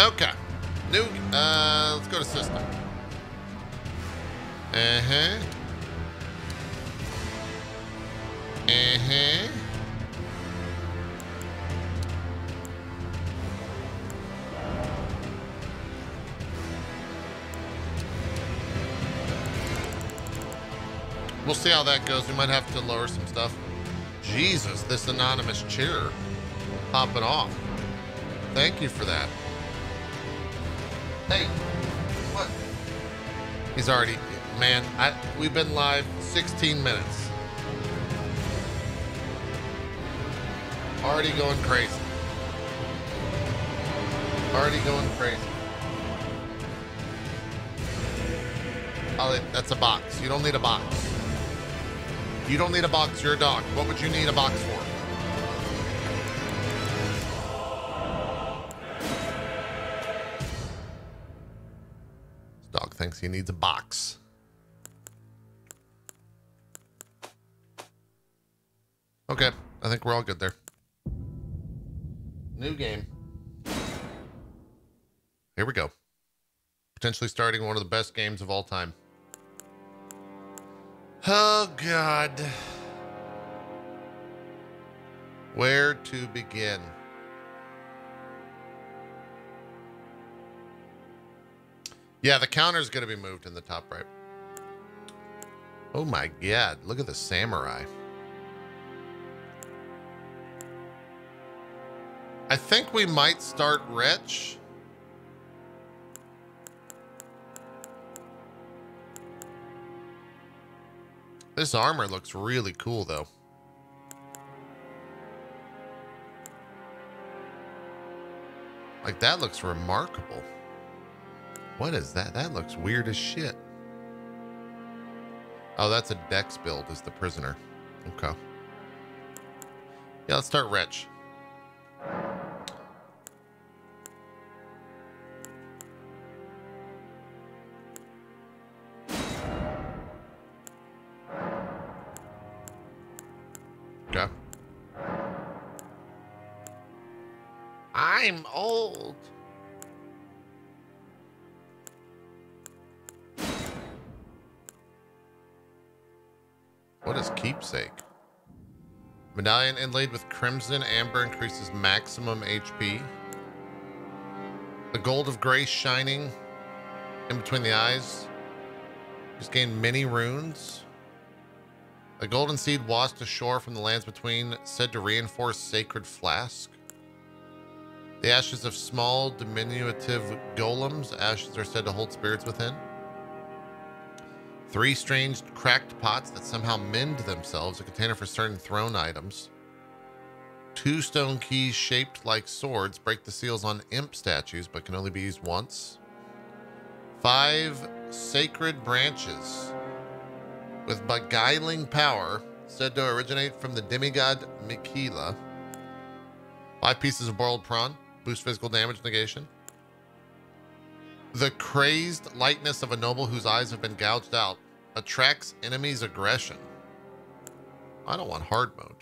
Okay. New, uh, let's go to system. Uh-huh. Uh-huh. We'll see how that goes. We might have to lower some stuff. Jesus, this anonymous cheer popping off. Thank you for that. Hey, what? He's already, man, I, we've been live 16 minutes. Already going crazy. Already going crazy. Oh, that's a box. You don't need a box. You don't need a box. You're a dog. What would you need a box for? He needs a box. Okay, I think we're all good there. New game. Here we go. Potentially starting one of the best games of all time. Oh, God. Where to begin? Yeah, the counter's going to be moved in the top right. Oh my god, look at the samurai. I think we might start Wretch. This armor looks really cool though. Like that looks remarkable. What is that? That looks weird as shit. Oh, that's a dex build is the prisoner. Okay. Yeah, let's start Wretch. I'm old. What is keepsake? Medallion inlaid with crimson amber increases maximum HP. The gold of grace shining in between the eyes. Just gain many runes. A golden seed washed ashore from the lands between, said to reinforce sacred flask. The ashes of small diminutive golems. Ashes are said to hold spirits within. Three strange cracked pots that somehow mend themselves, a container for certain thrown items. Two stone keys shaped like swords break the seals on imp statues, but can only be used once. Five sacred branches with beguiling power, said to originate from the demigod Miquella. Five pieces of boiled prawn, boost physical damage negation. The crazed lightness of a noble whose eyes have been gouged out attracts enemies' aggression. I don't want hard mode.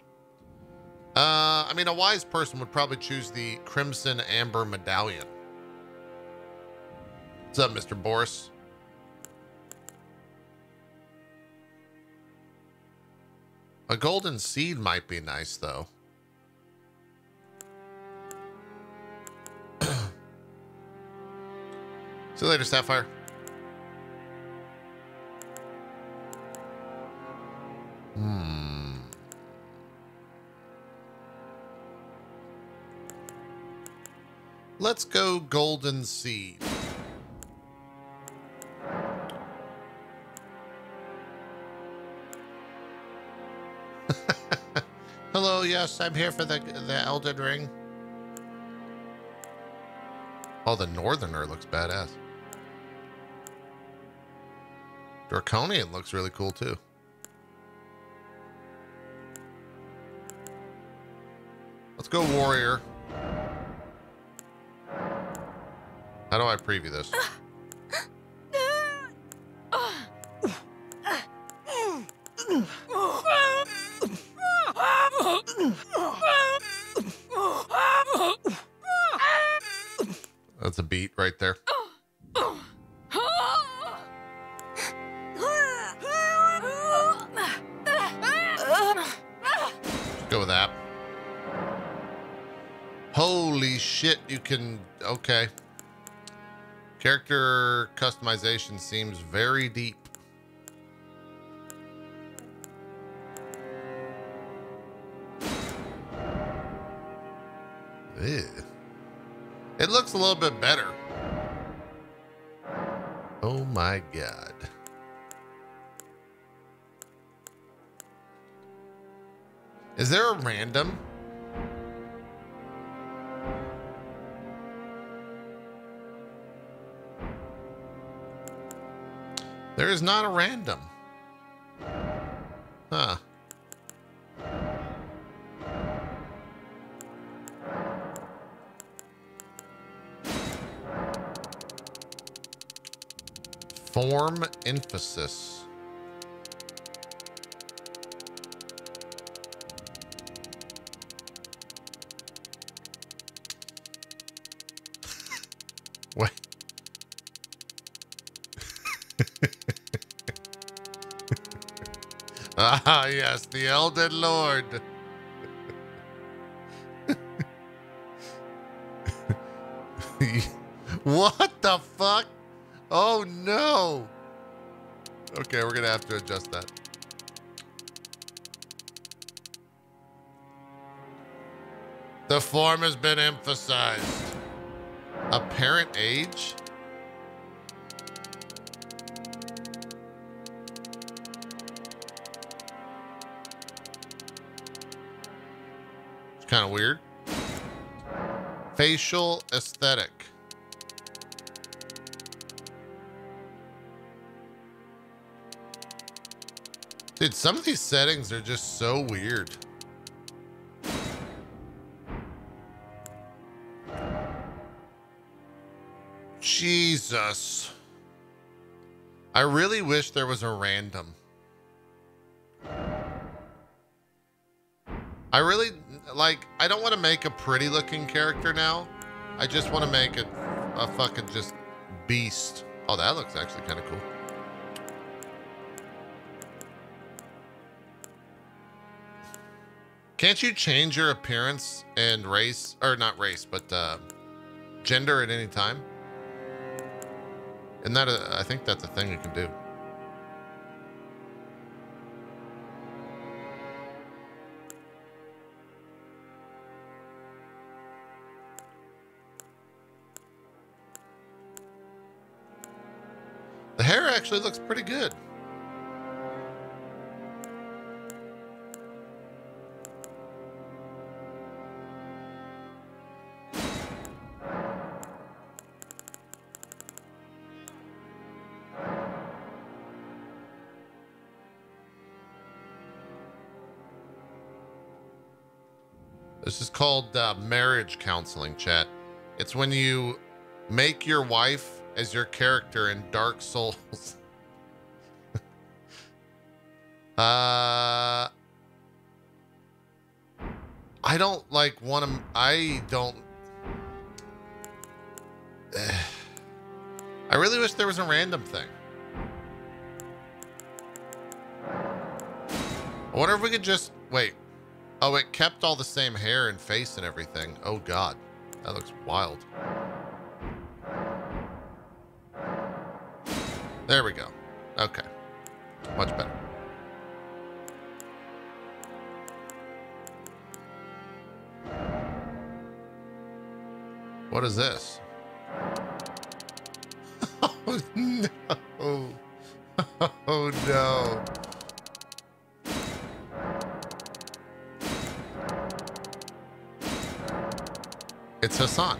Uh, I mean, a wise person would probably choose the Crimson Amber Medallion. What's up, Mr. Boris? A golden seed might be nice, though. See you later, Sapphire. Hmm. Let's go golden seed. Hello, yes, I'm here for the the Elden Ring. Oh, the Northerner looks badass. Draconian looks really cool too. Let's go Warrior. How do I preview this? That's a beat right there. Shit, you can. Okay. Character customization seems very deep. Ew. It looks a little bit better. Is not a random. Huh. Form emphasis. Yes, the Elden Lord. what the fuck? Oh no. Okay, we're gonna have to adjust that. The form has been emphasized. Apparent age? Kind of weird. Facial aesthetic. Dude, some of these settings are just so weird. Jesus. I really wish there was a random. I really, like, I don't want to make a pretty looking character now. I just want to make it a fucking just beast. Oh, that looks actually kind of cool. Can't you change your appearance and race, or not race, but uh, gender at any time? Isn't that a, I think that's a thing you can do. Actually looks pretty good. This is called uh, marriage counseling, chat. It's when you make your wife as your character in Dark Souls. uh, I don't like want to. I don't. I really wish there was a random thing. I wonder if we could just wait. Oh, it kept all the same hair and face and everything. Oh god, that looks wild. There we go. Is this? Oh no! Oh no! It's Hassan.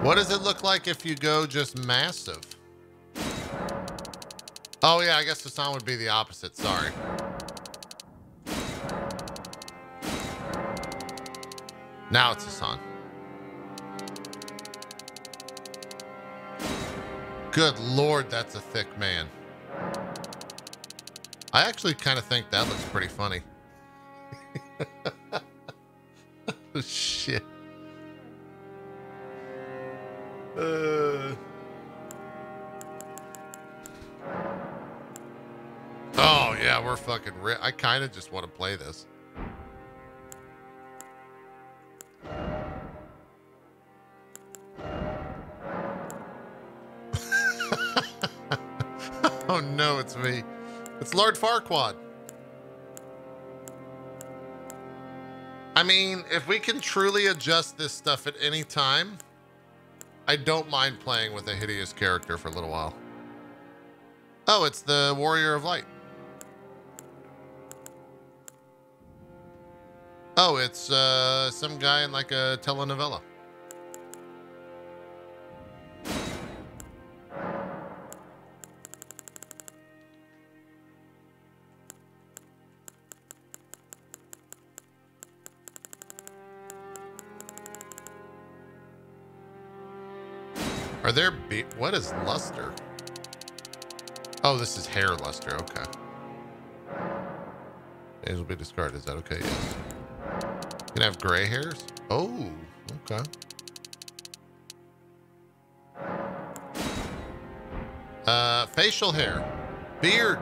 What does it look like if you go just massive? Oh yeah, I guess Hassan would be the opposite, sorry. Now it's Hassan. Good lord, that's a thick man. I actually kind of think that looks pretty funny. oh, shit. Fucking ri- I kind of just want to play this. oh no, it's me. It's Lord Farquaad. I mean, if we can truly adjust this stuff at any time, I don't mind playing with a hideous character for a little while. Oh, it's the Warrior of Light. It's uh, some guy in like a telenovela. Are there be what is luster? Oh, this is hair luster. Okay. These will be discarded. Is that okay? Yes. Can have gray hairs. Oh, okay. Uh, facial hair, beard.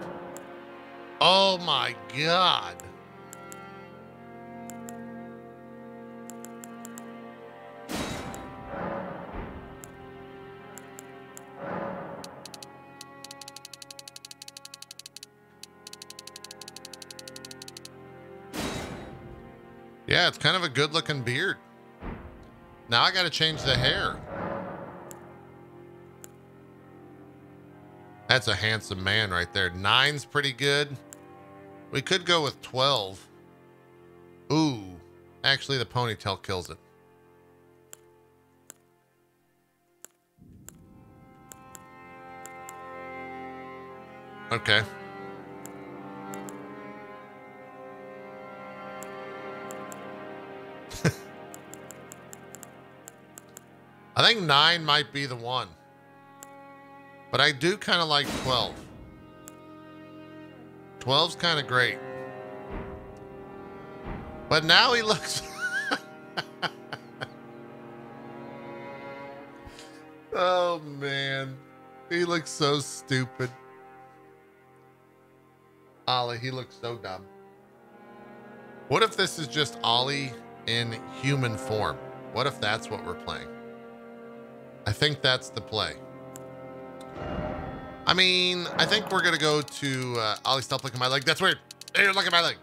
Oh my god. Yeah, it's kind of a good looking beard. Now I got to change the hair. That's a handsome man right there. Nine's pretty good. We could go with 12. Ooh, actually the ponytail kills it. Okay. I think nine might be the one. But I do kind of like 12. 12's kind of great. But now he looks... oh, man. He looks so stupid. Ollie, he looks so dumb. What if this is just Ollie in human form? What if that's what we're playing? I think that's the play. I mean, I think we're gonna go to uh, Ollie. Stop looking at my leg. That's weird. Hey, you're at my leg.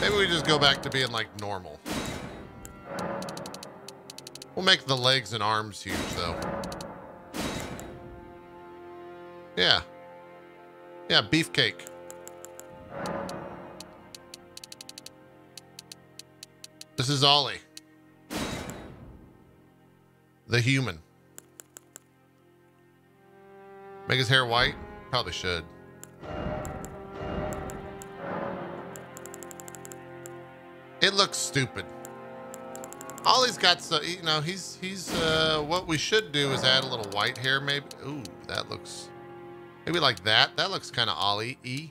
Maybe we just go back to being like normal. We'll make the legs and arms huge though. Yeah. Yeah, beefcake. This is Ollie. The human. Make his hair white? Probably should. It looks stupid. Ollie's got so you know he's he's uh what we should do is add a little white hair maybe. Ooh, that looks maybe like that. That looks kind of Ollie e.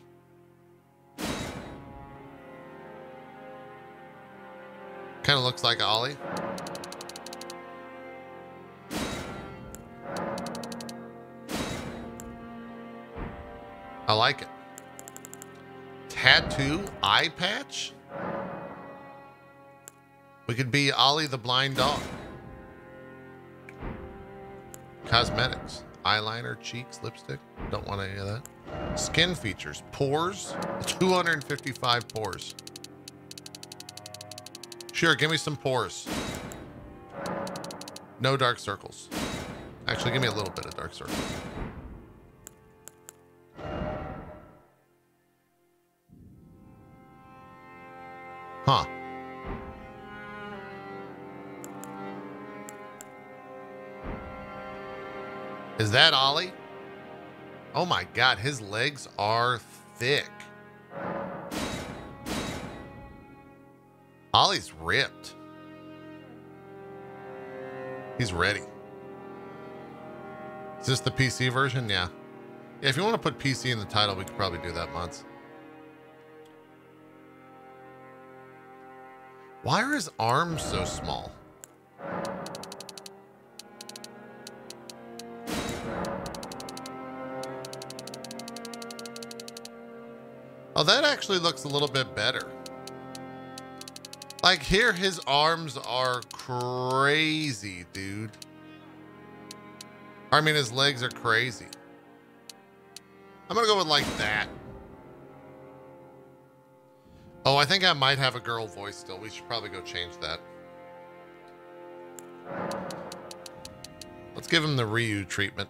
Kind of looks like Ollie. I like it. Tattoo eye patch? We could be Ollie the blind dog. Cosmetics. Eyeliner, cheeks, lipstick. Don't want any of that. Skin features. Pores. 255 pores. Sure, give me some pores. No dark circles. Actually, give me a little bit of dark circles. That Ollie? Oh my god, his legs are thick. Ollie's ripped. He's ready. Is this the PC version? Yeah. Yeah, if you want to put PC in the title, we could probably do that, mods. Why are his arms so small? Oh, that actually looks a little bit better. Like here, his arms are crazy, dude. I mean, his legs are crazy. I'm gonna go with like that. Oh, I think I might have a girl voice still. We should probably go change that. Let's give him the Ryu treatment.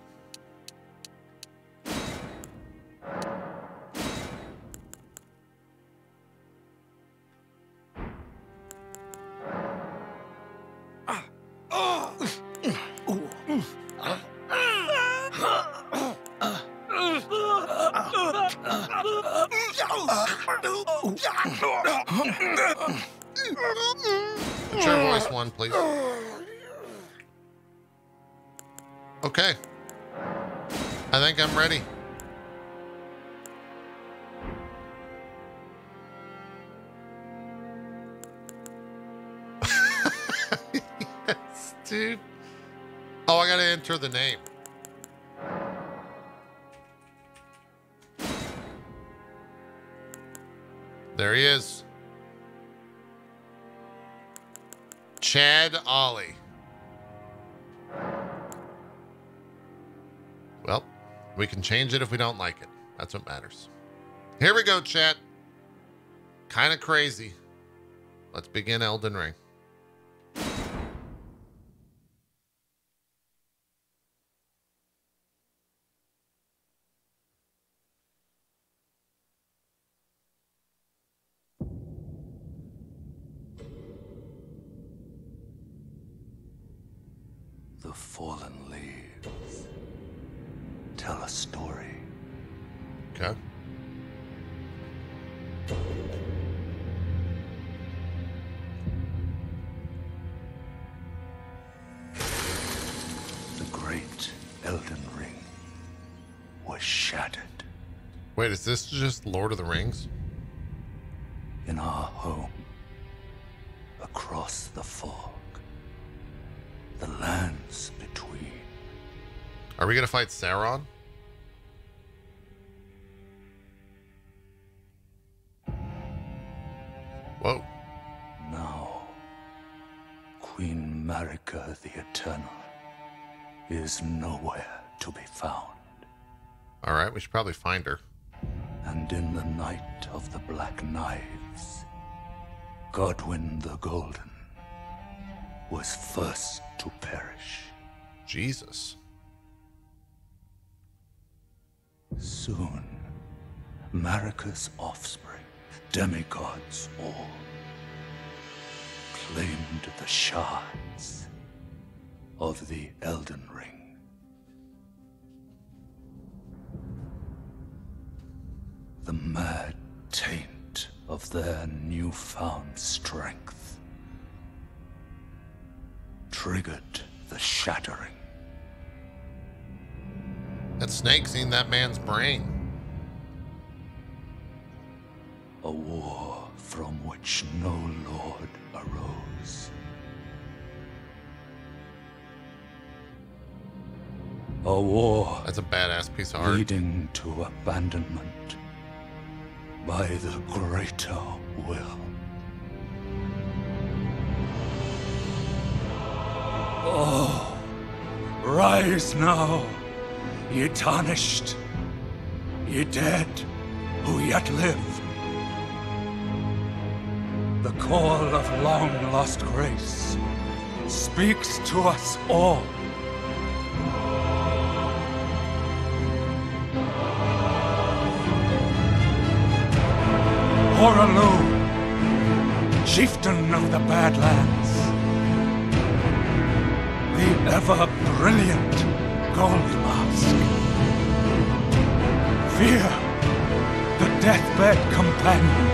Change it if we don't like it. That's what matters. Here we go, chat. Kind of crazy. Let's begin Elden Ring. Sauron? Whoa. Now, Queen Marika the Eternal is nowhere to be found. All right, we should probably find her. And in the night of the Black Knives, Godwyn the Golden was first to perish. Jesus. Soon, Marika's offspring, demigods all, claimed the shards of the Elden Ring. the mad taint of their newfound strength triggered the shattering. That snake's in that man's brain. A war from which no lord arose. A war. That's a badass piece of art. Leading to abandonment by the greater will. Oh, rise now, ye tarnished, ye dead who yet live. The call of long-lost grace speaks to us all. Hoarah chieftain of the Badlands. The ever-brilliant Gold Fia, the deathbed companion.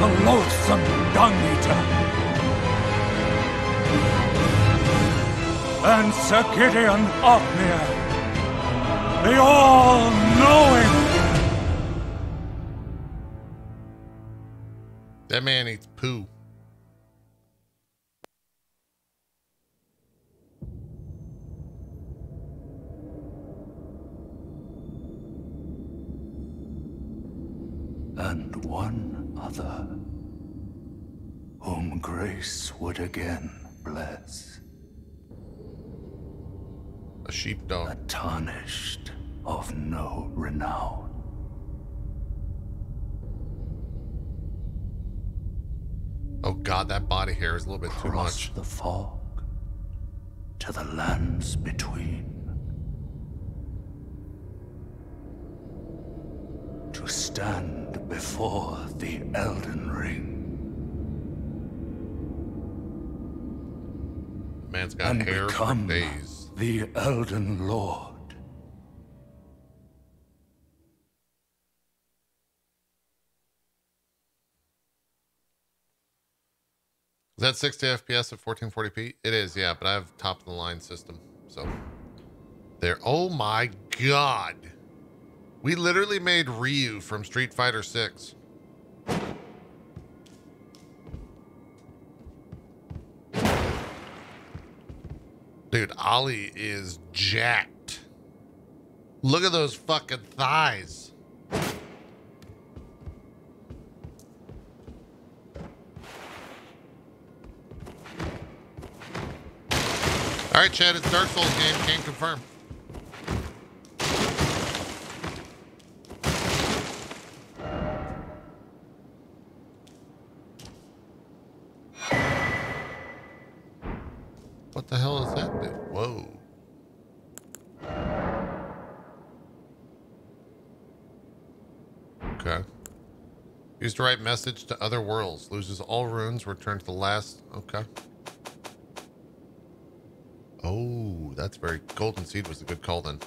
The loathsome Dung-Eater. And Sir Gideon Ofnir the all-knowing. That man eats poo. Would again bless. A sheepdog. A tarnished of no renown. Oh god, that body hair is a little bit too Cross much. the fog to the lands between. To stand before the Elden Ring. Man's got and hair for become days. the Elden Lord. Is that 60 FPS at 1440p? It is, yeah, but I have top of the line system. So there. Oh my god. We literally made Ryu from Street Fighter 6. Dude, Ollie is jacked. Look at those fucking thighs. All right, Chad, it's Dark Souls game. Can confirm. Used to write message to other worlds. Loses all runes. Return to the last. Okay. Oh, that's very. Golden Seed was a good call then.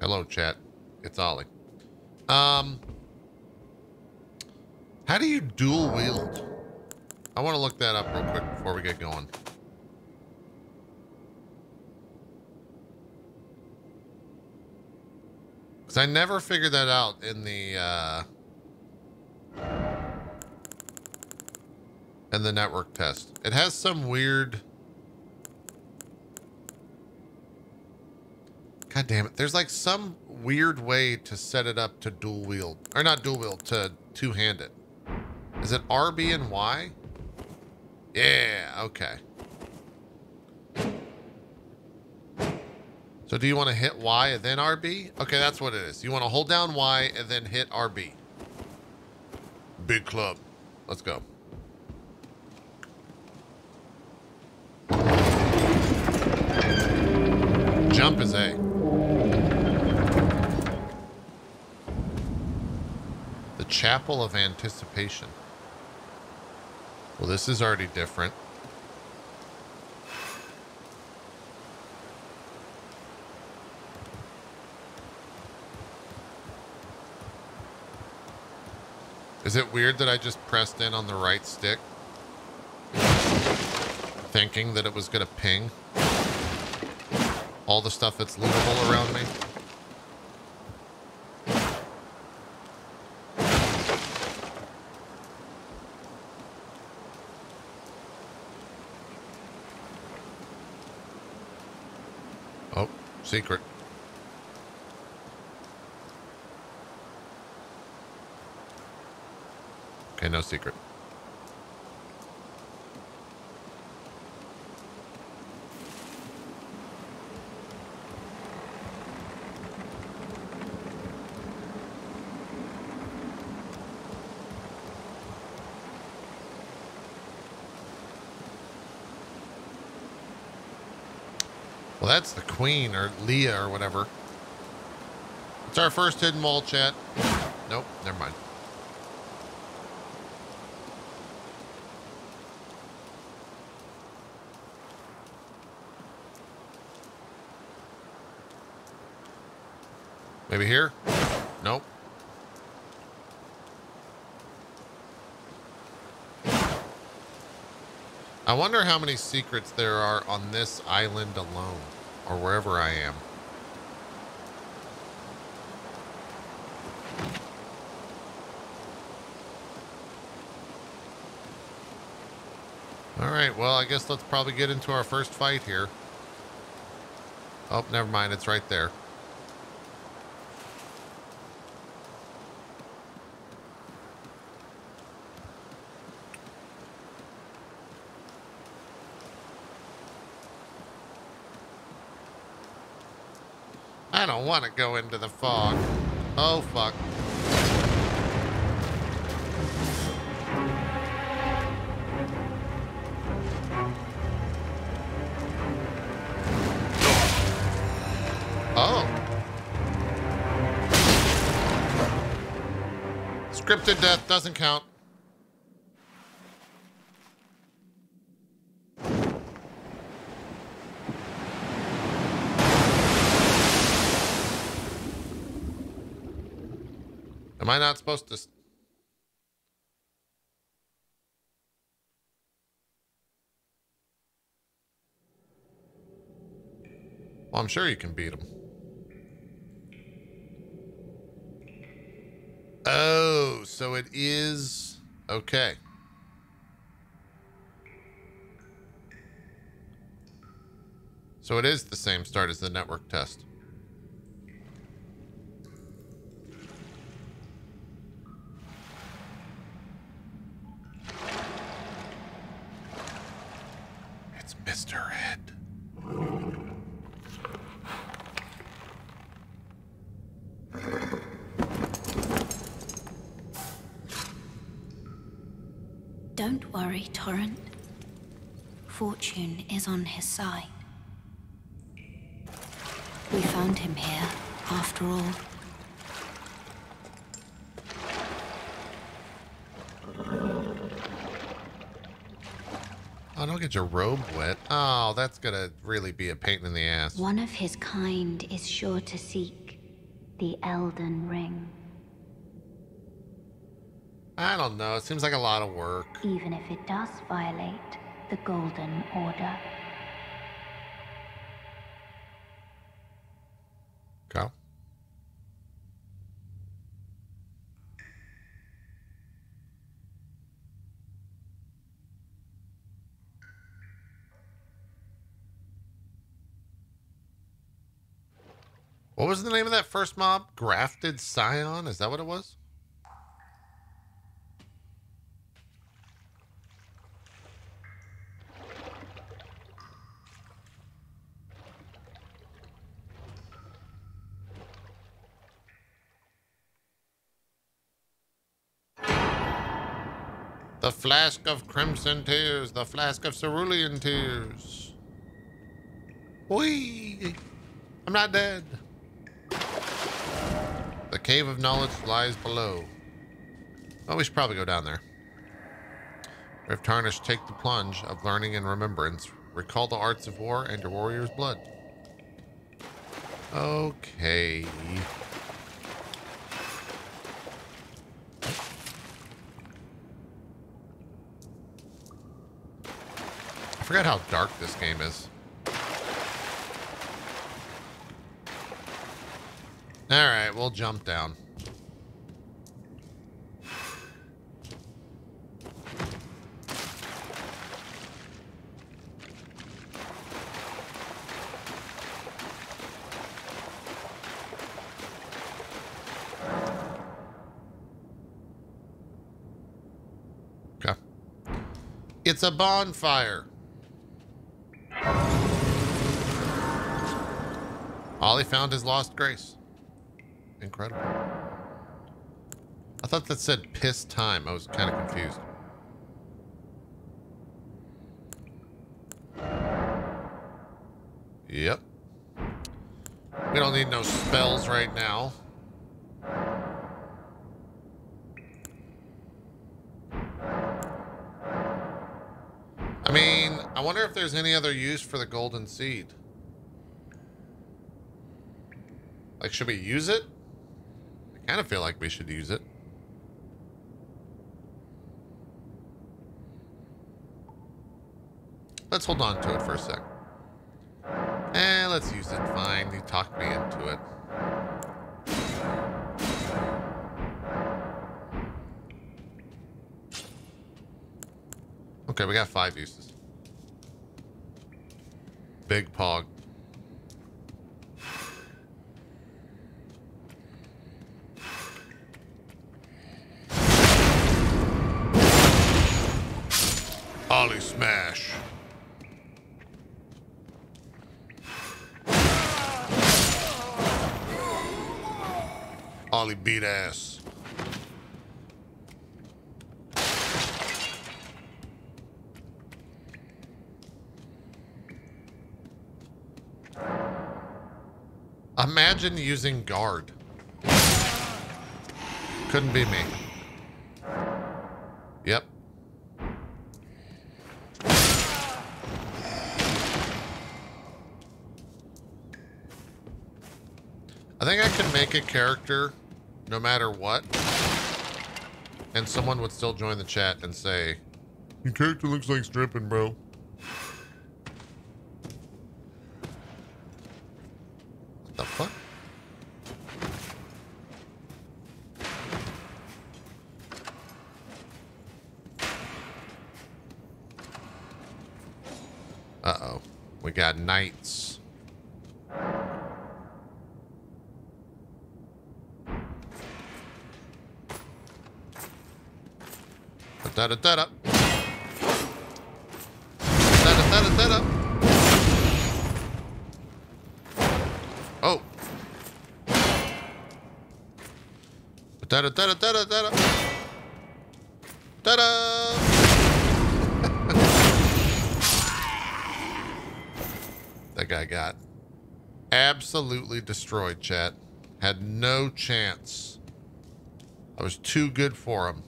Hello, chat. It's Ollie. Um, how do you dual wield? I want to look that up real quick before we get going. Because I never figured that out in the uh, in the network test. It has some weird. God damn it! There's like some weird way to set it up to dual wield, or not dual wield, to two hand it. Is it RB and Y? Yeah. Okay. So do you want to hit Y and then RB? Okay, that's what it is. You want to hold down Y and then hit RB. Big club. Let's go. Jump is A. The Chapel of Anticipation. Well, this is already different. Is it weird that I just pressed in on the right stick? Thinking that it was going to ping all the stuff that's lootable around me? Oh, secret. Okay, no secret. that's the queen or Leah or whatever. It's our first hidden mole chat. Nope, never mind. Maybe here? Nope. I wonder how many secrets there are on this island alone or wherever I am. All right, well, I guess let's probably get into our first fight here. Oh, never mind. It's right there. Want to go into the fog. Oh, fuck. Oh. Scripted death doesn't count. Am I not supposed to... Well, I'm sure you can beat him. Oh, so it is... Okay. So it is the same start as the network test. It's Mr. Head. Don't worry, Torrent. Fortune is on his side. We found him here, after all. Oh, don't get your robe wet. Oh, that's gonna really be a pain in the ass. One of his kind is sure to seek the Elden Ring, I don't know. It seems like a lot of work. even if it does violate the Golden Order. What was the name of that first mob? Grafted Scion? Is that what it was? The flask of crimson tears, the flask of cerulean tears. Whee! I'm not dead. Cave of knowledge lies below. Well, we should probably go down there. If tarnished, take the plunge of learning and remembrance. Recall the arts of war and your warrior's blood. Okay. I forgot how dark this game is. All right, we'll jump down. Okay. It's a bonfire. Ollie found his lost grace. Incredible. I thought that said piss time. I was kind of confused. Yep. We don't need no spells right now. I mean, I wonder if there's any other use for the golden seed. Like, should we use it? Kind of feel like we should use it. let's hold on to it for a sec. Eh, let's use it. Fine, you talked me into it. Okay, we got five uses. Big pog. Ollie smash. Ollie beat ass. Imagine using guard. Couldn't be me. Character no matter what. And someone would still join the chat and say, Your character looks like stripping, bro. Da da da da. Da da da. Oh. Da da da da da da da. Da da. that guy got absolutely destroyed, chat. Had no chance. I was too good for him.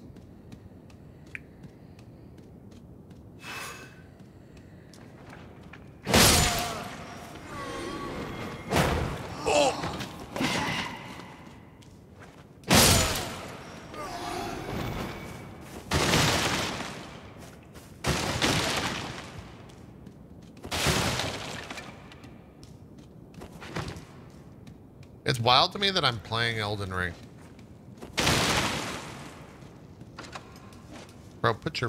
It's wild to me that I'm playing Elden Ring. Bro, put your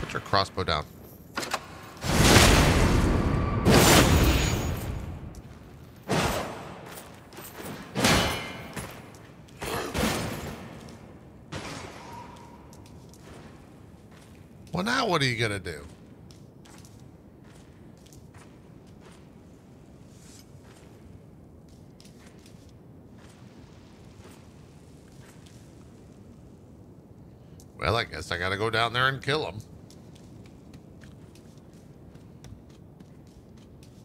put your crossbow down. Well, now what are you gonna do? Well, I guess I gotta go down there and kill him.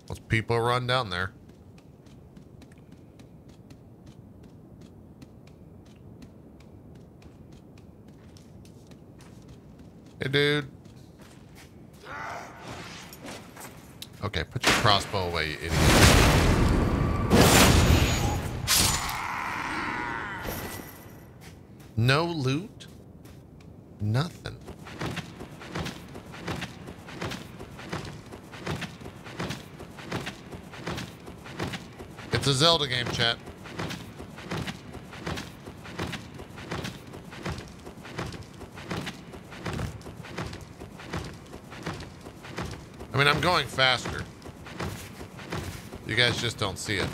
Those people run down there. Hey, dude. Okay, put your crossbow away, you idiot. No loot? Nothing. It's a Zelda game, chat. I mean, I'm going faster. You guys just don't see it.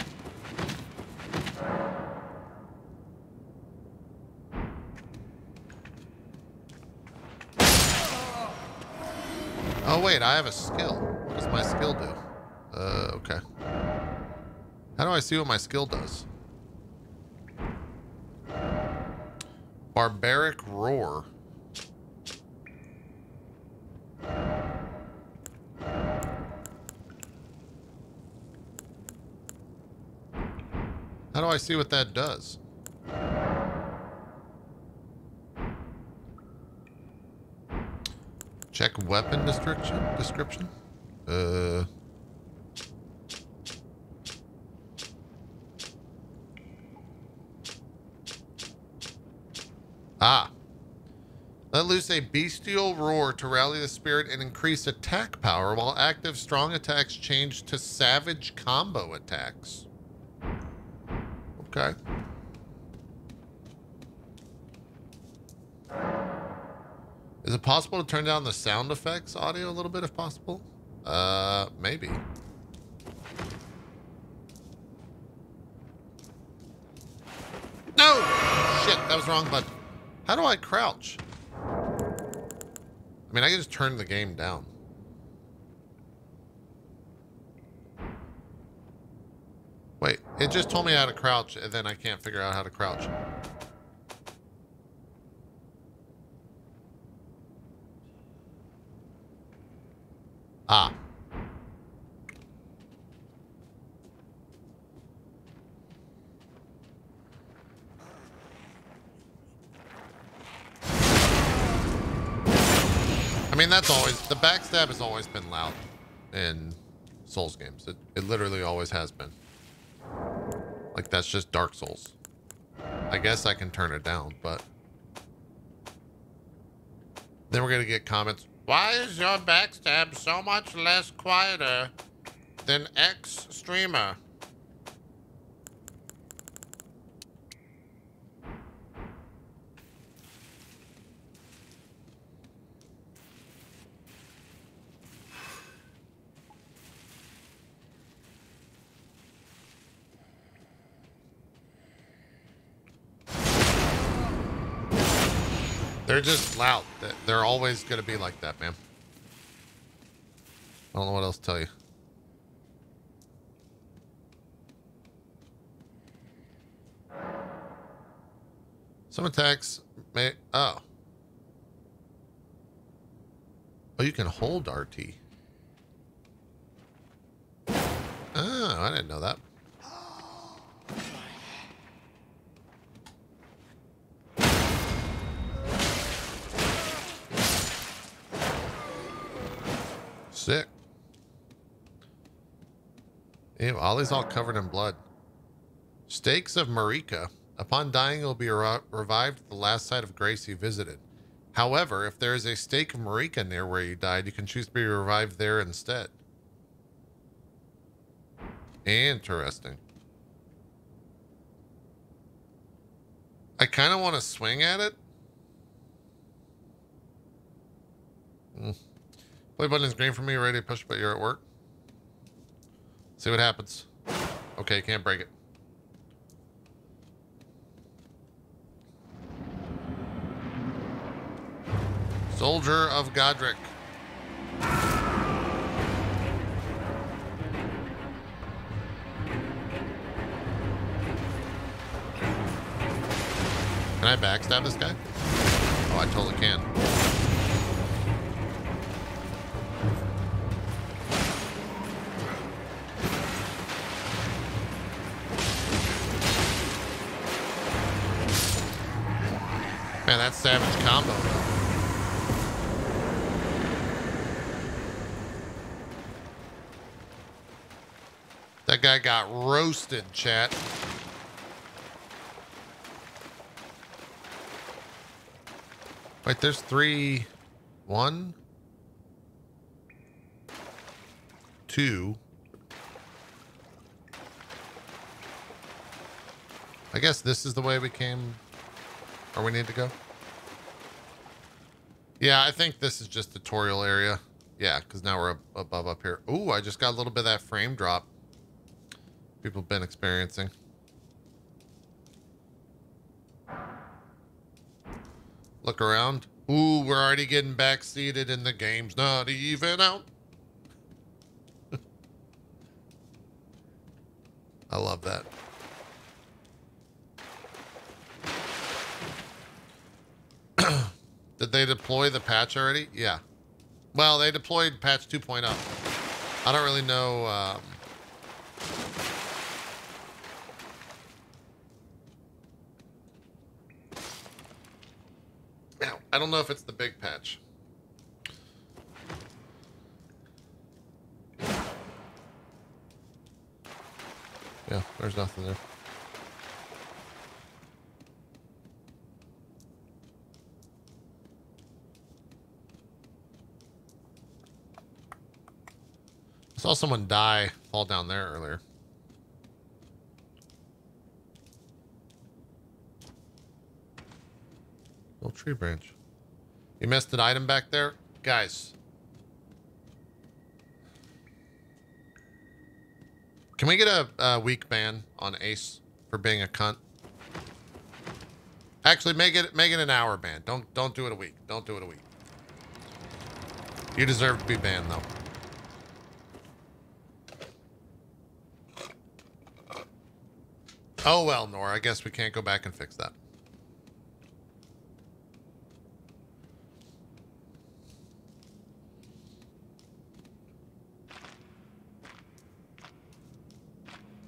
I have a skill. What does my skill do? Uh, okay. How do I see what my skill does? Barbaric Roar. How do I see what that does? Weapon description. Description. Uh. Ah. Let loose a bestial roar to rally the spirit and increase attack power, while active strong attacks change to savage combo attacks. Okay. Is it possible to turn down the sound effects audio a little bit if possible? Uh, maybe. No! Shit, that was wrong button. How do I crouch? I mean, I can just turn the game down. Wait, it just told me how to crouch, and then I can't figure out how to crouch. Ah. I mean, that's always, the backstab has always been loud in Souls games. It, it literally always has been. Like, that's just Dark Souls. I guess I can turn it down, but... Then we're to get comments. Why is your backstab so much less quieter than X streamer? They're just loud. They're always going to be like that, man. I don't know what else to tell you. Some attacks may... Oh. Oh, you can hold RT. Oh, I didn't know that. Sick. Ew, Ollie's all covered in blood. Stakes of Marika. Upon dying, will be re revived at the last site of grace you visited. However, if there is a stake of Marika near where you died, you can choose to be revived there instead. Interesting. I kind of want to swing at it. Mm. Play button is green for me, ready to push, but you're at work. See what happens. Okay, can't break it. Soldier of Godrick. Can I backstab this guy? Oh, I totally can. Man, that's savage combo. That guy got roasted, chat. Wait, there's three, one, two. I guess this is the way we came or we need to go? Yeah, I think this is just tutorial area. Yeah, because now we're above up here. Ooh, I just got a little bit of that frame drop people have been experiencing. Look around. Ooh, we're already getting backseated and the game's not even out. I love that. Did they deploy the patch already? Yeah. Well, they deployed patch 2.0. I don't really know. Um, I don't know if it's the big patch. Yeah, there's nothing there. Saw someone die, fall down there earlier. Little tree branch. You missed an item back there? Guys. Can we get a, a week ban on Ace for being a cunt? Actually, make it make it an hour ban. Don't don't do it a week. Don't do it a week. You deserve to be banned though. Oh well, Nora. I guess we can't go back and fix that.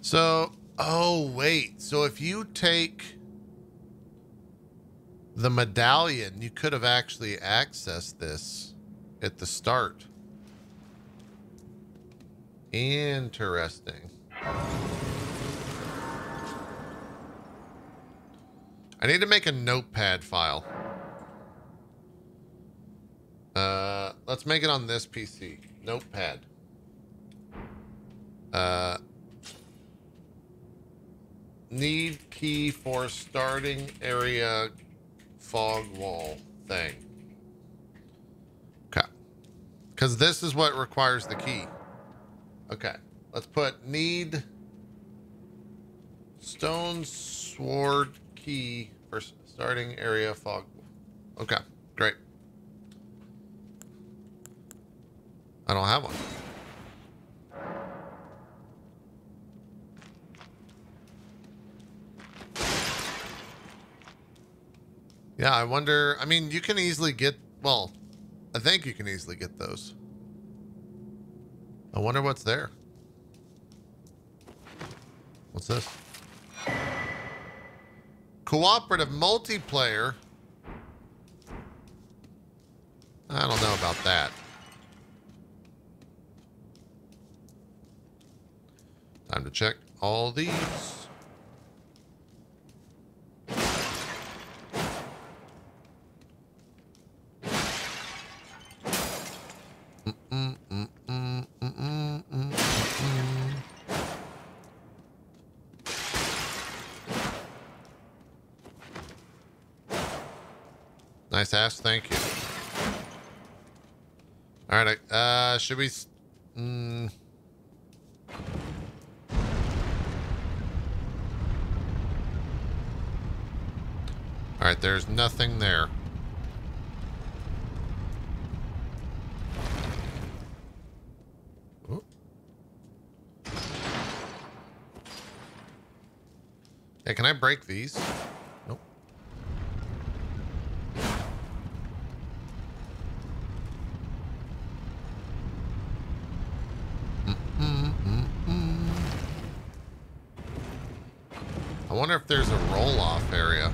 So, oh wait. So if you take the medallion, you could have actually accessed this at the start. Interesting. I need to make a notepad file. Uh, let's make it on this PC. Notepad. Uh, need key for starting area fog wall thing. Okay. Because this is what requires the key. Okay. Let's put need stone sword key for starting area fog. Okay. Great. I don't have one. Yeah, I wonder. I mean, you can easily get. Well, I think you can easily get those. I wonder what's there. What's this? Cooperative multiplayer. I don't know about that. Time to check all these. Thank you. All right, uh, should we? Mm, All right, there's nothing there. Ooh. Yeah, can I break these? Nope. Mm-mm-mm-mm. I wonder if there's a roll-off area.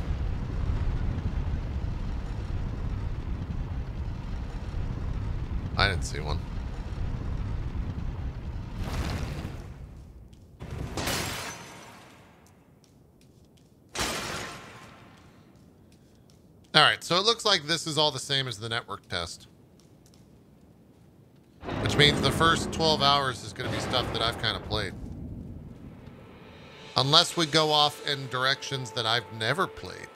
I didn't see one. All right, so it looks like this is all the same as the network test. Which means the first 12 hours is going to be stuff that I've kind of played. Unless we go off in directions that I've never played.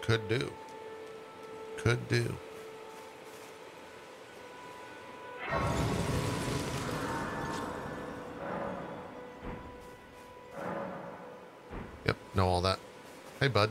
Could do. Could do. Yep, know all that. Hey, bud.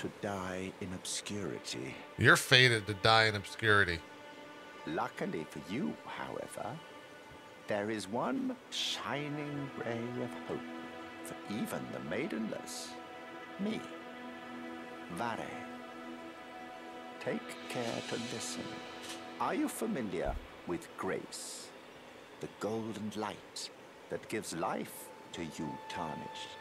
to die in obscurity. You're fated to die in obscurity. Luckily for you, however, there is one shining ray of hope for even the maidenless. Me. Varré. Take care to listen. Are you familiar with grace? the golden light that gives life to you tarnished.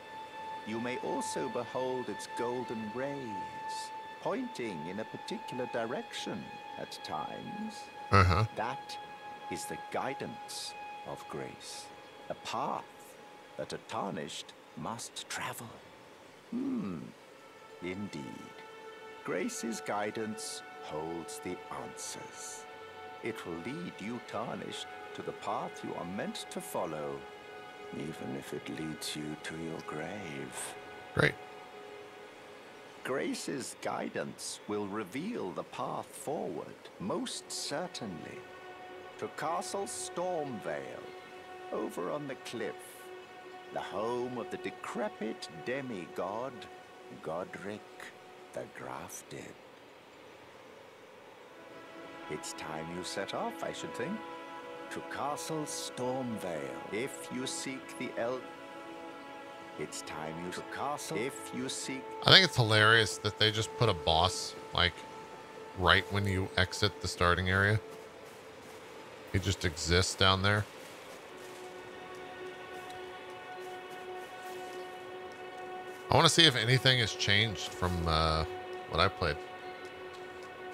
You may also behold its golden rays, pointing in a particular direction at times. Uh-huh. That is the guidance of grace, a path that a tarnished must travel. Hmm, indeed. Grace's guidance holds the answers. It will lead you tarnished to the path you are meant to follow, even if it leads you to your grave. Great. Grace's guidance will reveal the path forward, most certainly. To Castle Stormveil, over on the cliff, the home of the decrepit demigod, Godrick the Grafted. It's time you set off, I should think. To Castle Stormveil. if you seek the El... It's time you to Castle if you seek... I think it's hilarious that they just put a boss, like, right when you exit the starting area. He just exists down there. I want to see if anything has changed from uh, what I played.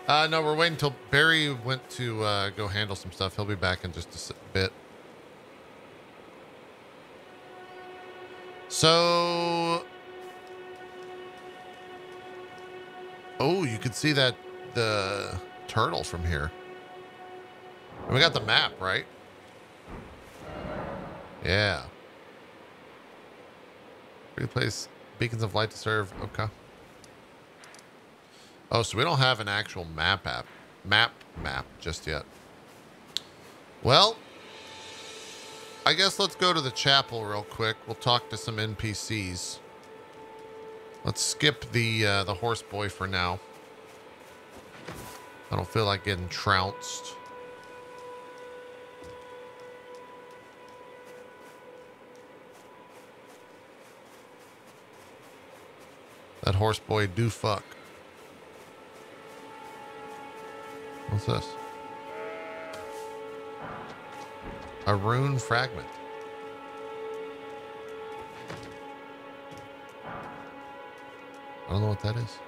Uh, no, we're waiting until Barry went to uh, go handle some stuff. He'll be back in just a bit. So, oh, you can see that the turtle from here. And we got the map, right? Yeah. Replace beacons of light to serve. Okay. Oh, so we don't have an actual map app, map map just yet. Well, I guess let's go to the chapel real quick. We'll talk to some NPCs. Let's skip the uh, the horse boy for now. I don't feel like getting trounced. That horse boy do fuck. What's this? A rune fragment. I don't know what that is.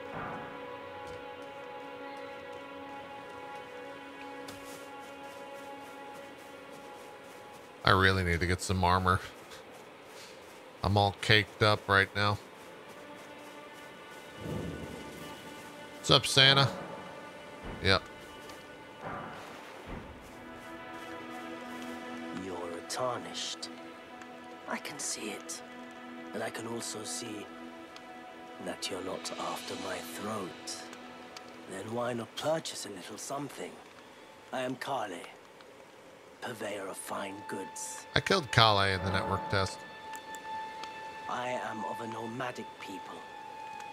I really need to get some armor. I'm all caked up right now. What's up, Santa? Yep. Tarnished. I can see it. And I can also see that you're not after my throat. Then why not purchase a little something? I am Kale, purveyor of fine goods. I killed Kale in the network test. I am of a nomadic people,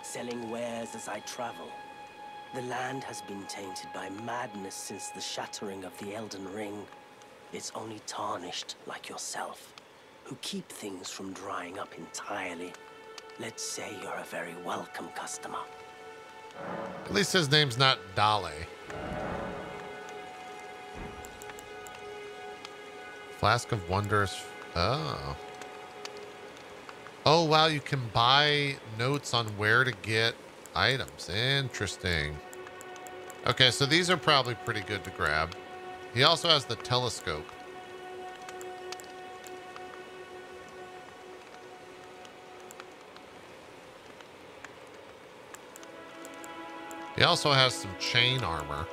selling wares as I travel. The land has been tainted by madness since the shattering of the Elden Ring. It's only tarnished like yourself, who keep things from drying up entirely. Let's say you're a very welcome customer. At least his name's not Dale. Flask of Wondrous. Oh. Oh, wow. You can buy notes on where to get items. Interesting. Okay, so these are probably pretty good to grab. He also has the telescope. He also has some chain armor.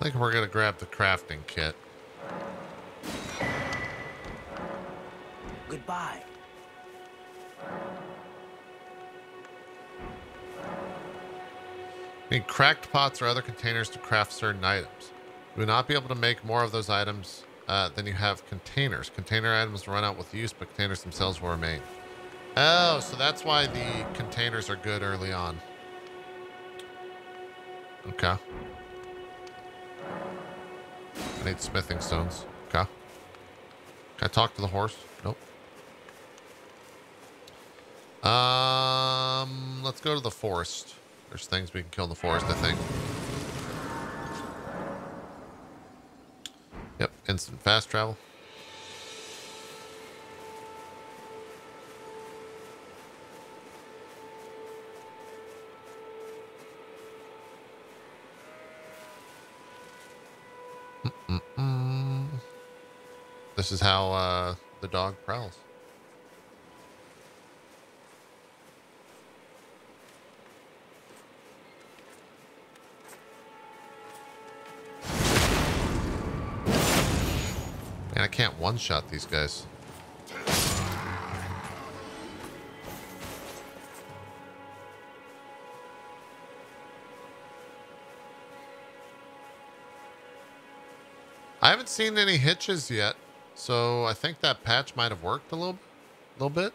I think we're going to grab the crafting kit. Goodbye. Need cracked pots or other containers to craft certain items. You will not be able to make more of those items uh, than you have containers. Container items run out with use, but containers themselves will remain. Oh, so that's why the containers are good early on. Okay. I need smithing stones. Okay. Can I talk to the horse? Nope. Let's go to the forest. There's things we can kill in the forest, I think. Yep, instant fast travel. Mm -mm. This is how uh, the dog prowls. One-shot these guys. I haven't seen any hitches yet, so I think that patch might have worked a little, little bit.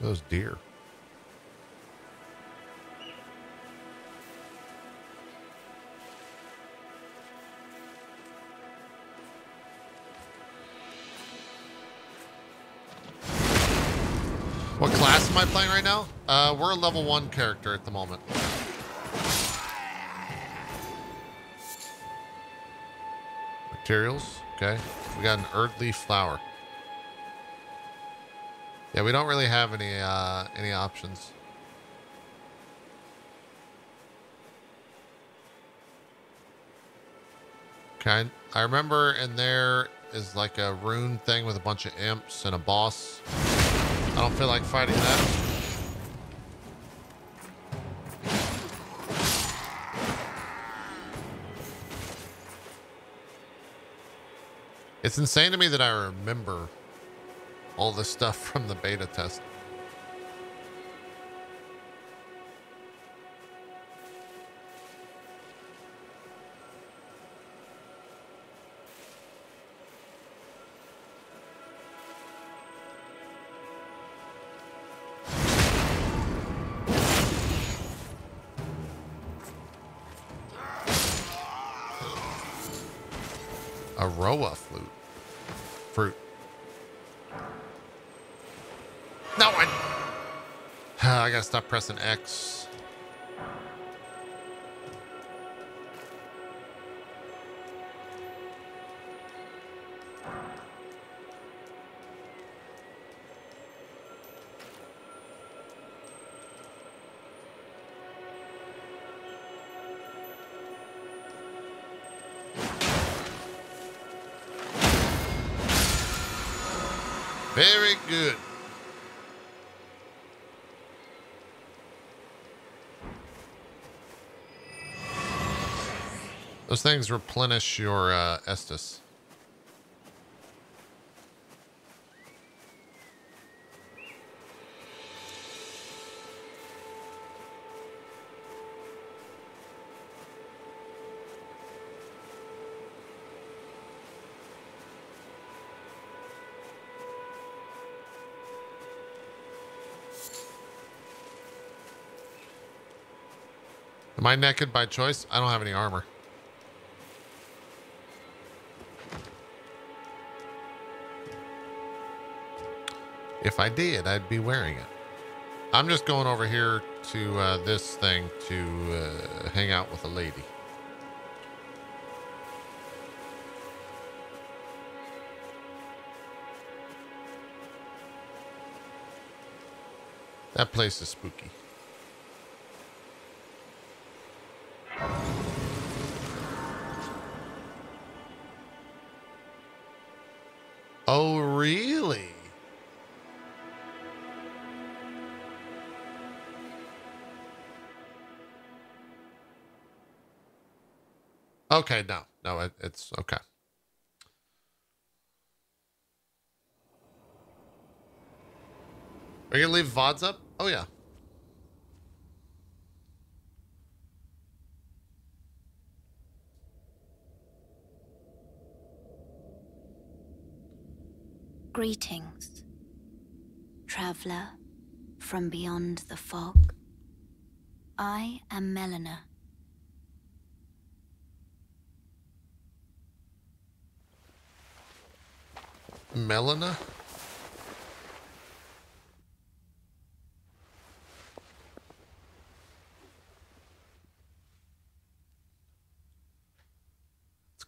Those deer. What class am I playing right now? Uh, we're a level one character at the moment. Materials, okay. We got an earthly flower. Yeah, we don't really have any uh, any options. Okay, I remember in there is like a rune thing with a bunch of imps and a boss. I don't feel like fighting that. It's insane to me that I remember all this stuff from the beta test. Rowa flute. Fruit. No, I... I gotta stop pressing X. Those things replenish your uh, Estus. Am I naked by choice? I don't have any armor. If I did, I'd be wearing it. I'm just going over here to uh, this thing to uh, hang out with a lady. That place is spooky. It's okay. Are you gonna leave VODs up? Oh yeah. Greetings, traveler from beyond the fog. I am Melina. Melina?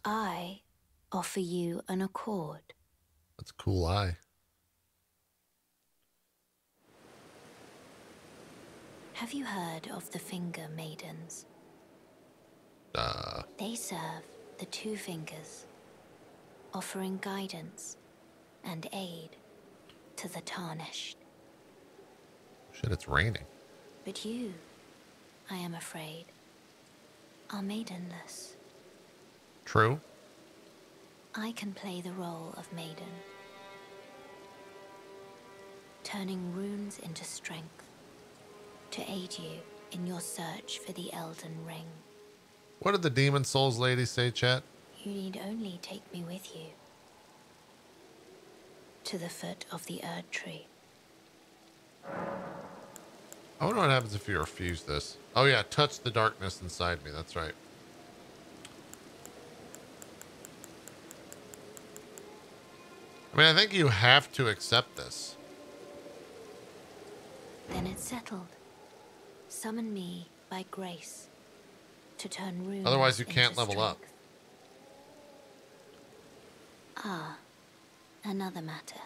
I offer you an accord. That's a cool eye. Have you heard of the Finger Maidens? Uh, They serve the Two Fingers, offering guidance and aid to the tarnished. shit, it's raining. But you, I am afraid, are maidenless. True. I can play the role of maiden, turning runes into strength to aid you in your search for the Elden Ring. What did the Demon's Souls lady say, chat? You need only take me with you to the foot of the Erd Tree. I wonder what happens if you refuse this. Oh yeah, touch the darkness inside me. That's right. I mean, I think you have to accept this. Then it's settled. Summon me by grace to turn runes. Otherwise, you can't level up. Ah, another matter.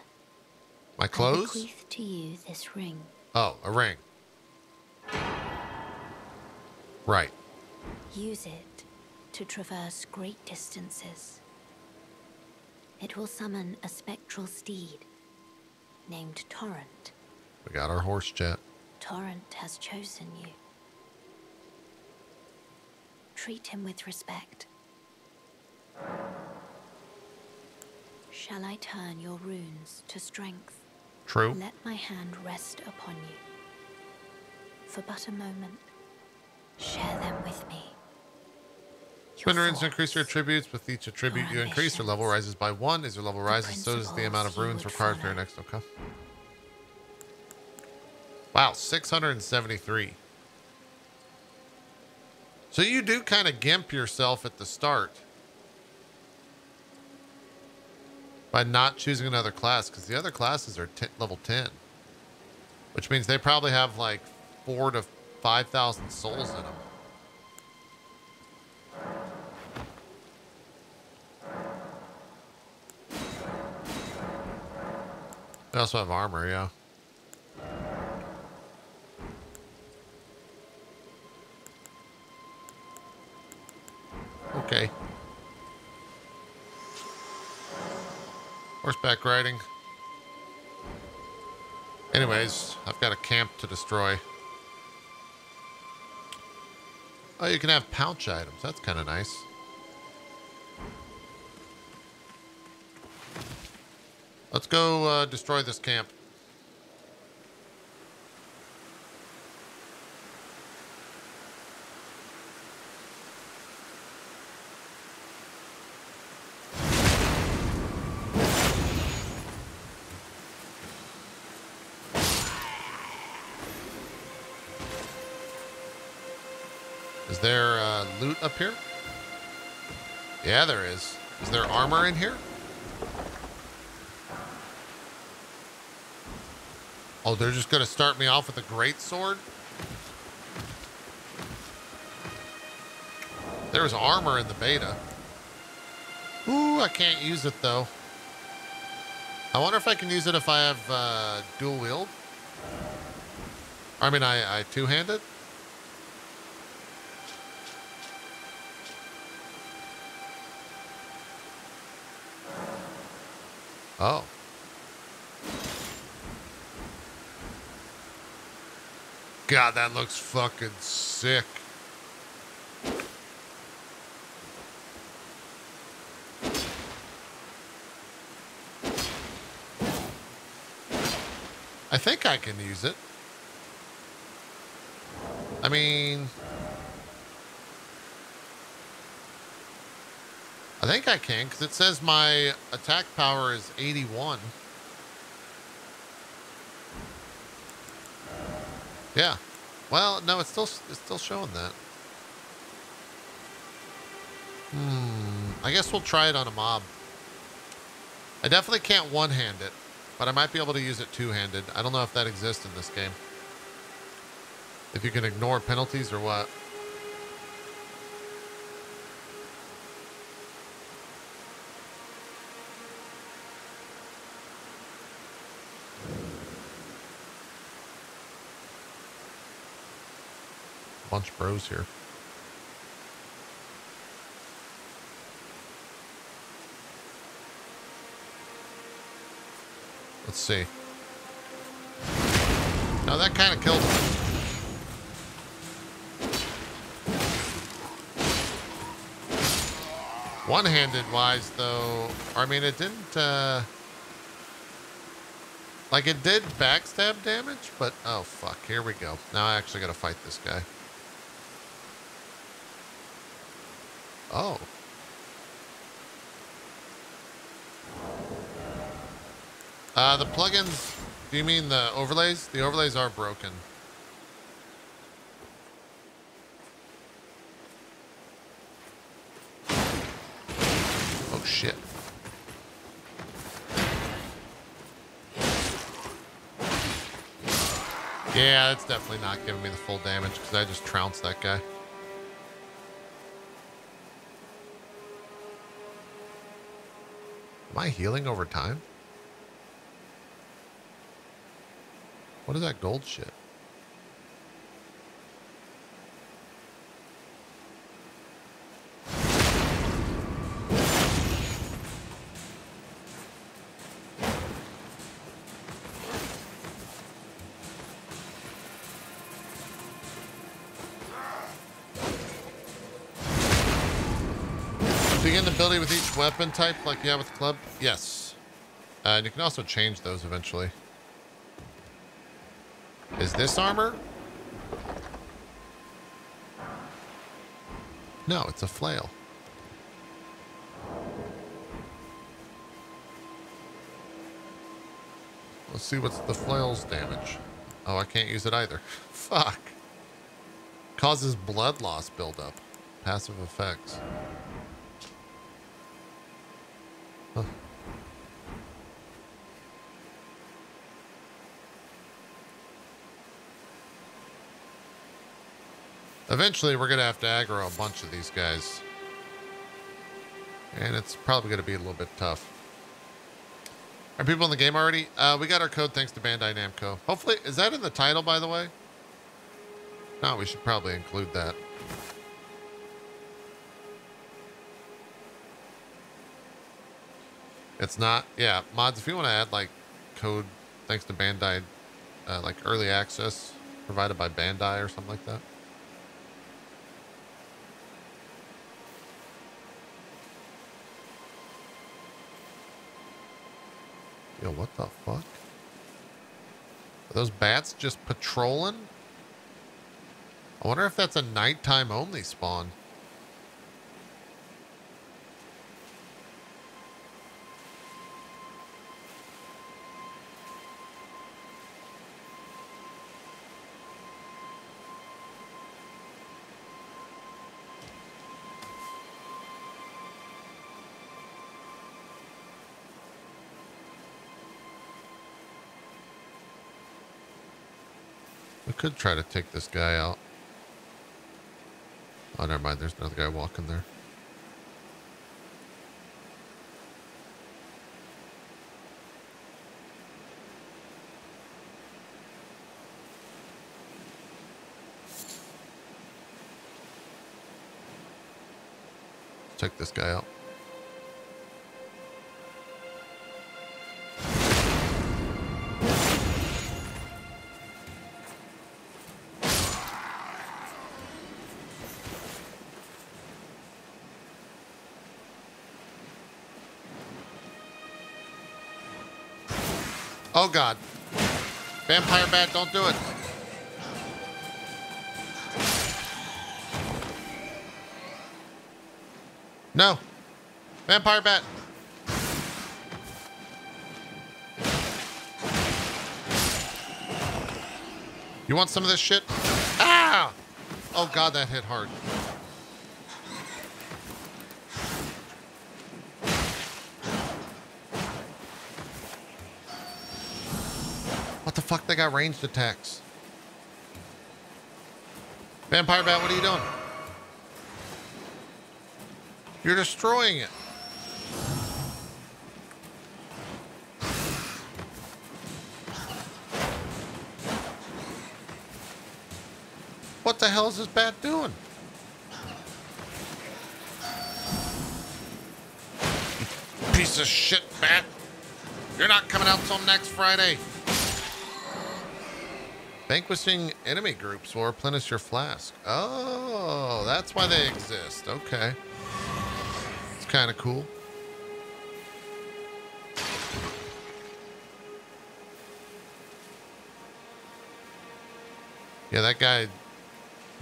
My I clothes? bequeath to you this ring. Oh, a ring. Right. Use it to traverse great distances. It will summon a spectral steed named Torrent. We got our horse chat. Torrent has chosen you. Treat him with respect. Shall I turn your runes to strength? True. Let my hand rest upon you. For but a moment, share them with me. Your runes increase your attributes. With each attribute you increase, your level rises by one. As your level rises, so does the amount of runes required for your next. Okay. Wow, 673. So you do kind of gimp yourself at the start by not choosing another class because the other classes are level 10, which means they probably have like four to 5,000 souls in them. They also have armor, yeah. Okay. Horseback riding. Anyways, I've got a camp to destroy. Oh, you can have pouch items. That's kind of nice. Let's go uh, destroy this camp. Loot up here? Yeah, there is. Is there armor in here? Oh, they're just gonna start me off with a great sword? There's armor in the beta. Ooh, I can't use it though. I wonder if I can use it if I have uh, dual wield. I mean, I, I two-handed. Oh. God, that looks fucking sick. I think I can use it. I mean, I think I can because it says my attack power is 81. Yeah. Well, no, it's still it's still showing that. Hmm. I guess we'll try it on a mob. I definitely can't one-hand it, but I might be able to use it two-handed. I don't know if that exists in this game. If you can ignore penalties or what. Bunch bros here. Let's see. Now that kind of killed him. One-handed wise, though, I mean, it didn't, uh... Like, it did backstab damage, but... Oh, fuck. Here we go. Now I actually gotta fight this guy. Oh. Uh, the plugins, do you mean the overlays? The overlays are broken. Oh, shit. Yeah, it's definitely not giving me the full damage because I just trounced that guy. Am I healing over time? What is that gold shit? Ability with each weapon type like you have with club? Yes. Uh, and you can also change those eventually. Is this armor? No, it's a flail. Let's see what's the flail's damage. Oh, I can't use it either. Fuck. Causes blood loss buildup. Passive effects. Eventually, we're going to have to aggro a bunch of these guys. And it's probably going to be a little bit tough. Are people in the game already? Uh, we got our code thanks to Bandai Namco. Hopefully, is that in the title, by the way? No, we should probably include that. It's not. Yeah, mods, if you want to add, like, code thanks to Bandai, uh, like, early access provided by Bandai or something like that. Yo, what the fuck? Are those bats just patrolling? I wonder if that's a nighttime only spawn. Could try to take this guy out. Oh, never mind. There's another guy walking there. Check this guy out. Vampire bat, don't do it. No. Vampire bat. You want some of this shit? Ah! Oh god, that hit hard. Fuck, they got ranged attacks. Vampire Bat, what are you doing? You're destroying it. What the hell is this bat doing? Piece of shit bat. You're not coming out till next Friday. Vanquishing enemy groups will replenish your flask. Oh, that's why they exist. Okay. It's kind of cool. Yeah, that guy,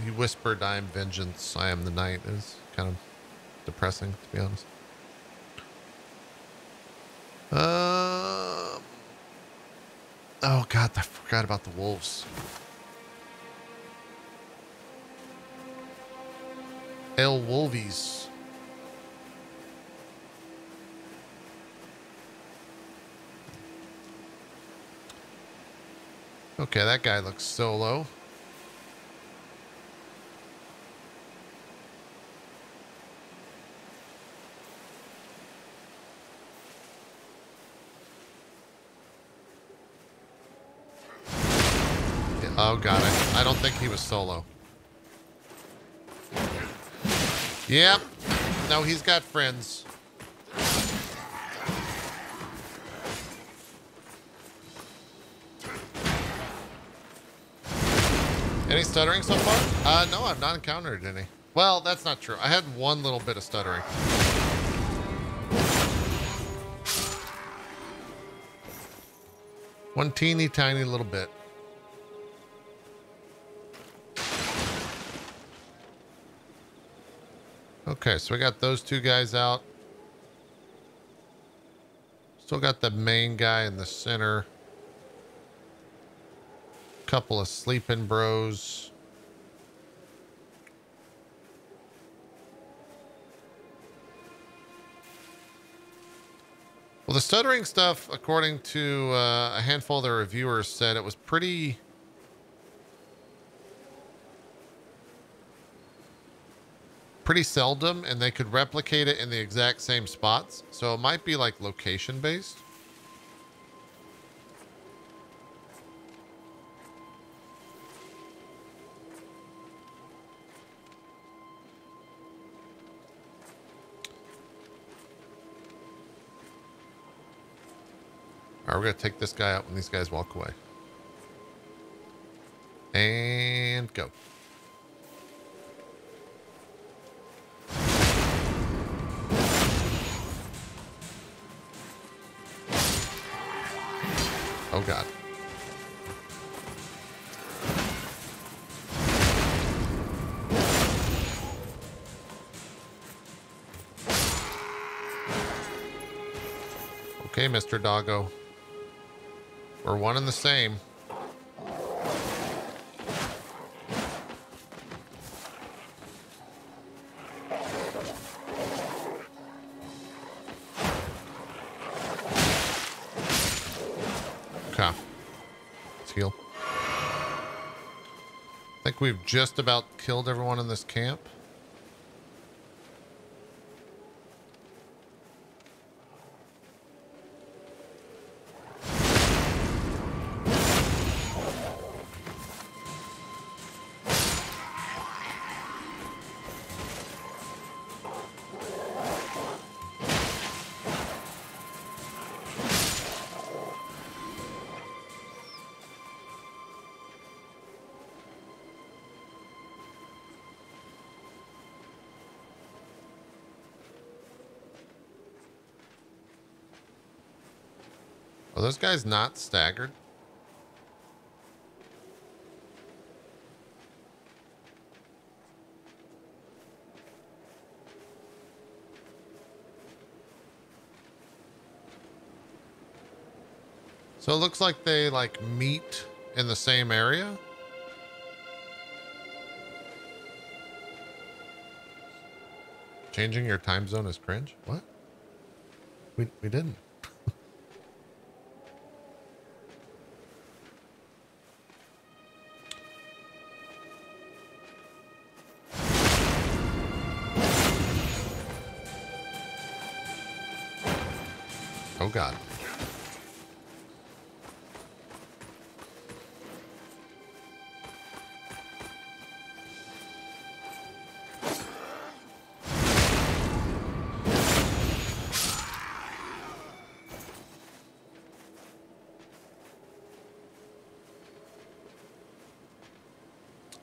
he whispered, I am vengeance, I am the night, is kind of depressing, to be honest. Um. Oh god, I forgot about the wolves. El Wolvies. Okay, that guy looks solo. Oh god, I, I don't think he was solo. Yep. No, he's got friends. Any stuttering so far? Uh, no, I've not encountered any. Well, that's not true. I had one little bit of stuttering. One teeny tiny little bit. Okay, so we got those two guys out. Still got the main guy in the center. Couple of sleeping bros. Well, the stuttering stuff, according to uh, a handful of the reviewers, said it was pretty pretty seldom and they could replicate it in the exact same spots. So it might be like location based. All right, we're going to take this guy out when these guys walk away. And go. Mr. Doggo. We're one and the same. Okay. Let's heal. I think we've just about killed everyone in this camp. Guys not staggered? So it looks like they like meet in the same area. Changing your time zone is cringe? What? We, we didn't. Oh god.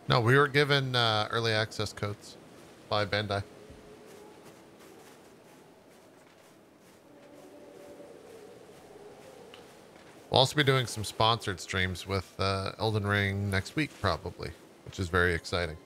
No, we were given uh, early access codes by Bandai. We'll also be doing some sponsored streams with uh, Elden Ring next week, probably, which is very exciting.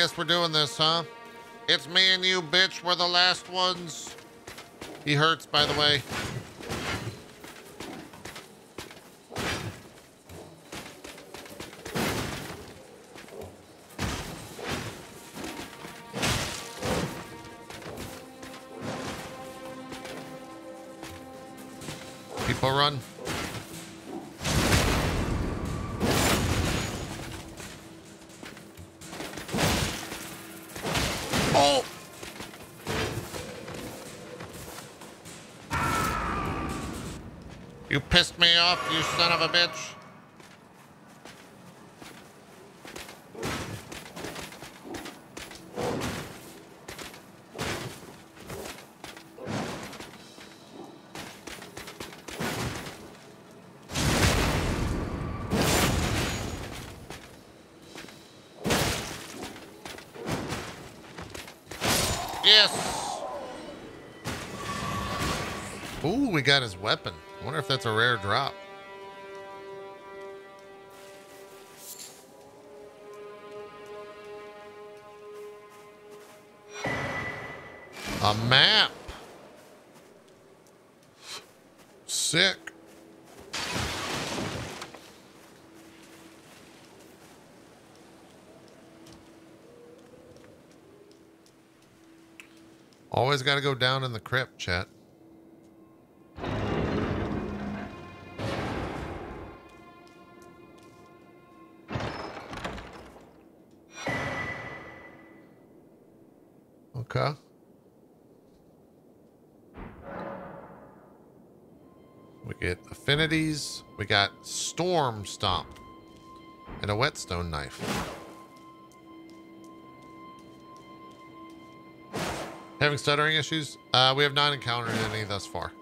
Guess we're doing this, huh? It's me and you, bitch. We're the last ones. He hurts, by the way. Son of a bitch. Yes. Ooh, we got his weapon. I wonder if that's a rare drop. A map. Sick. Always got to go down in the crypt, chat. Stomp and a whetstone knife. Having stuttering issues? Uh, we have not encountered any thus far.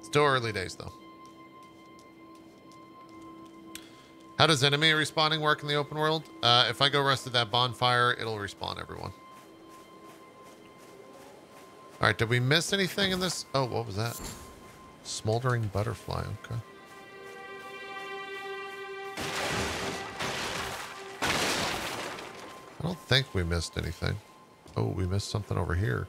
Still early days, though. How does enemy respawning work in the open world? Uh, if I go rest at that bonfire, it'll respawn everyone. All right, did we miss anything in this? Oh, what was that? Smoldering butterfly, okay. I don't think we missed anything. Oh, we missed something over here.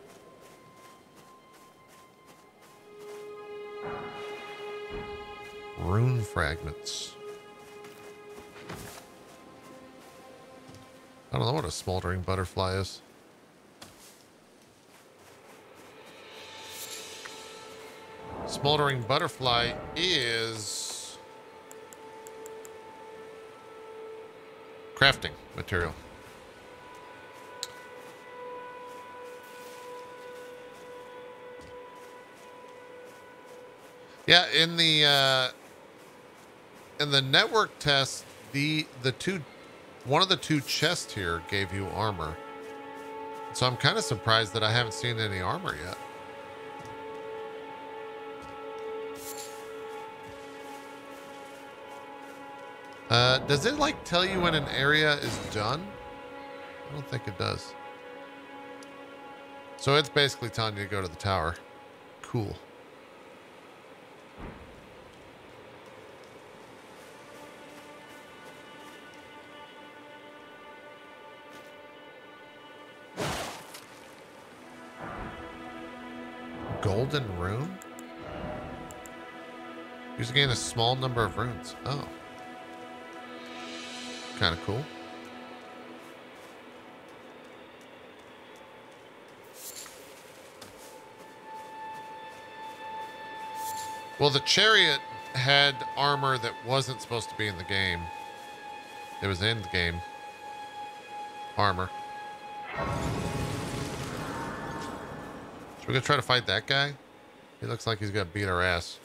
Rune fragments. I don't know what a smoldering butterfly is. Smoldering butterfly is crafting material. Yeah, in the uh, in the network test, the the two one of the two chests here gave you armor. So I'm kind of surprised that I haven't seen any armor yet. Uh, does it like tell you when an area is done? I don't think it does. So it's basically telling you to go to the tower. Cool. golden rune? Use again a small number of runes. Oh. Kind of cool. Well, the chariot had armor that wasn't supposed to be in the game. It was in the game. Armor. Should we're going to try to fight that guy? He looks like he's gonna beat our ass.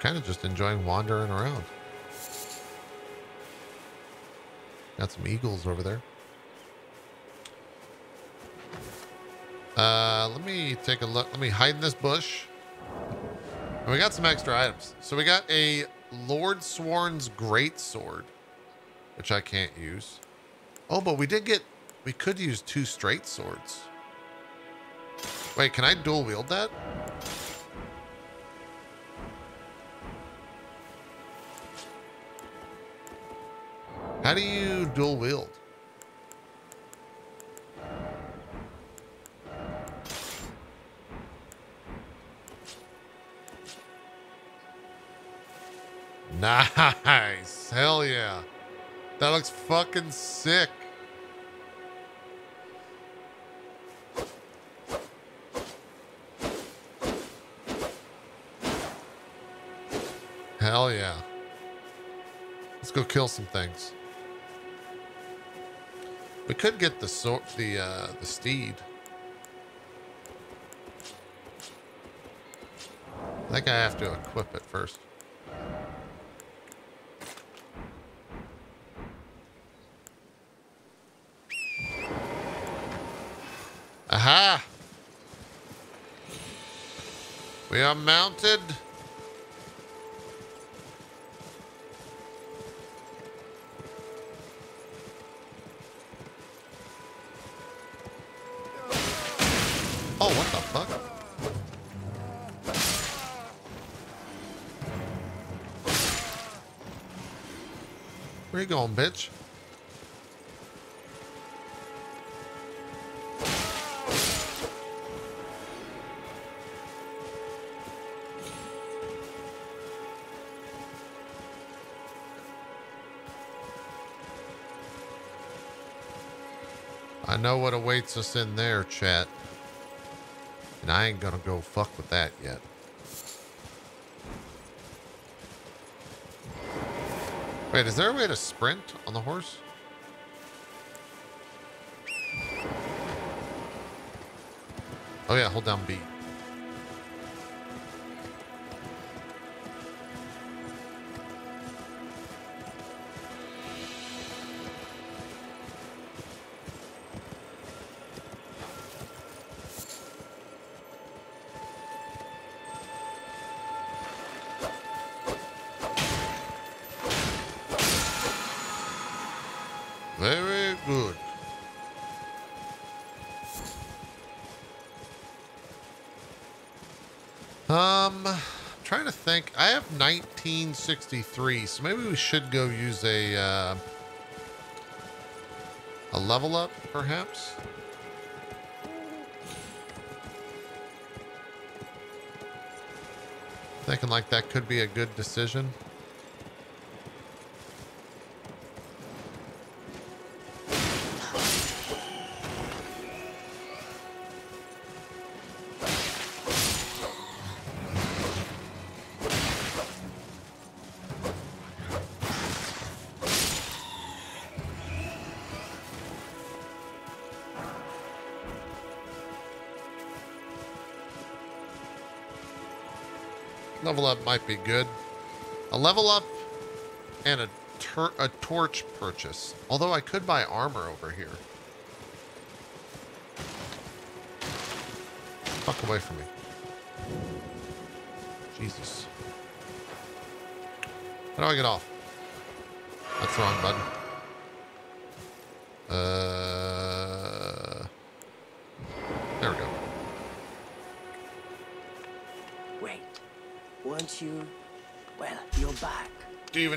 Kind of just enjoying wandering around. Got some eagles over there. Uh, let me take a look. Let me hide in this bush. And we got some extra items. So we got a Lordsworn's Great Sword, which I can't use. Oh, but we did get, we could use two straight swords. Wait, can I dual wield that? How do you dual wield? Nice. Hell yeah. That looks fucking sick. Hell yeah. Let's go kill some things. We could get the sort the uh, the steed. I think I have to equip it first. Aha! We are mounted. Oh, what the fuck? Where you going, bitch? I know what awaits us in there, chat. And I ain't gonna go fuck with that yet. Wait, is there a way to sprint on the horse? Oh yeah, hold down B. 1963, so maybe we should go use a uh, a level up, perhaps. Thinking like that could be a good decision. Might be good. A level up and a, a torch purchase. Although I could buy armor over here. Fuck away from me. Jesus. How do I get off? That's wrong button. Uh,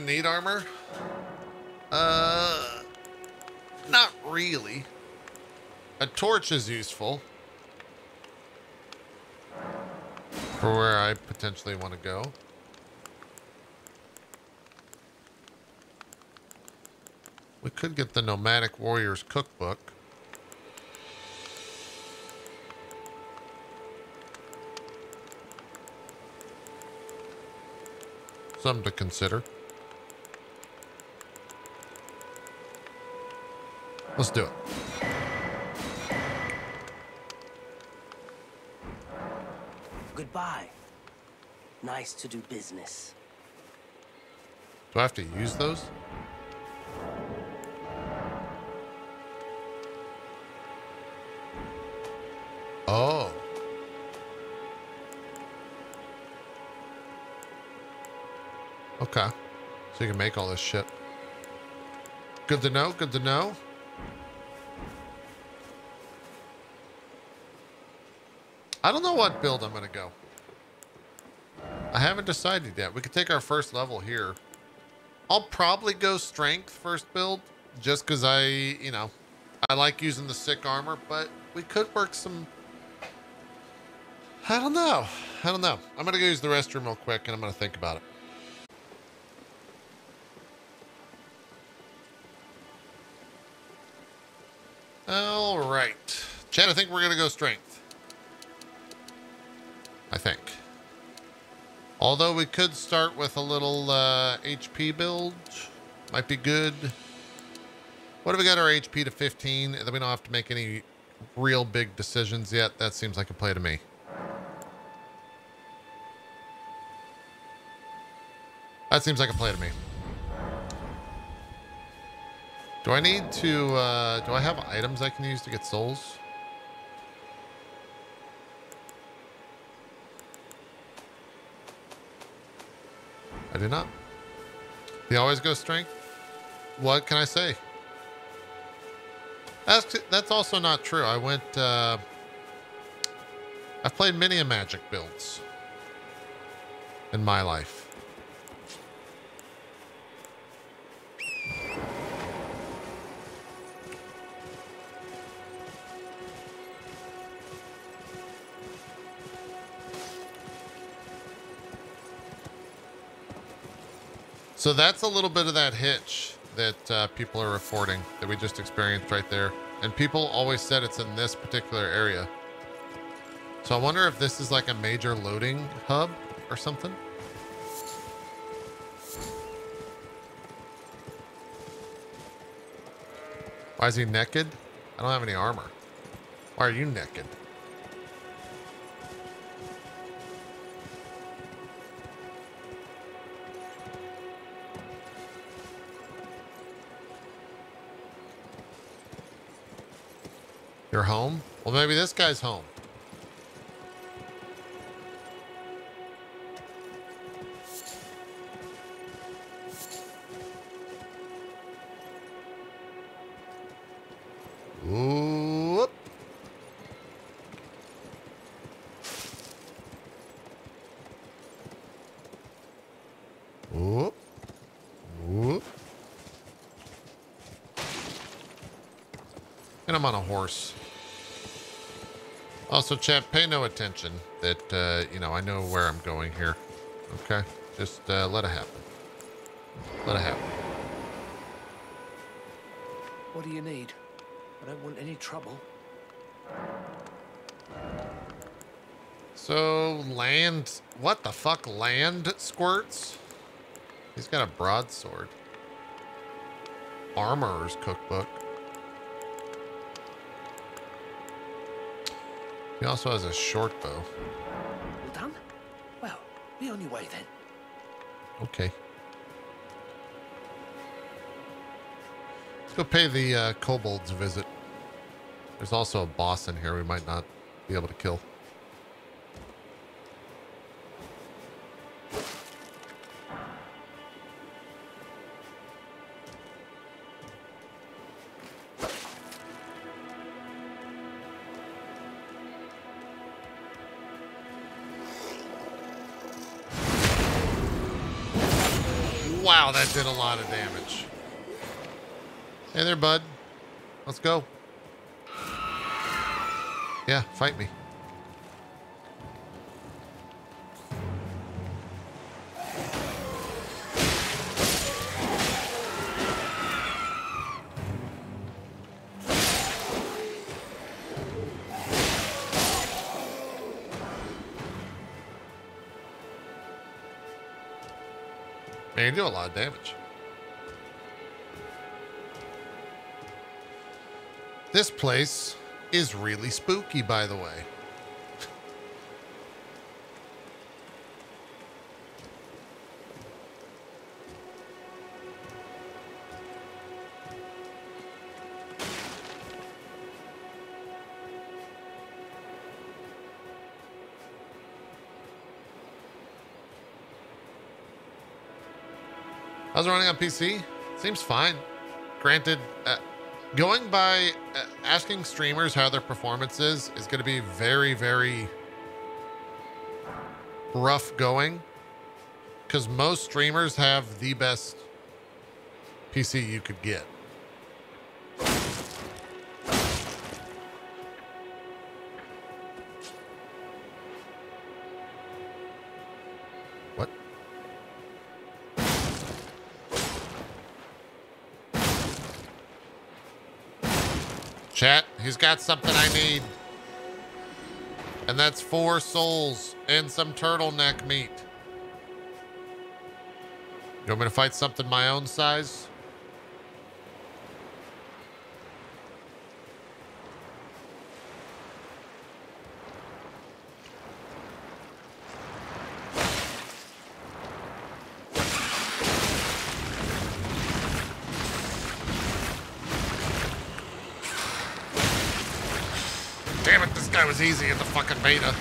even need armor? Uh, not really. A torch is useful for where I potentially want to go. We could get the Nomadic Warriors Cookbook. Something to consider. Let's do it. Goodbye. Nice to do business. Do I have to use those? Oh. Okay. So you can make all this shit. Good to know. Good to know. I don't know what build I'm going to go. I haven't decided yet. We could take our first level here. I'll probably go strength first build just because I, you know, I like using the sick armor, but we could work some. I don't know. I don't know. I'm going to go use the restroom real quick and I'm going to think about it. We could start with a little uh, HP build. Might be good. What if we got our HP to 15 then we don't have to make any real big decisions yet? That seems like a play to me. That seems like a play to me. Do I need to, uh, do I have items I can use to get souls? Do not. You always go strength? What can I say? That's, that's also not true. I went, uh, I've played many a magic builds in my life. So that's a little bit of that hitch that uh, people are reporting that we just experienced right there. And people always said it's in this particular area. So I wonder if this is like a major loading hub or something. Why is he naked? I don't have any armor. Why are you naked? You're home? Well, maybe this guy's home. Whoop. Whoop. Whoop. And I'm on a horse. Also, chat, pay no attention that, uh, you know, I know where I'm going here. Okay? Just uh, let it happen. Let it happen. What do you need? I don't want any trouble. So, land... What the fuck? Land squirts? He's got a broadsword. Armorer's cookbook. He also has a short bow. All done? Well, be on your way then. Okay. Let's go pay the uh, kobolds a visit. There's also a boss in here we might not be able to kill. Did a lot of damage. Hey there, bud. Let's go. Yeah, fight me. You do a lot of damage. This place is really spooky, by the way. How's it running on PC? Seems fine. Granted, uh, going by uh, asking streamers how their performance is is going to be very, very rough going because most streamers have the best PC you could get. Got something I need. And that's four souls and some turtleneck meat. You want me to fight something my own size? Damn it, this guy was easy in the fucking beta.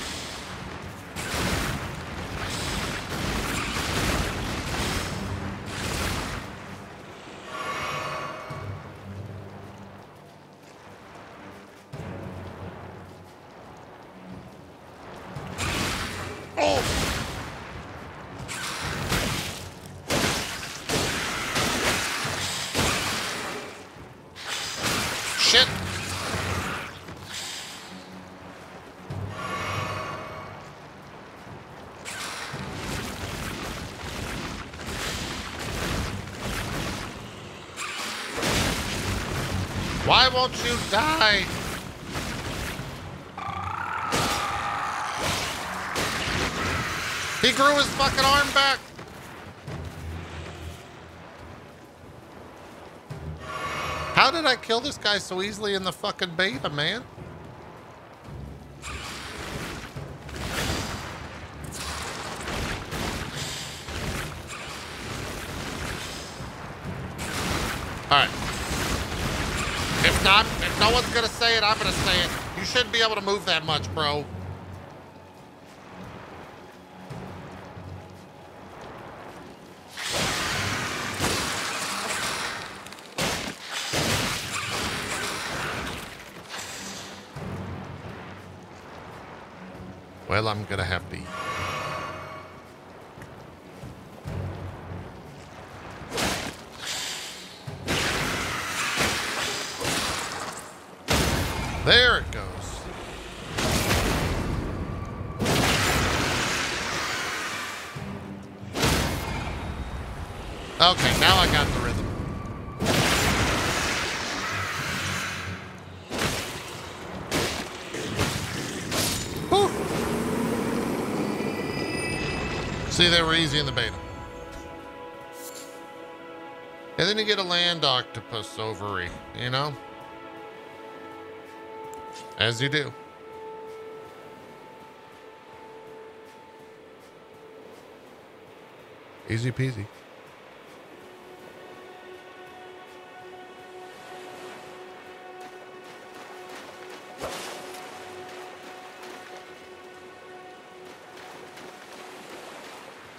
Won't you die? He grew his fucking arm back. How did I kill this guy so easily in the fucking beta, man? If no one's gonna say it, I'm gonna say it. You shouldn't be able to move that much, bro. Well, I'm gonna have to Okay, now I got the rhythm. Whew. See, they were easy in the beta. And then you get a land octopus ovary, you know? As you do. Easy peasy.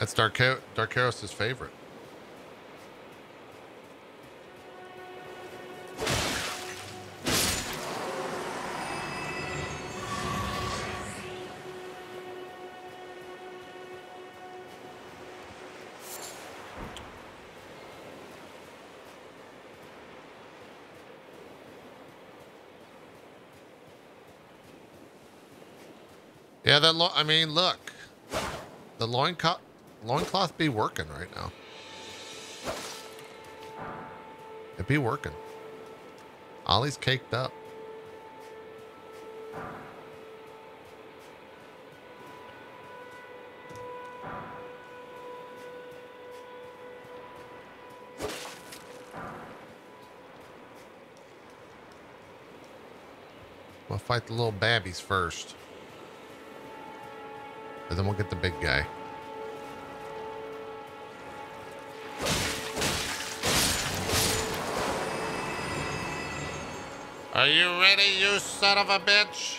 That's Darko Darkaros' favorite. Yeah, that. I mean, look, the loin cut loincloth be working right now. It be working. Ollie's caked up. We'll fight the little babbies first. And then we'll get the big guy. Are you ready, you son of a bitch?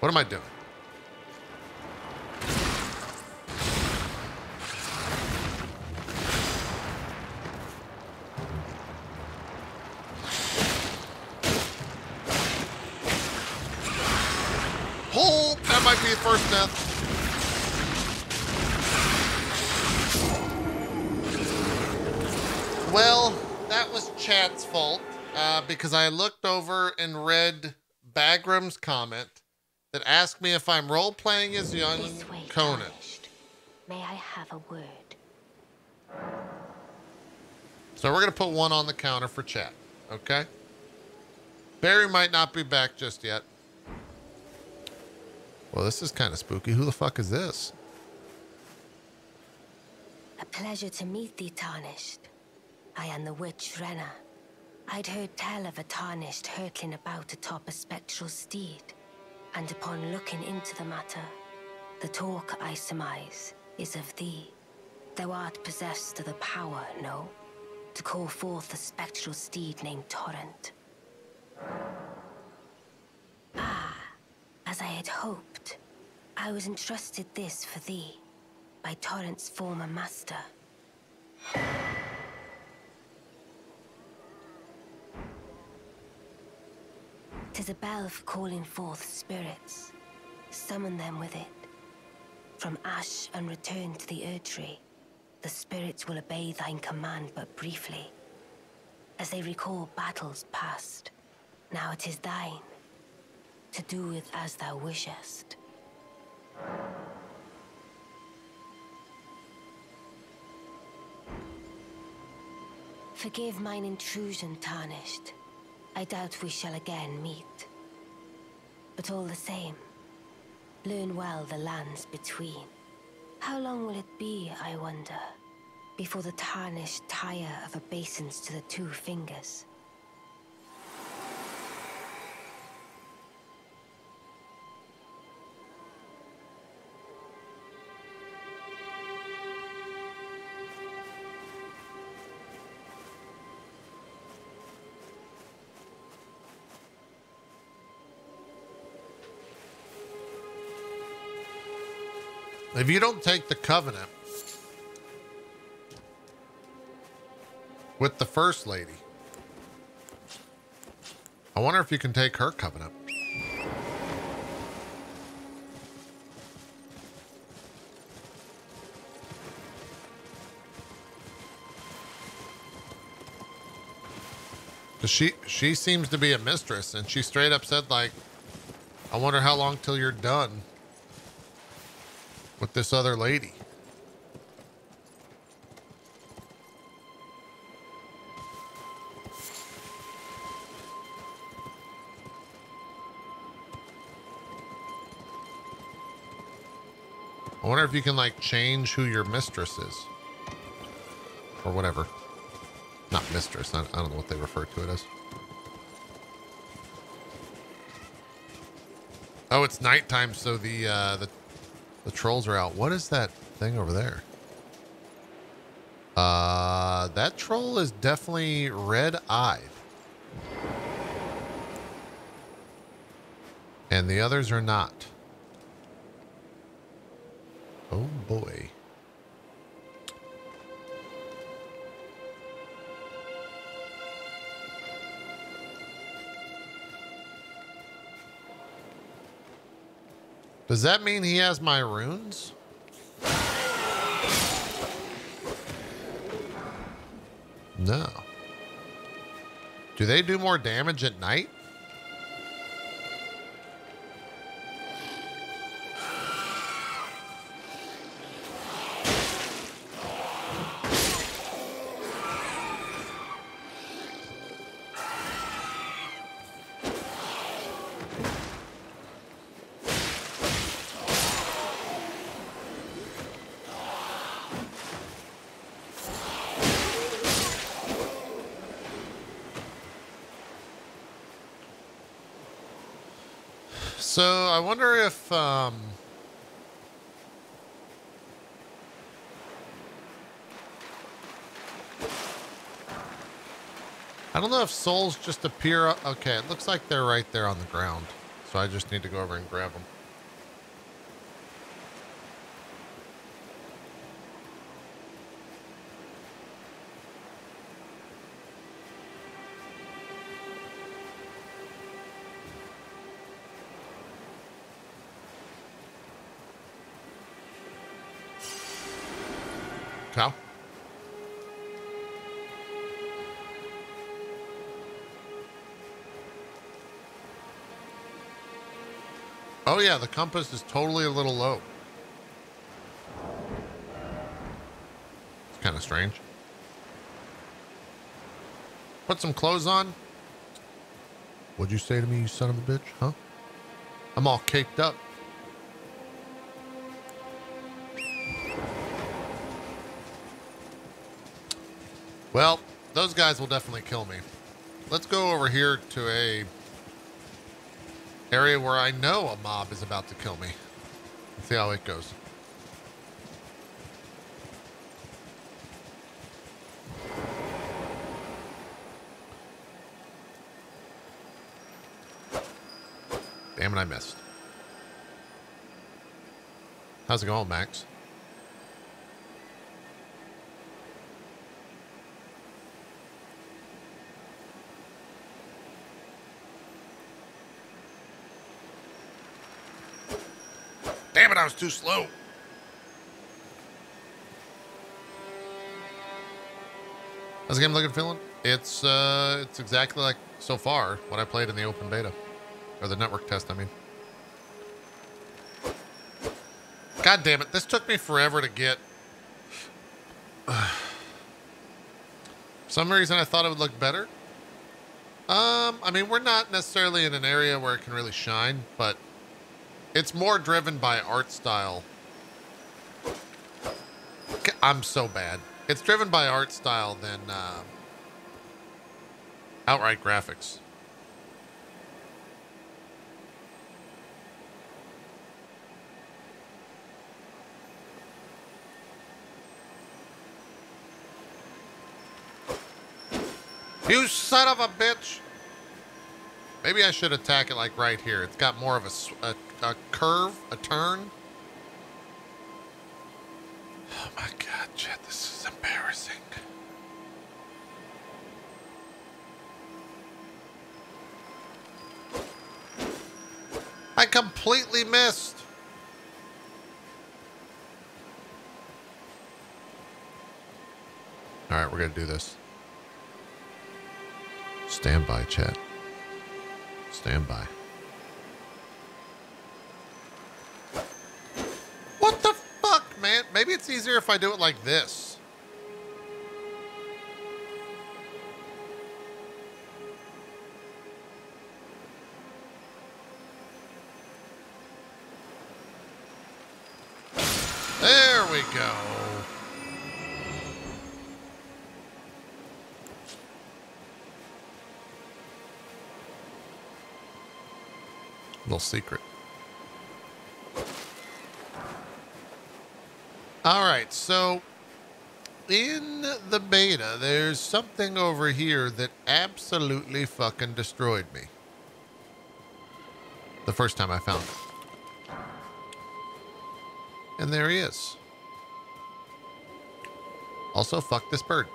What am I doing? Uh, because I looked over and read Bagram's comment that asked me if I'm role playing as young way, Conan. tarnished. May I have a word? So we're gonna put one on the counter for chat, okay? Barry might not be back just yet. Well, this is kind of spooky. Who the fuck is this? A pleasure to meet thee, Tarnished. I am the witch Renna. I'd heard tell of a Tarnished hurtling about atop a spectral steed, and upon looking into the matter, the talk, I surmise, is of thee. Thou art possessed of the power, no? To call forth a spectral steed named Torrent. Ah, as I had hoped, I was entrusted this for thee by Torrent's former master. Tis a bell for calling forth spirits. Summon them with it. From ash and return to the earth Erdtree, the spirits will obey thine command but briefly. As they recall battles past, now it is thine, to do with as thou wishest. Forgive mine intrusion, Tarnished. I doubt we shall again meet. But all the same, learn well the lands between. How long will it be, I wonder, before the Tarnished tire of obeisance to the two fingers? If you don't take the covenant with the first lady, I wonder if you can take her covenant. Cause she she seems to be a mistress, and she straight up said like, "I wonder how long till you're done." With this other lady. I wonder if you can like change who your mistress is or whatever. Not mistress. I, don't know what they refer to it as. Oh, it's nighttime, so the uh, the the trolls are out. What is that thing over there? Uh, that troll is definitely red-eyed. And the others are not. Oh boy. Does that mean he has my runes? No. Do they do more damage at night? If souls just appear. Okay, it looks like they're right there on the ground. So I just need to go over and grab them. Oh yeah, the compass is totally a little low. It's kind of strange. Put some clothes on. What'd you say to me, you son of a bitch? Huh? I'm all caked up. Well, those guys will definitely kill me. Let's go over here to a area where I know a mob is about to kill me. Let's see how it goes. Damn it, I missed. How's it going, Max? Too slow. How's the game looking feeling? It's uh it's exactly like so far what I played in the open beta. Or the network test, I mean. God damn it, this took me forever to get. For some reason I thought it would look better. Um, I mean, we're not necessarily in an area where it can really shine, but it's more driven by art style. I'm so bad. It's driven by art style than uh, outright graphics. You son of a bitch! Maybe I should attack it like right here. It's got more of a, a, a curve, a turn. Oh my god, Chet, this is embarrassing. I completely missed. All right, we're going to do this. Stand by, chat. Stand by. Man? Maybe it's easier if I do it like this. There we go. Little secret. All right, so in the beta, there's something over here that absolutely fucking destroyed me. The first time I found it. And there he is. Also, fuck this bird.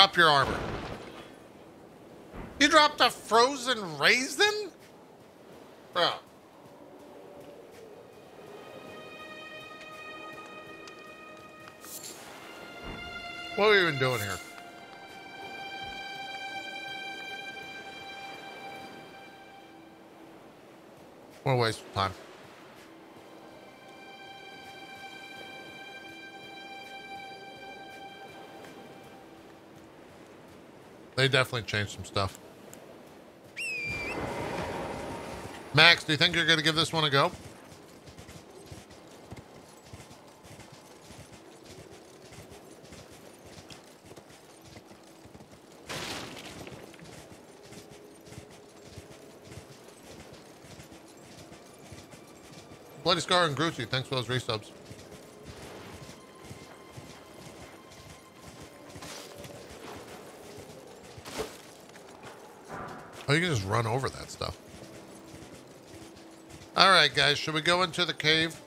Drop your armor. You dropped a frozen raisin? Bro. What are we even doing here? What a waste of time. They definitely changed some stuff. Max, do you think you're going to give this one a go? Bloody Scar and Grootzy, thanks for those resubs. Oh, you can just run over that stuff. All right, guys, should we go into the cave?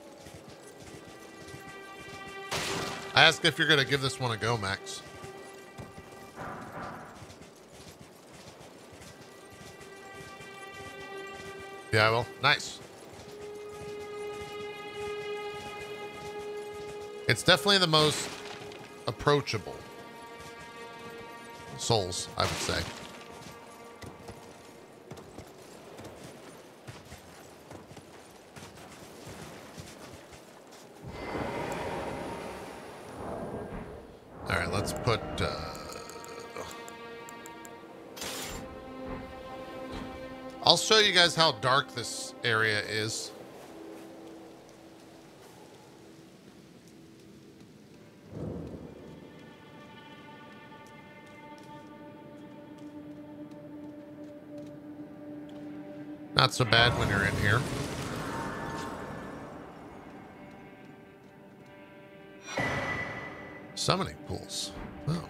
I ask if you're going to give this one a go, Max. Yeah, I will. Nice. It's definitely the most approachable souls, I would say. You guys how dark this area is. Not so bad when you're in here. Summoning pools. Oh.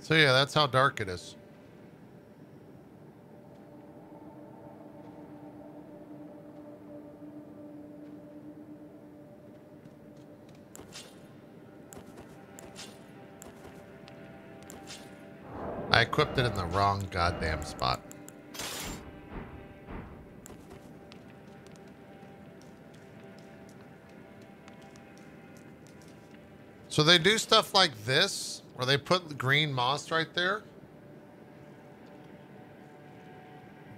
So yeah, that's how dark it is. I equipped it in the wrong goddamn spot. So they do stuff like this, where they put the green moss right there.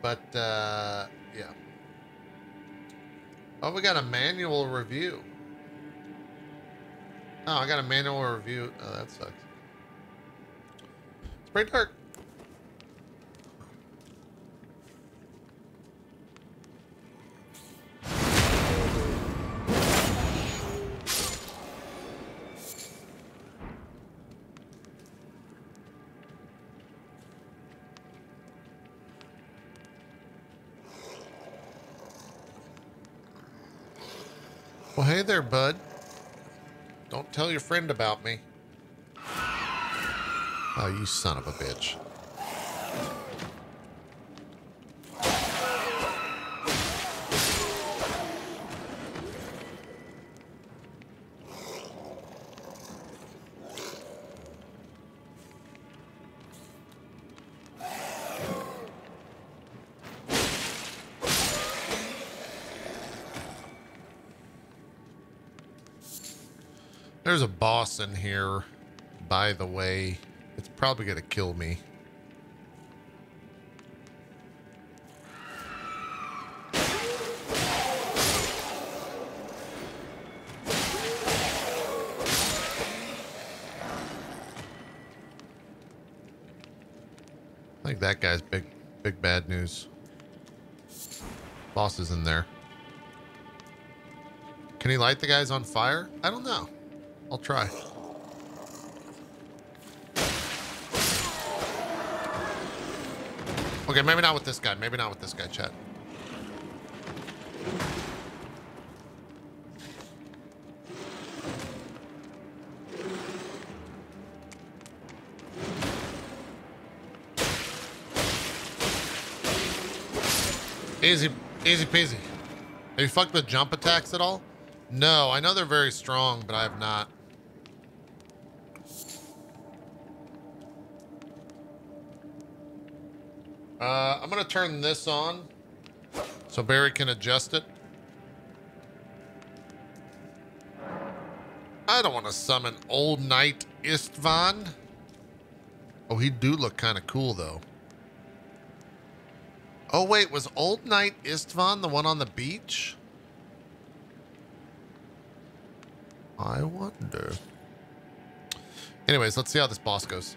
But, uh, yeah. Oh, we got a manual review. Oh, I got a manual review. Oh, that sucks. It's pretty dark. There, bud. Don't tell your friend about me. Oh, you son of a bitch. There's a boss in here, by the way. It's probably going to kill me. I think that guy's big, big bad news. Boss is in there. Can he light the guys on fire? I don't know. I'll try. Okay, maybe not with this guy. Maybe not with this guy, chat. Easy, easy peasy. Have you fucked with jump attacks at all? No, I know they're very strong, but I have not. Uh, I'm gonna turn this on so Barry can adjust it. I don't want to summon Old Knight Istvan. Oh, he do look kind of cool though. Oh wait, was Old Knight Istvan the one on the beach? I wonder. Anyways, let's see how this boss goes.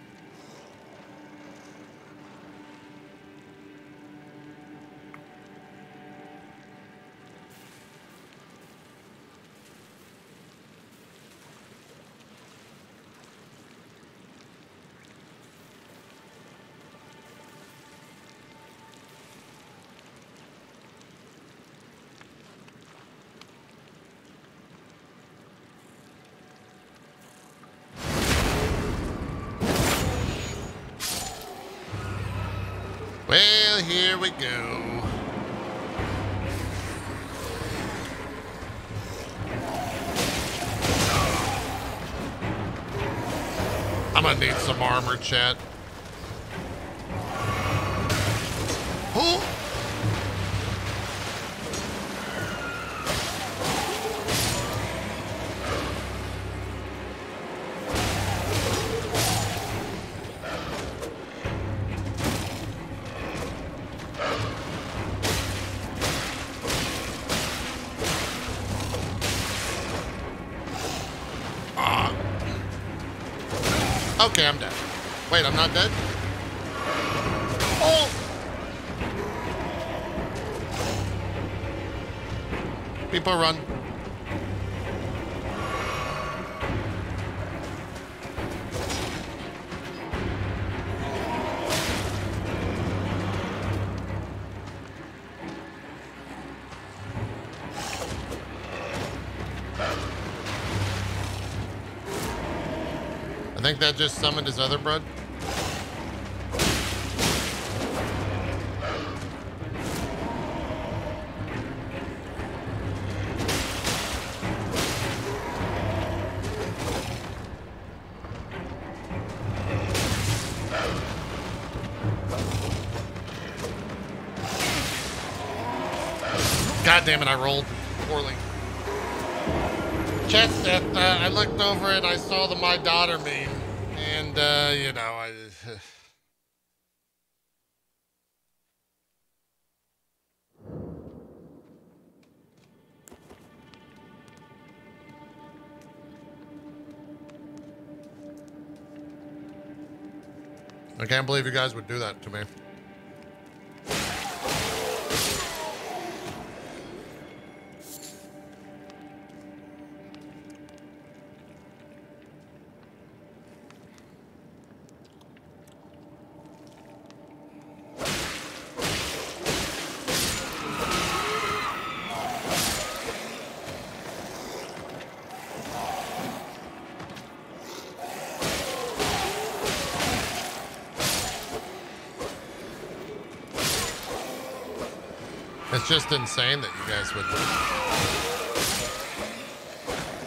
Go. I'm gonna need some armor, chat. Oh! Think that just summoned his other blood. God damn it, I rolled poorly. Chet said, uh, I looked over and I saw the My Daughter meme. And, uh, you know, I. I can't believe you guys would do that to me. Just insane that you guys would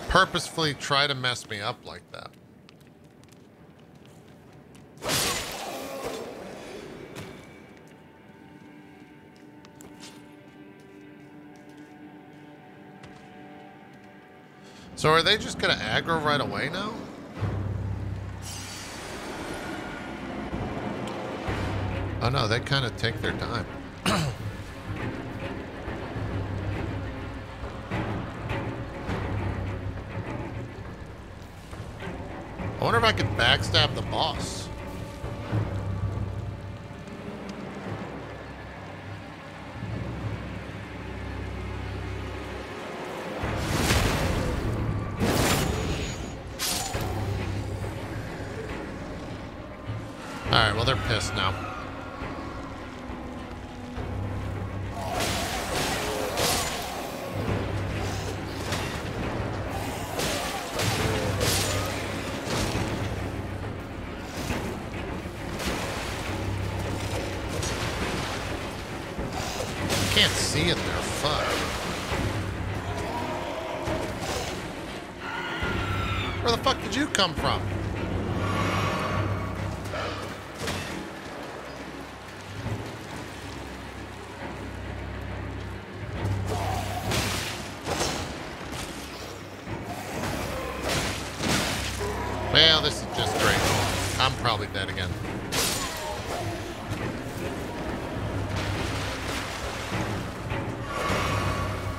purposefully try to mess me up like that. So are they just gonna aggro right away now? Oh no, they kind of take their time. I could backstab the boss. Come from? Well, this is just great. I'm probably dead again.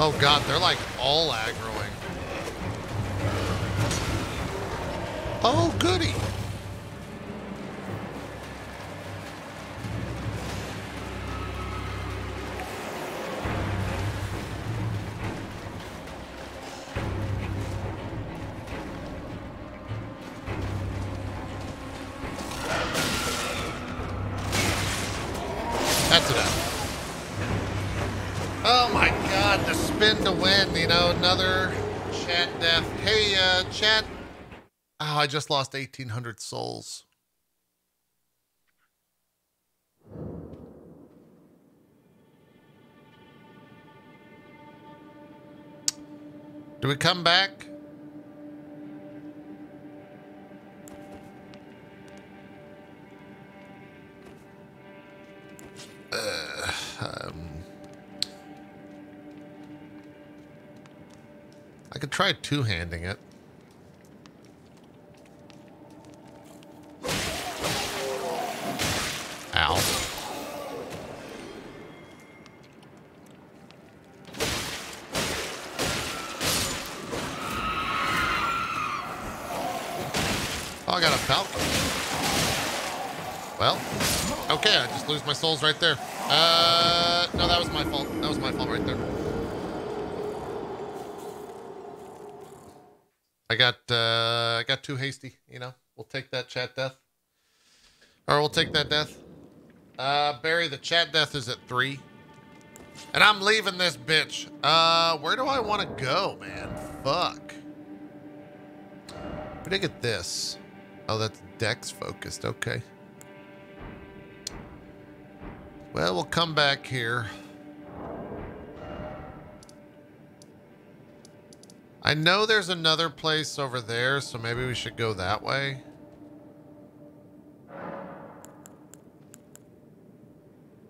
Oh god, they're like all aggroing. Another chat death. Hey, uh, chat. Oh, I just lost 1,800 souls. Do we come back? I could try two-handing it. Ow. Oh, I got a falcon. Well, okay, I just lose my souls right there. Too hasty, you know. We'll take that chat death. Or we'll take that death. Uh, Barry, the chat death is at three. And I'm leaving this bitch. Uh, where do I want to go, man? Fuck. Where did I get this? Oh, that's Dex focused. Okay. Well, we'll come back here. I know there's another place over there, so maybe we should go that way.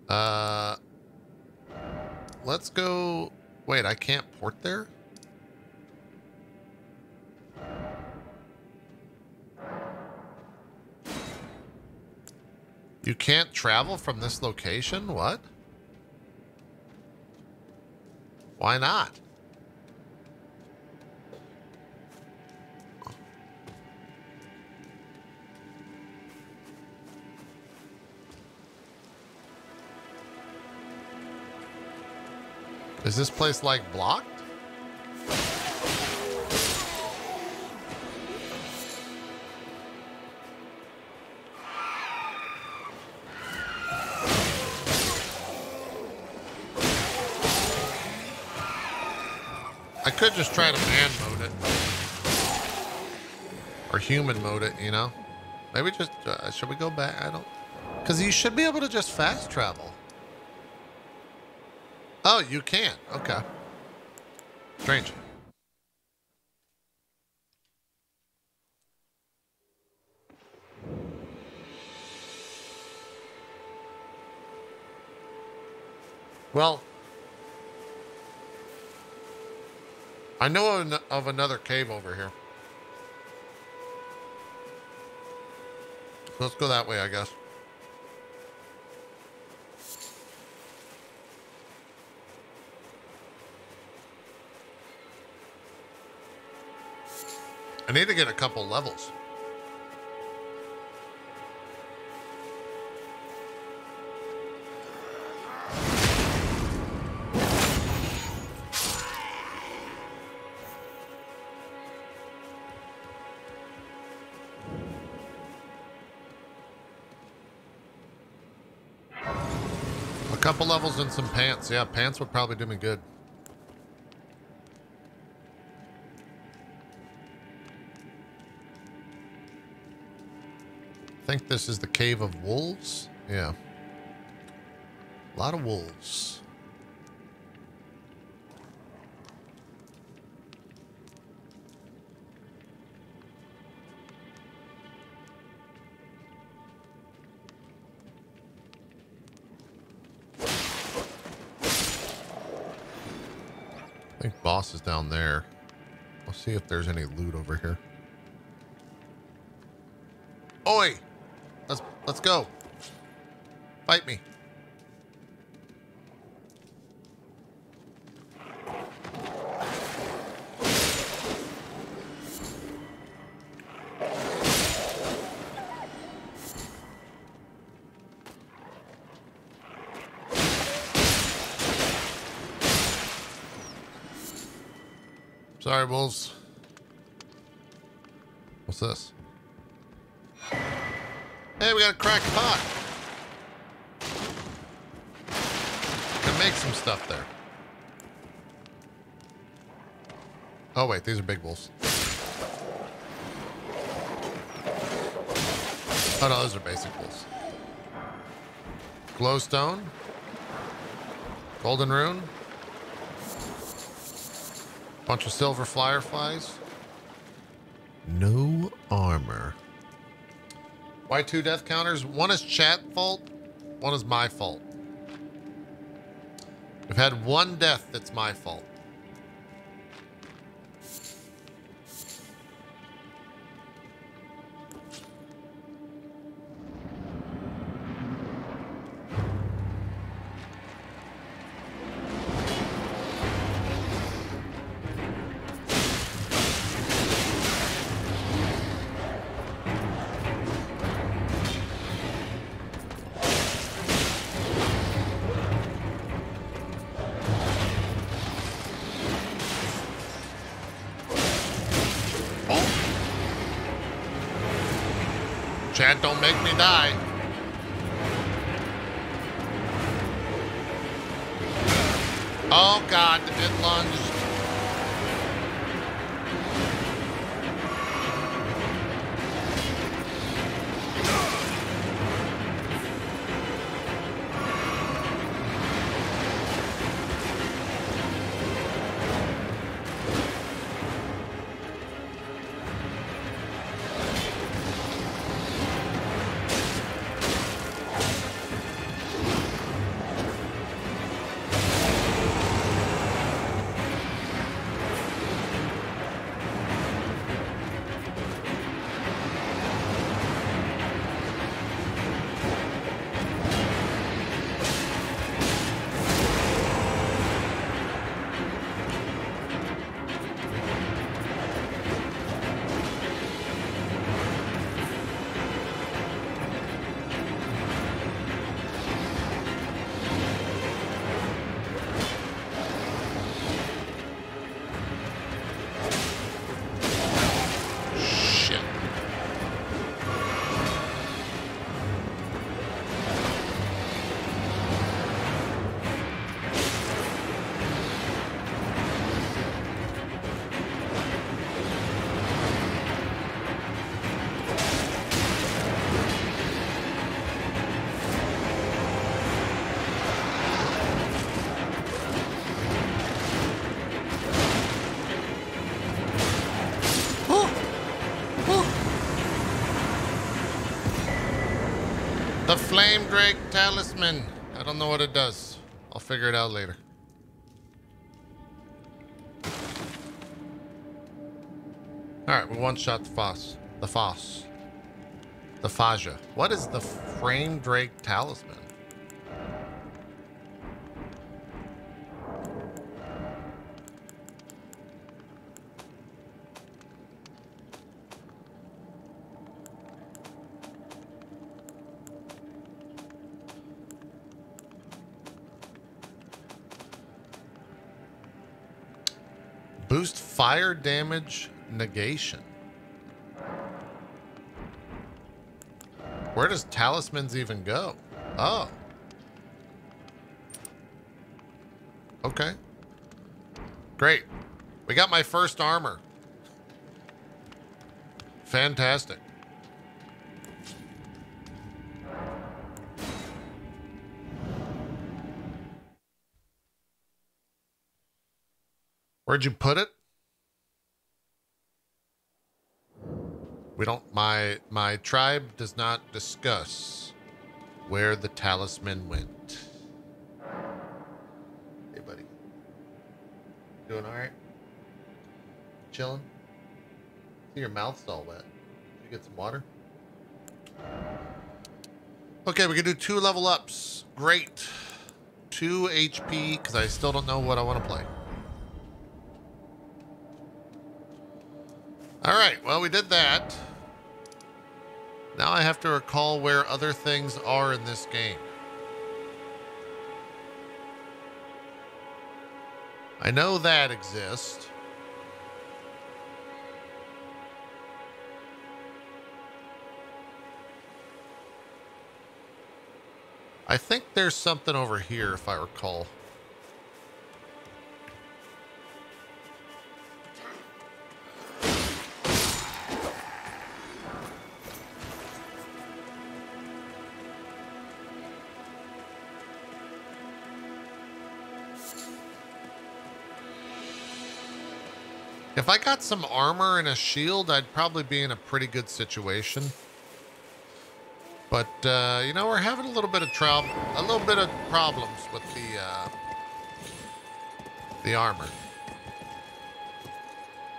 Uh, let's go. Wait, I can't port there? You can't travel from this location? What? Why not? Is this place like blocked? I could just try to man mode it. Or human mode it, you know? Maybe just, uh, should we go back? I don't, because you should be able to just fast travel. Oh, you can. Okay. Strange. Well, I know of of another cave over here. Let's go that way, I guess. I need to get a couple levels. A couple levels and some pants. Yeah, pants would probably do me good. think this is the Cave of Wolves. Yeah. A lot of wolves. I think boss is down there. I'll see if there's any loot over here. Oi! Let's go. Fight me. Sorry, wolves. Hey, got a cracked pot. Can make some stuff there. Oh wait, these are big wolves. Oh no, those are basic wolves. Glowstone. Golden rune. Bunch of silver fireflies. No armor. Two death counters? One is chat fault, one is my fault. We've had one death that's my fault. The Flame Drake Talisman. I don't know what it does. I'll figure it out later. Alright, we one shot the Foss. The Foss. The Faja. What is the Flame Drake Talisman? Fire damage negation. Where does talismans even go? Oh. Okay. Great. We got my first armor. Fantastic. Where'd you put it? We don't my my tribe does not discuss where the talisman went. Hey buddy. Doing all right? Chilling? See, your mouth's all wet. Did you get some water? Okay, we can do two level ups. Great. Two HP, because I still don't know what I want to play. All right, well, we did that. Now I have to recall where other things are in this game. I know that exists. I think there's something over here, if I recall. If I got some armor and a shield, I'd probably be in a pretty good situation. But, uh, you know, we're having a little bit of trouble, a little bit of problems with the, uh, the armor.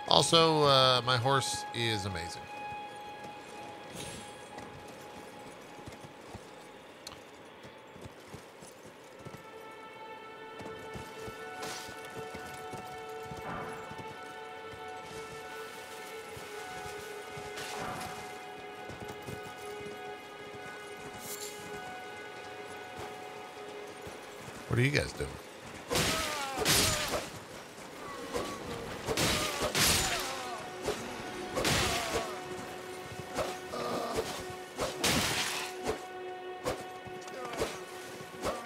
Also, uh, my horse is amazing. What are you guys doing?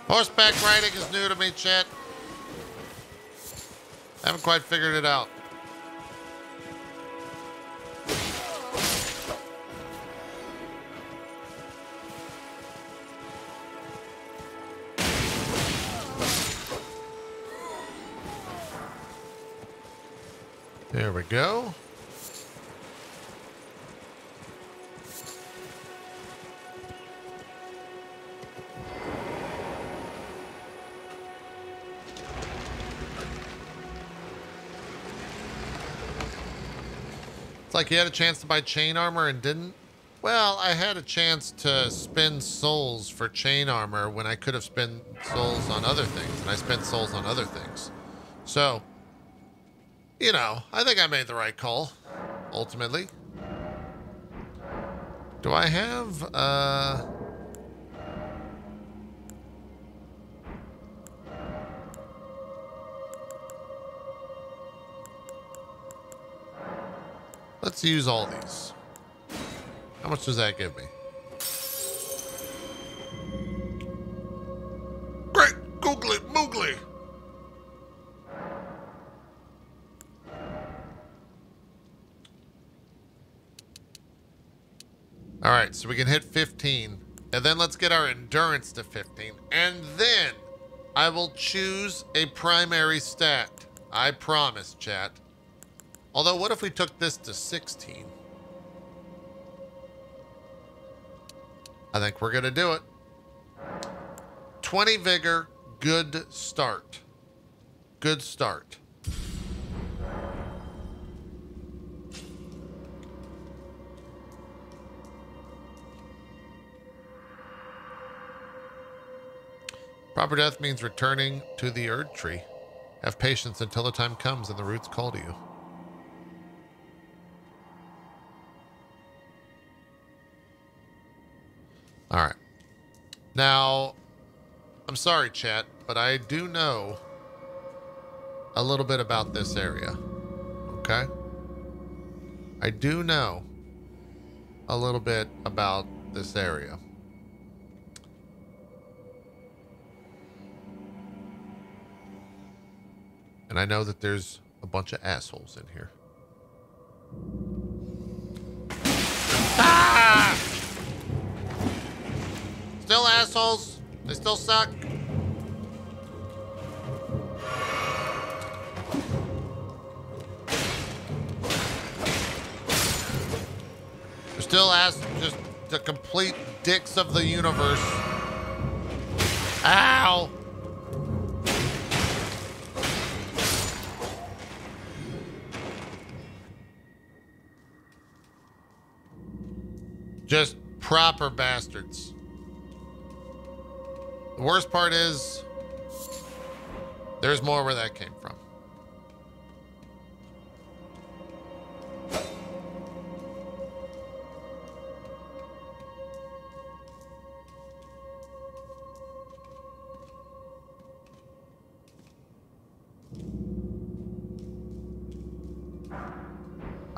Horseback riding is new to me, Chet. Haven't quite figured it out. Go. It's like you had a chance to buy chain armor and didn't. Well, I had a chance to spend souls for chain armor when I could have spent souls on other things, and I spent souls on other things. So, you know, I think I made the right call, ultimately. Do I have, uh... Let's use all these. How much does that give me? Right, so we can hit 15. And then let's get our endurance to 15. And then I will choose a primary stat. I promise, chat. Although, what if we took this to 16? I think we're going to do it. 20 vigor, good start. Good start. Proper death means returning to the Erd tree. Have patience until the time comes and the roots call to you. All right. Now, I'm sorry, chat, but I do know a little bit about this area. Okay? I do know a little bit about this area. And I know that there's a bunch of assholes in here. Ah! Still assholes. They still suck. They're still ass just the complete dicks of the universe. Ow! Just proper bastards. The worst part is there's more where that came from.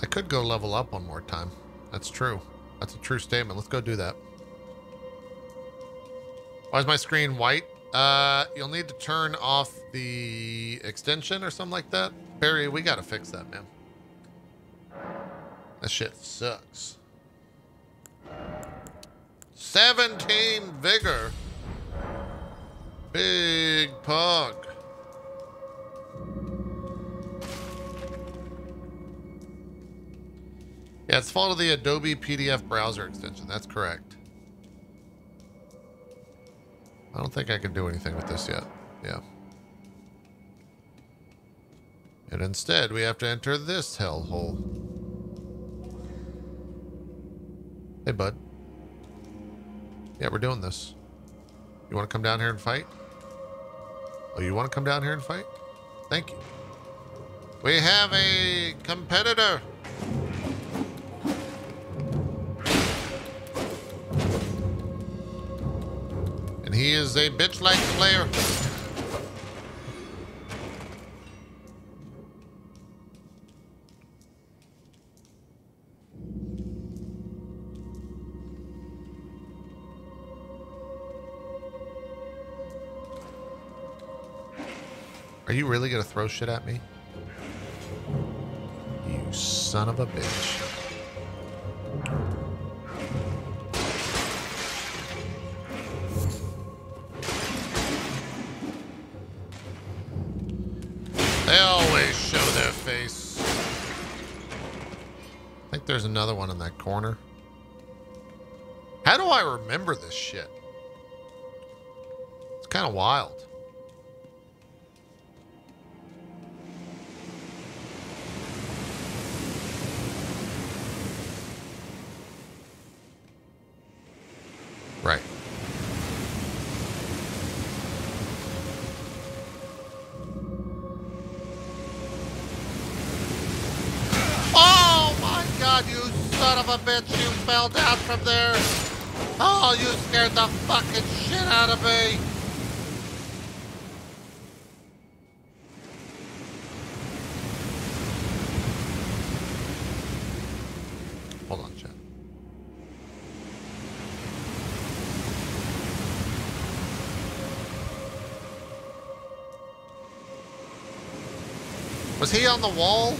I could go level up one more time. That's true. That's a true statement. Let's go do that. Why is my screen white? Uh, you'll need to turn off the extension or something like that. Barry, we gotta fix that, man. That shit sucks. 17 vigor. Big pug. Yeah, it's of the Adobe PDF browser extension. That's correct. I don't think I can do anything with this yet. Yeah. And instead, we have to enter this hellhole. Hey, bud. Yeah, we're doing this. You want to come down here and fight? Oh, you want to come down here and fight? Thank you. We have a competitor. He is a bitch-like player. Are you really gonna throw shit at me? You son of a bitch. There's another one in that corner. How do I remember this shit? It's kind of wild. From there. Oh, you scared the fucking shit out of me. Hold on, chat. Was he on the wall?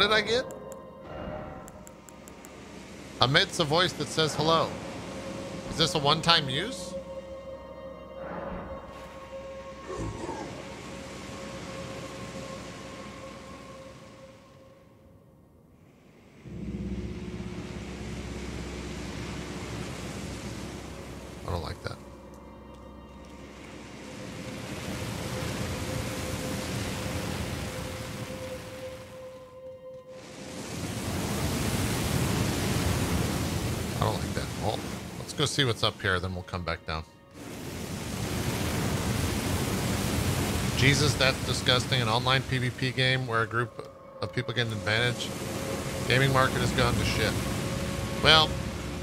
What did I get? Amidst a voice that says hello. Is this a one-time use? See what's up here, then we'll come back down. Jesus, that's disgusting. An online PvP game where a group of people get an advantage. Gaming market has gone to shit. Well,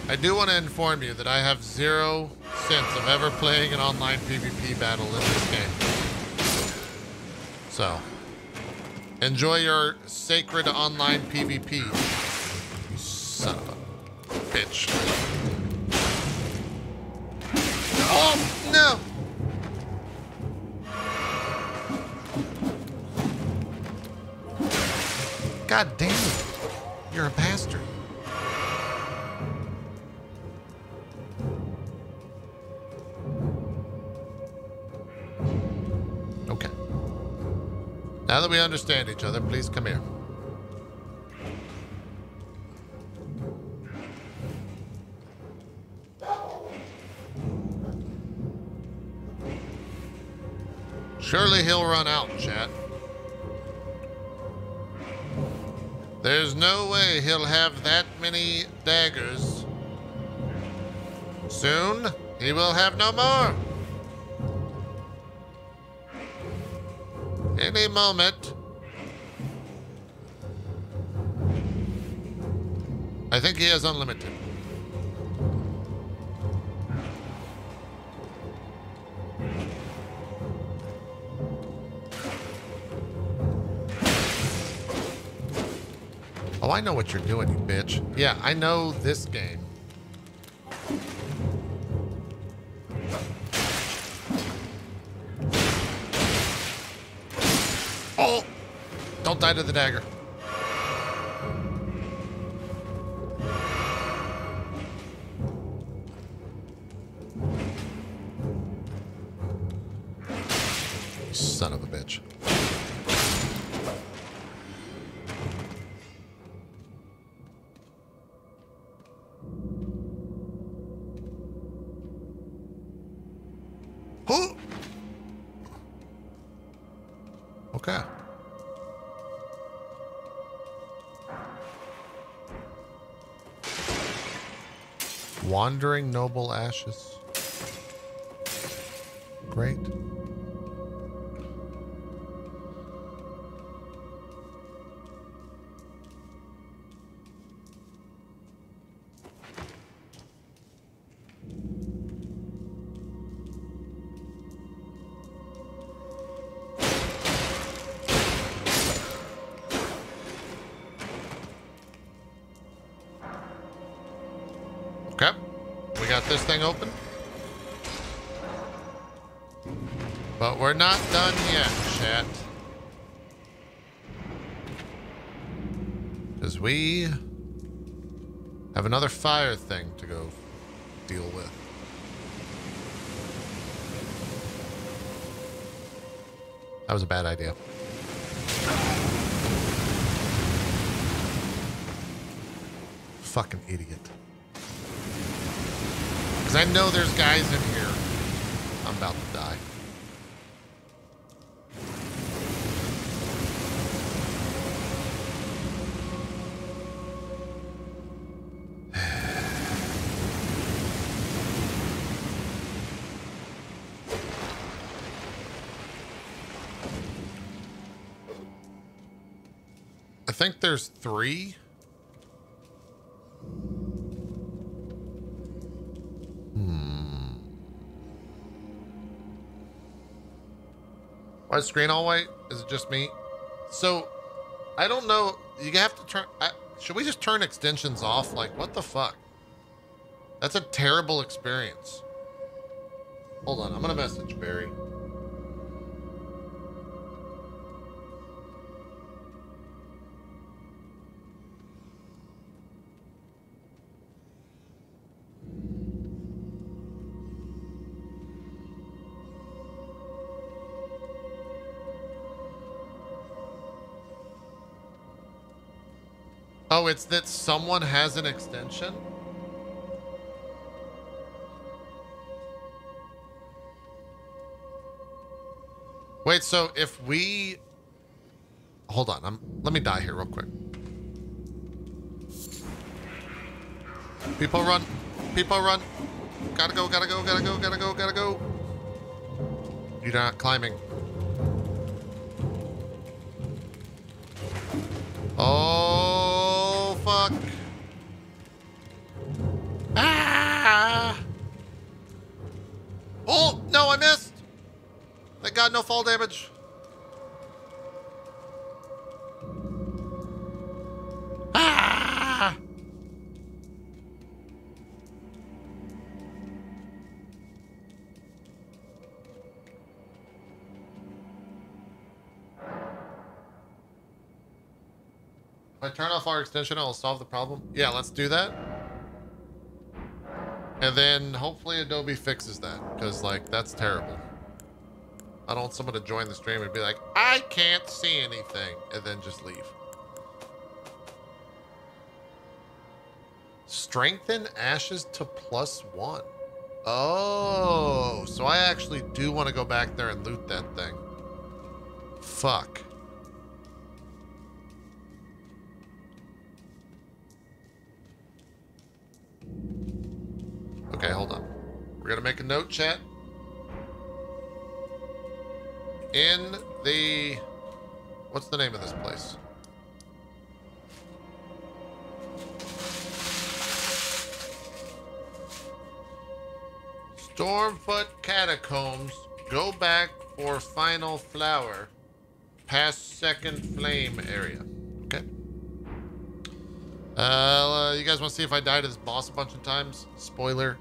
I do want to inform you that I have zero sense of ever playing an online PvP battle in this game. So, enjoy your sacred online PvP. Son of a bitch. Understand each other, please come here. Surely he'll run out, chat. There's no way he'll have that many daggers. Soon, he will have no more. Any moment. I think he has unlimited. Oh, I know what you're doing, you bitch. Yeah, I know this game. Oh! Don't die to the dagger. Wandering noble ashes. Great. Okay. We got this thing open. But we're not done yet, chat. Because we have another fire thing to go deal with. That was a bad idea. Fucking idiot. I know there's guys in here. I'm about to die. I think there's three. Is screen all white? Is it just me? So, I don't know. You have to turn. I, should we just turn extensions off? Like, what the fuck? That's a terrible experience. Hold on, I'm gonna message Barry. It's that someone has an extension? Wait, so if we Hold on, I'm let me die here real quick. People run. People run. Gotta go, gotta go, gotta go, gotta go, gotta go. You're not climbing. Extension, I'll solve the problem. Yeah, let's do that. And then hopefully Adobe fixes that, because, like, that's terrible. I don't want someone to join the stream and be like, I can't see anything, and then just leave. Strengthen ashes to plus one. Oh, so I actually do want to go back there and loot that thing. Fuck. Note, chat. In the... What's the name of this place? Stormfoot Catacombs. Go back for final flower. Past second flame area. Okay. Uh, you guys want to see if I died as boss a bunch of times? Spoiler,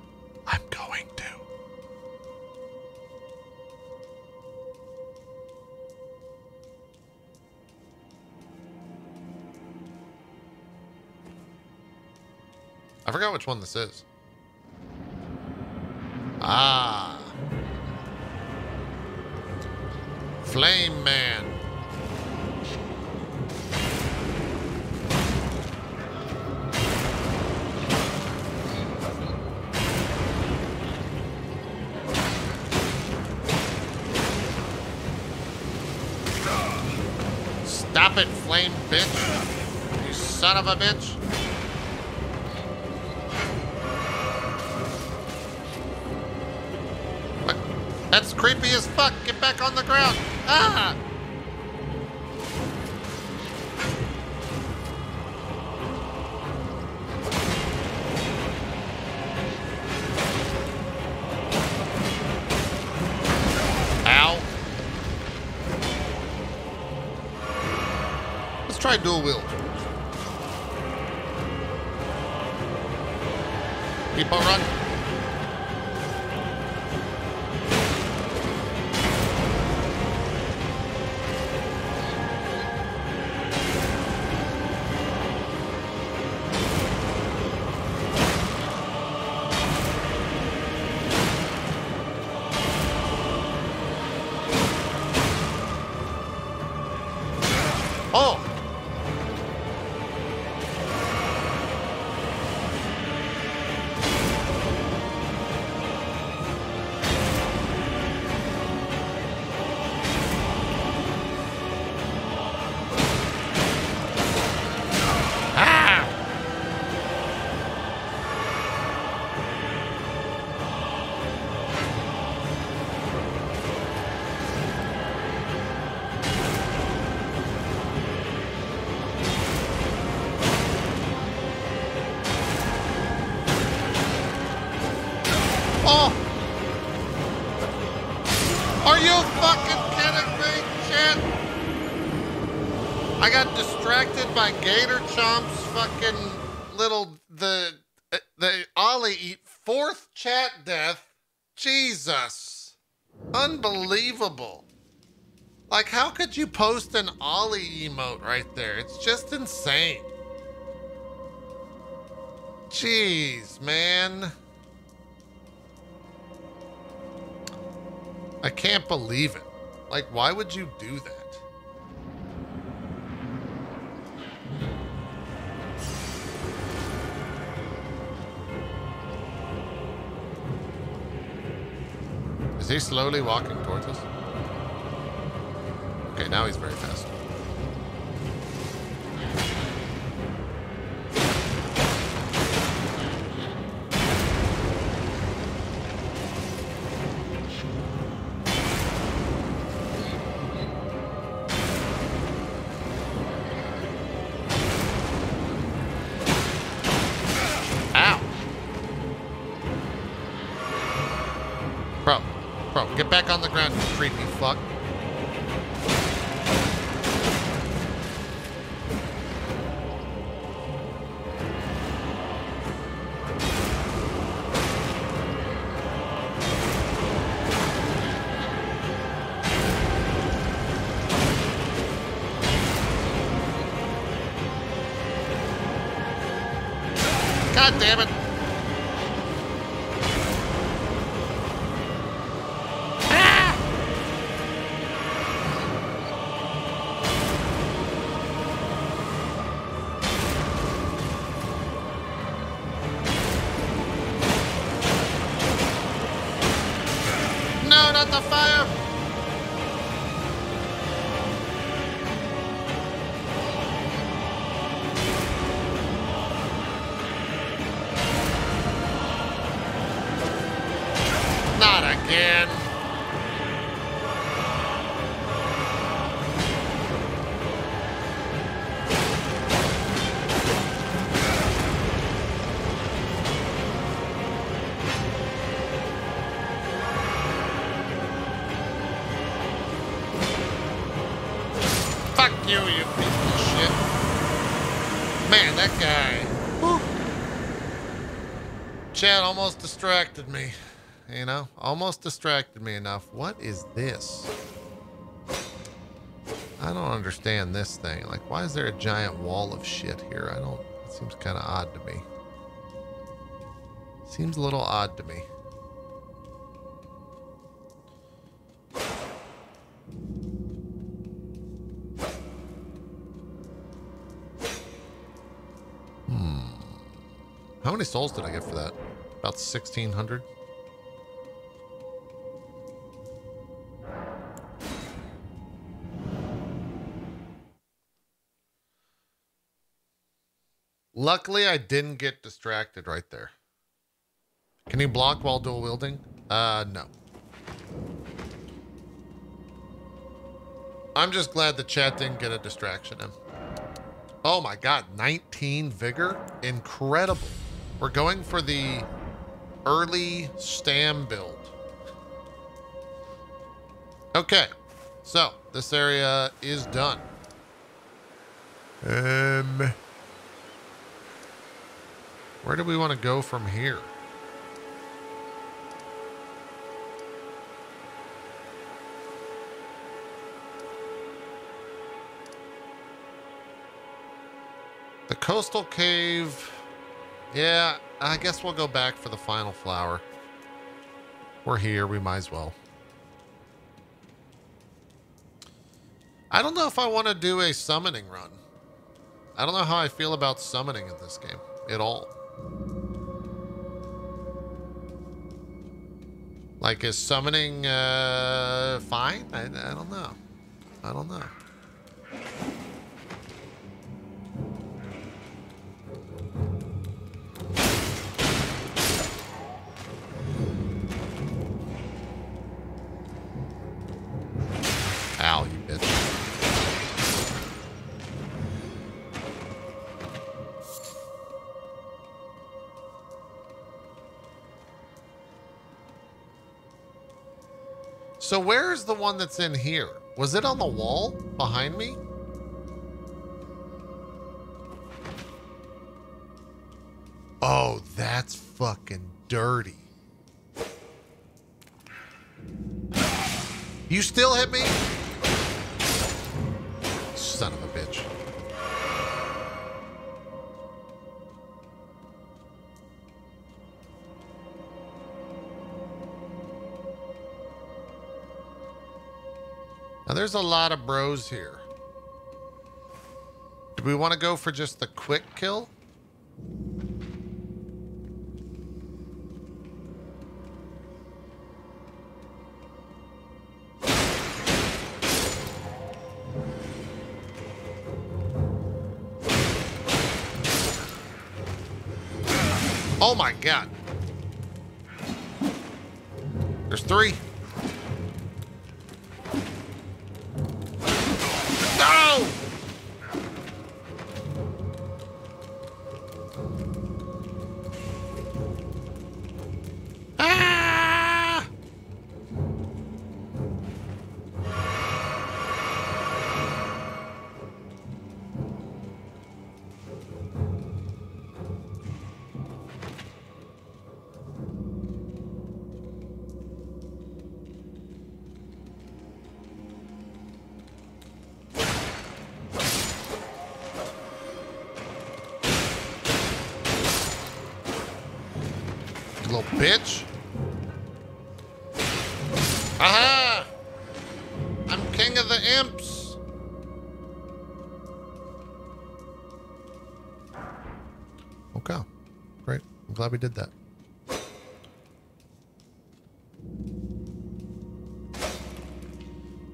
I'm going to. I forgot which one this is. Ah. Flame Man. Stop it, flame bitch. You son of a bitch. That's creepy as fuck. Get back on the ground. Ah! Post an Ollie emote right there? It's just insane. Jeez, man. I can't believe it. Like, why would you do that? Is he slowly walking towards us? Okay, now he's very fast. Ow! Bro, bro, get back on the ground, you creepy fuck. Almost distracted me. You know, almost distracted me enough. What is this? I don't understand this thing. Like, why is there a giant wall of shit here? I don't. It seems kind of odd to me. Seems a little odd to me. Hmm. How many souls did I get for that? About 1600? Luckily, I didn't get distracted right there. Can you block while dual wielding? Uh, no. I'm just glad the chat didn't get a distraction in. Oh my god, 19 vigor? Incredible. We're going for the early stam build. Okay, so this area is done. Um, where do we want to go from here? The coastal cave. Yeah, I guess we'll go back for the final flower. We're here, we might as well. I don't know if I want to do a summoning run. I don't know how I feel about summoning in this game at all. Like, is summoning uh, fine? I, I don't know. I don't know. So where's the one that's in here? Was it on the wall behind me? Oh, that's fucking dirty. You still hit me? Son of a bitch. Now there's a lot of bros here. Do we want to go for just the quick kill? Oh my god. There's three. Glad we did that.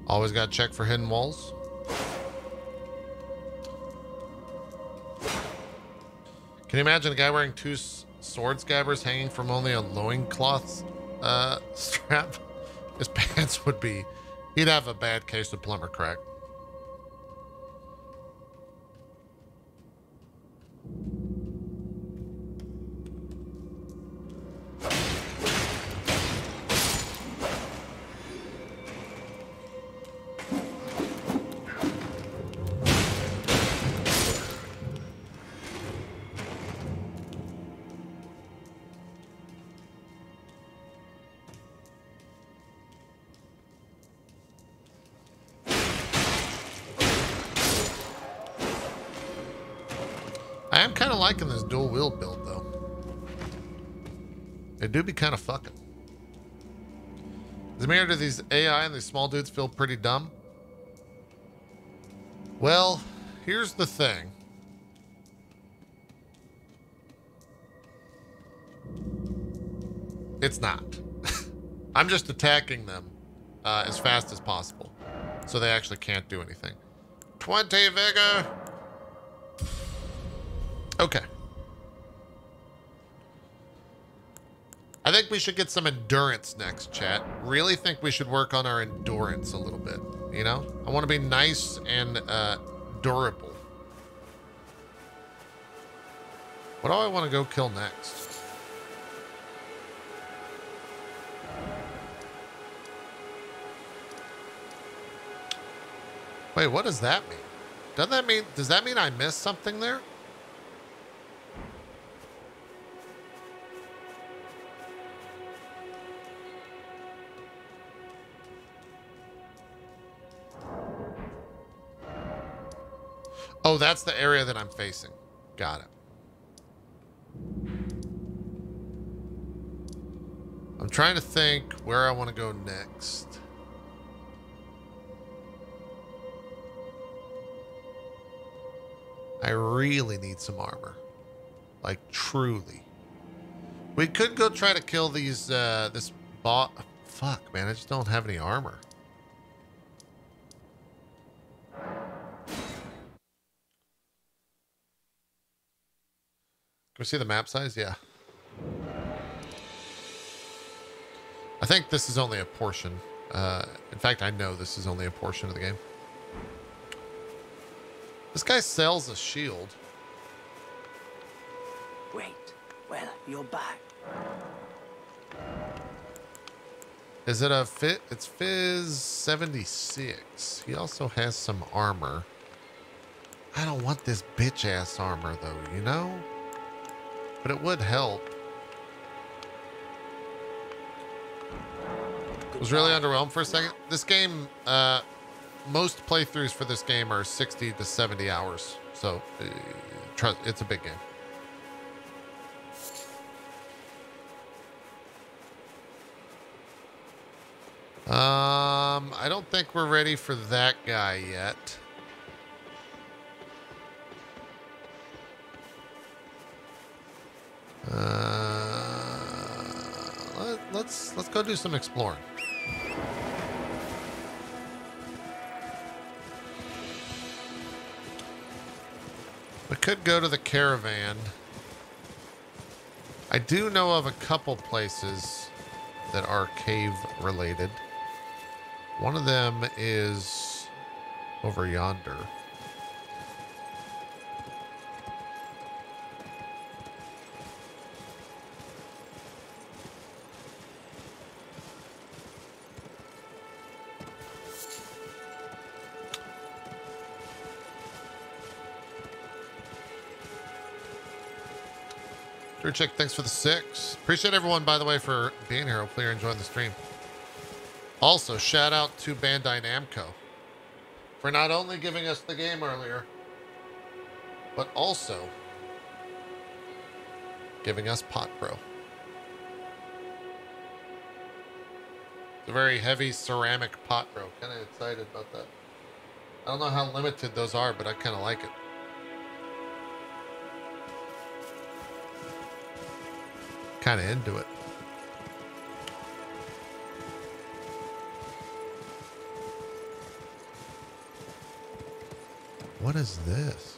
Always got to check for hidden walls. Can you imagine a guy wearing two sword scabbers hanging from only a loincloth uh, strap? His pants would be... He'd have a bad case of plumber crack. Do be kind of fucking. Zamir, do these AI and these small dudes feel pretty dumb? Well, here's the thing. It's not. I'm just attacking them uh, as fast as possible. So they actually can't do anything. 20 vigor! Okay. I think we should get some endurance next, chat. Really think we should work on our endurance a little bit. You know? I want to be nice and uh, durable. What do I want to go kill next? Wait, what does that mean? Doesn't that mean, does that mean I missed something there? Oh, that's the area that I'm facing. Got it. I'm trying to think where I want to go next. I really need some armor. Like, truly. We could go try to kill these, uh, this bot. Fuck, man, I just don't have any armor. We see the map size? Yeah. I think this is only a portion. Uh, in fact, I know this is only a portion of the game. This guy sells a shield. Wait. Well, you're back. Is it a fit? It's Fizz 76. He also has some armor. I don't want this bitch ass armor though, you know? But it would help. Was really underwhelmed for a second. This game, uh, most playthroughs for this game are 60 to 70 hours. So, uh, trust, it's a big game. Um, I don't think we're ready for that guy yet. Uh, let, let's let's go do some exploring. We could go to the caravan. I do know of a couple places that are cave related. One of them is over yonder. Chick, thanks for the six. Appreciate everyone, by the way, for being here. Hopefully you're enjoying the stream. Also, shout out to Bandai Namco for not only giving us the game earlier, but also giving us Pot Pro. It's a very heavy ceramic pot bro. Kind of excited about that. I don't know how limited those are, but I kind of like it. Kind of into it. What is this?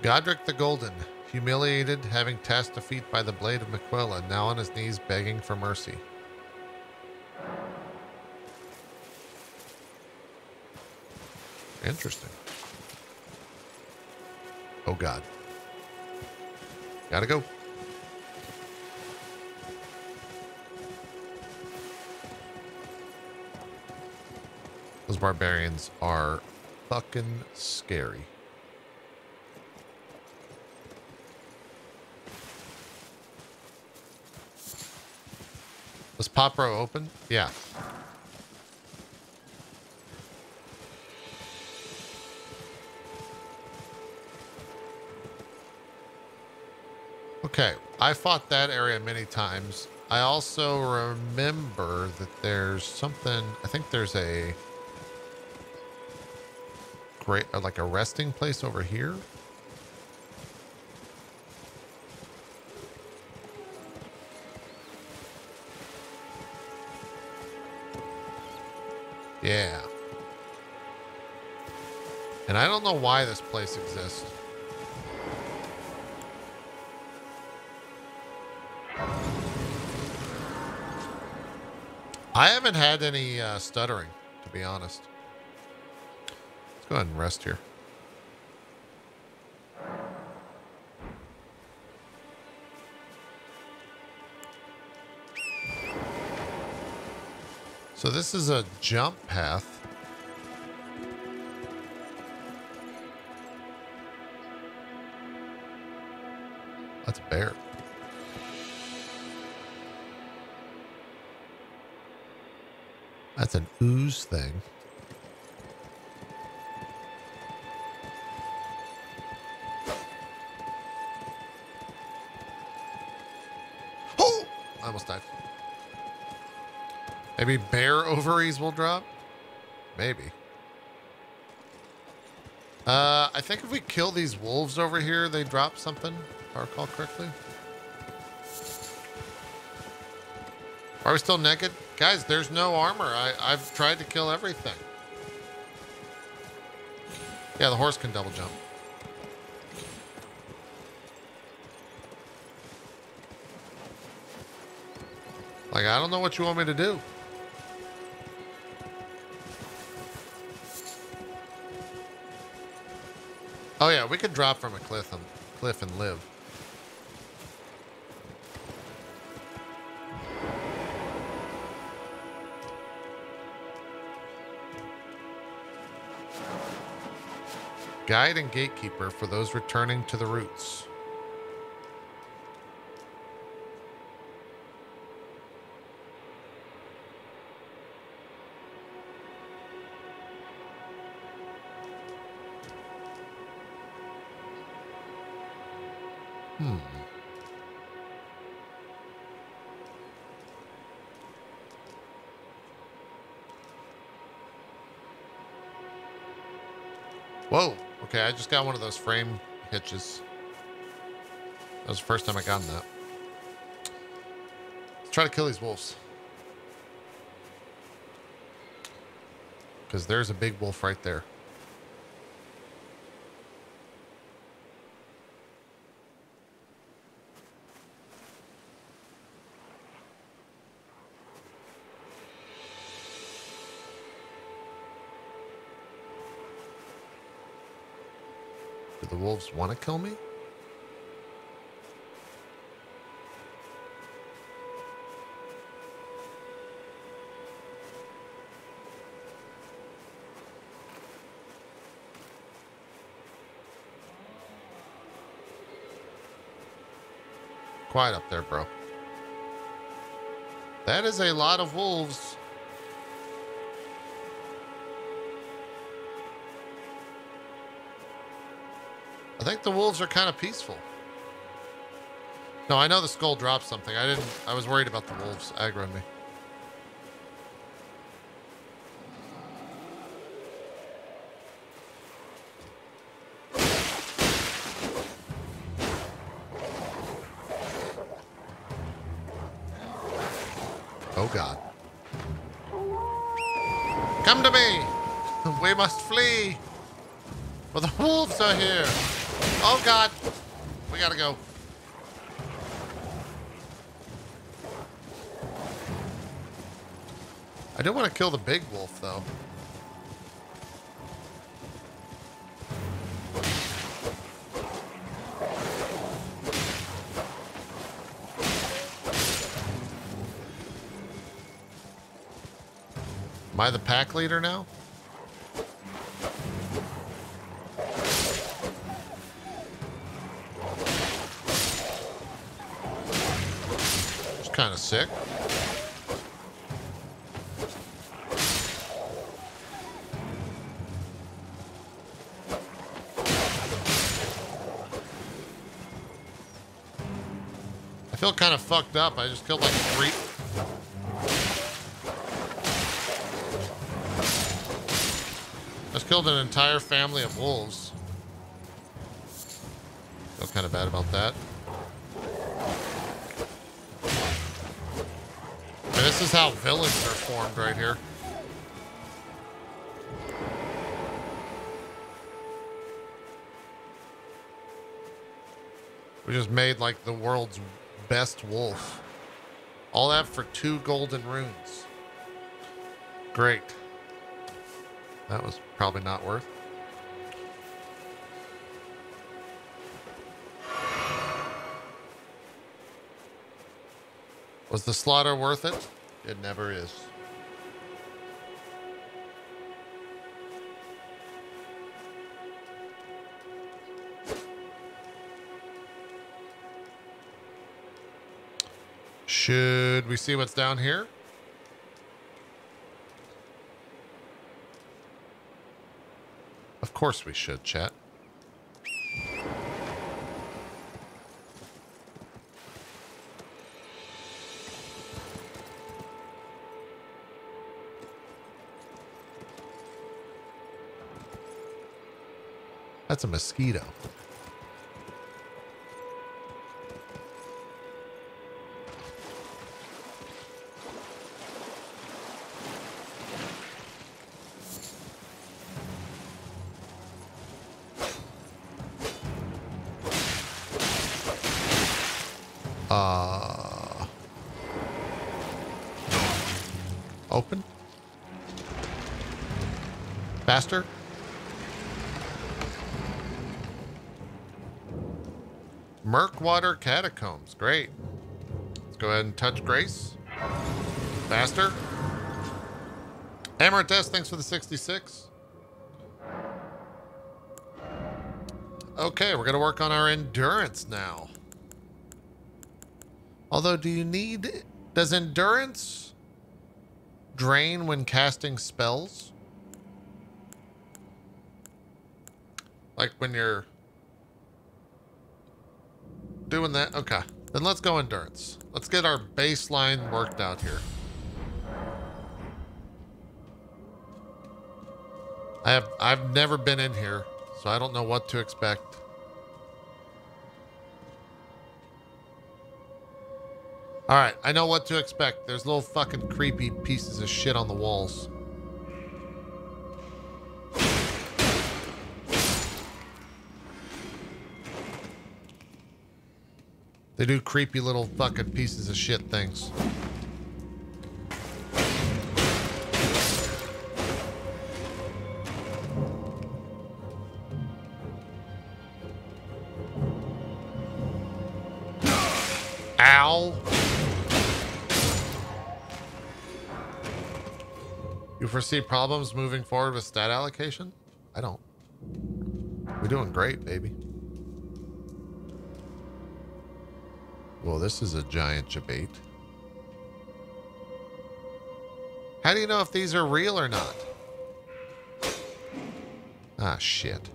Godrick the Golden, humiliated, having tasked defeat by the blade of Miquella, now on his knees begging for mercy. Interesting. Oh God. Gotta go. Those barbarians are fucking scary. Was Popro open? Yeah. Okay, I fought that area many times. I also remember that there's something, I think there's a great, uh, like a resting place over here. Yeah. And I don't know why this place exists. I haven't had any uh, stuttering, to be honest. Let's go ahead and rest here. So this is a jump path. That's a bear. That's an ooze thing. Oh! I almost died. Maybe bear ovaries will drop? Maybe. Uh, I think if we kill these wolves over here, they drop something, if I recall correctly. Are we still naked? Guys, there's no armor. I, I've tried to kill everything. Yeah, the horse can double jump. Like, I don't know what you want me to do. Oh yeah, we could drop from a cliff and cliff and live. Guide and gatekeeper for those returning to the roots. I just got one of those frame hitches. That was the first time I gotten that. Let's try to kill these wolves. Because there's a big wolf right there. Do the wolves want to kill me? Quiet up there, bro. That is a lot of wolves. I think the wolves are kind of peaceful. No, I know the skull dropped something. I didn't. I was worried about the wolves aggroing me. Do want to kill the big wolf, though. Am I the pack leader now? It's kind of sick. Kind of fucked up. I just killed like three. I Just killed an entire family of wolves. Feel kind of bad about that. And this is how villains are formed right here. We just made like the world's best wolf. All that for two golden runes. Great. That was probably not worth. Was the slaughter worth it? It never is. Should we see what's down here? Of course we should, chat. That's a mosquito. Catacombs. Great. Let's go ahead and touch Grace. Faster. Amethyst, thanks for the 66. Okay, we're going to work on our endurance now. Although, do you need... Does endurance drain when casting spells? Like when you're doing that? Okay. Then let's go endurance. Let's get our baseline worked out here. I have I've never been in here, so I don't know what to expect. All right, I know what to expect. There's little fucking creepy pieces of shit on the walls. They do creepy little fucking pieces of shit things. Ow. You foresee problems moving forward with stat allocation? I don't. We're doing great, baby. This is a giant debate. How do you know if these are real or not? Ah, shit.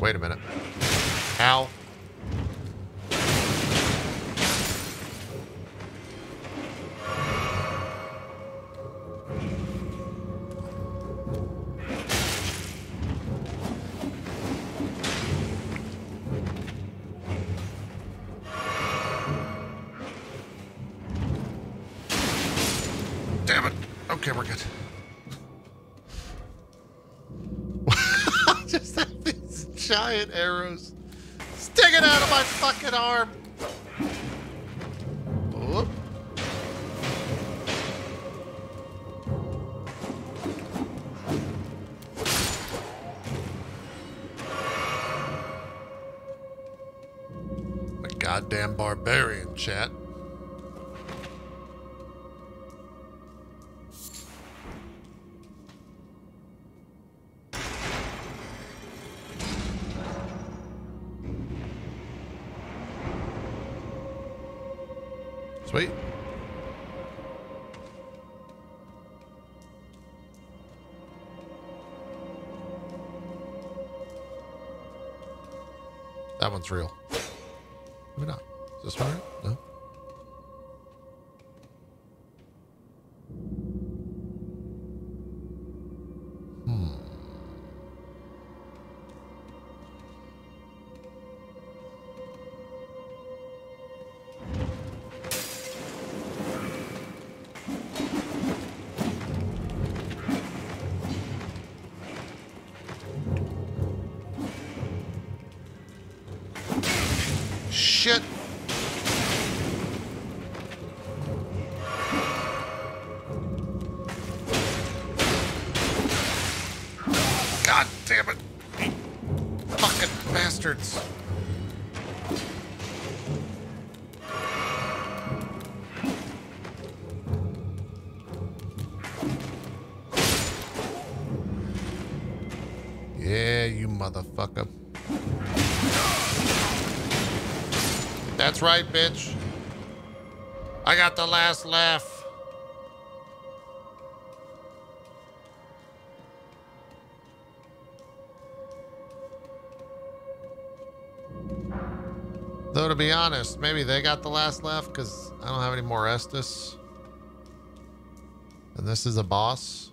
Wait a minute. Giant arrows sticking out of my fucking arm. Whoop. A goddamn barbarian, chat. Right, bitch. I got the last laugh. Though, to be honest, maybe they got the last laugh because I don't have any more Estus. And this is a boss.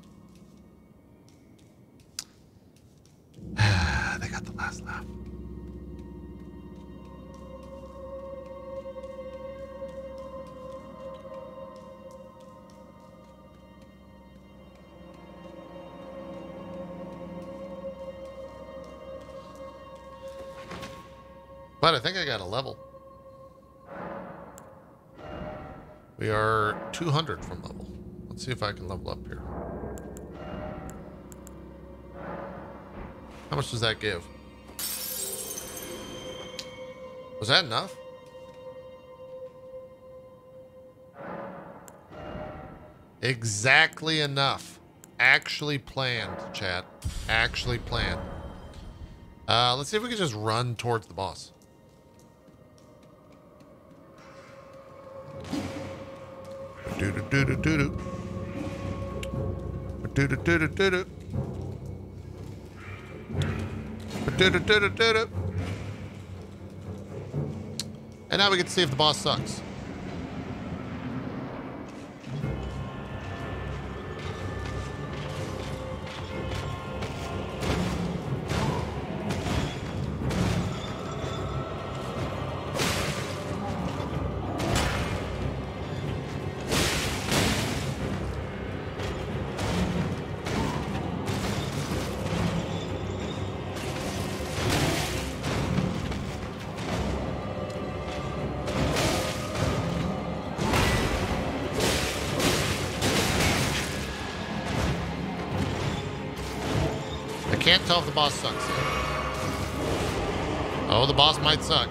Got a level. We are 200 from level. Let's see if I can level up here. How much does that give? Was that enough? Exactly enough. Actually planned, chat. Actually planned. Uh, let's see if we can just run towards the boss. Do do do do do do. Do do do do do do. Do do do do do do. And now we get to see if the boss sucks. The boss sucks. Oh, the boss might suck.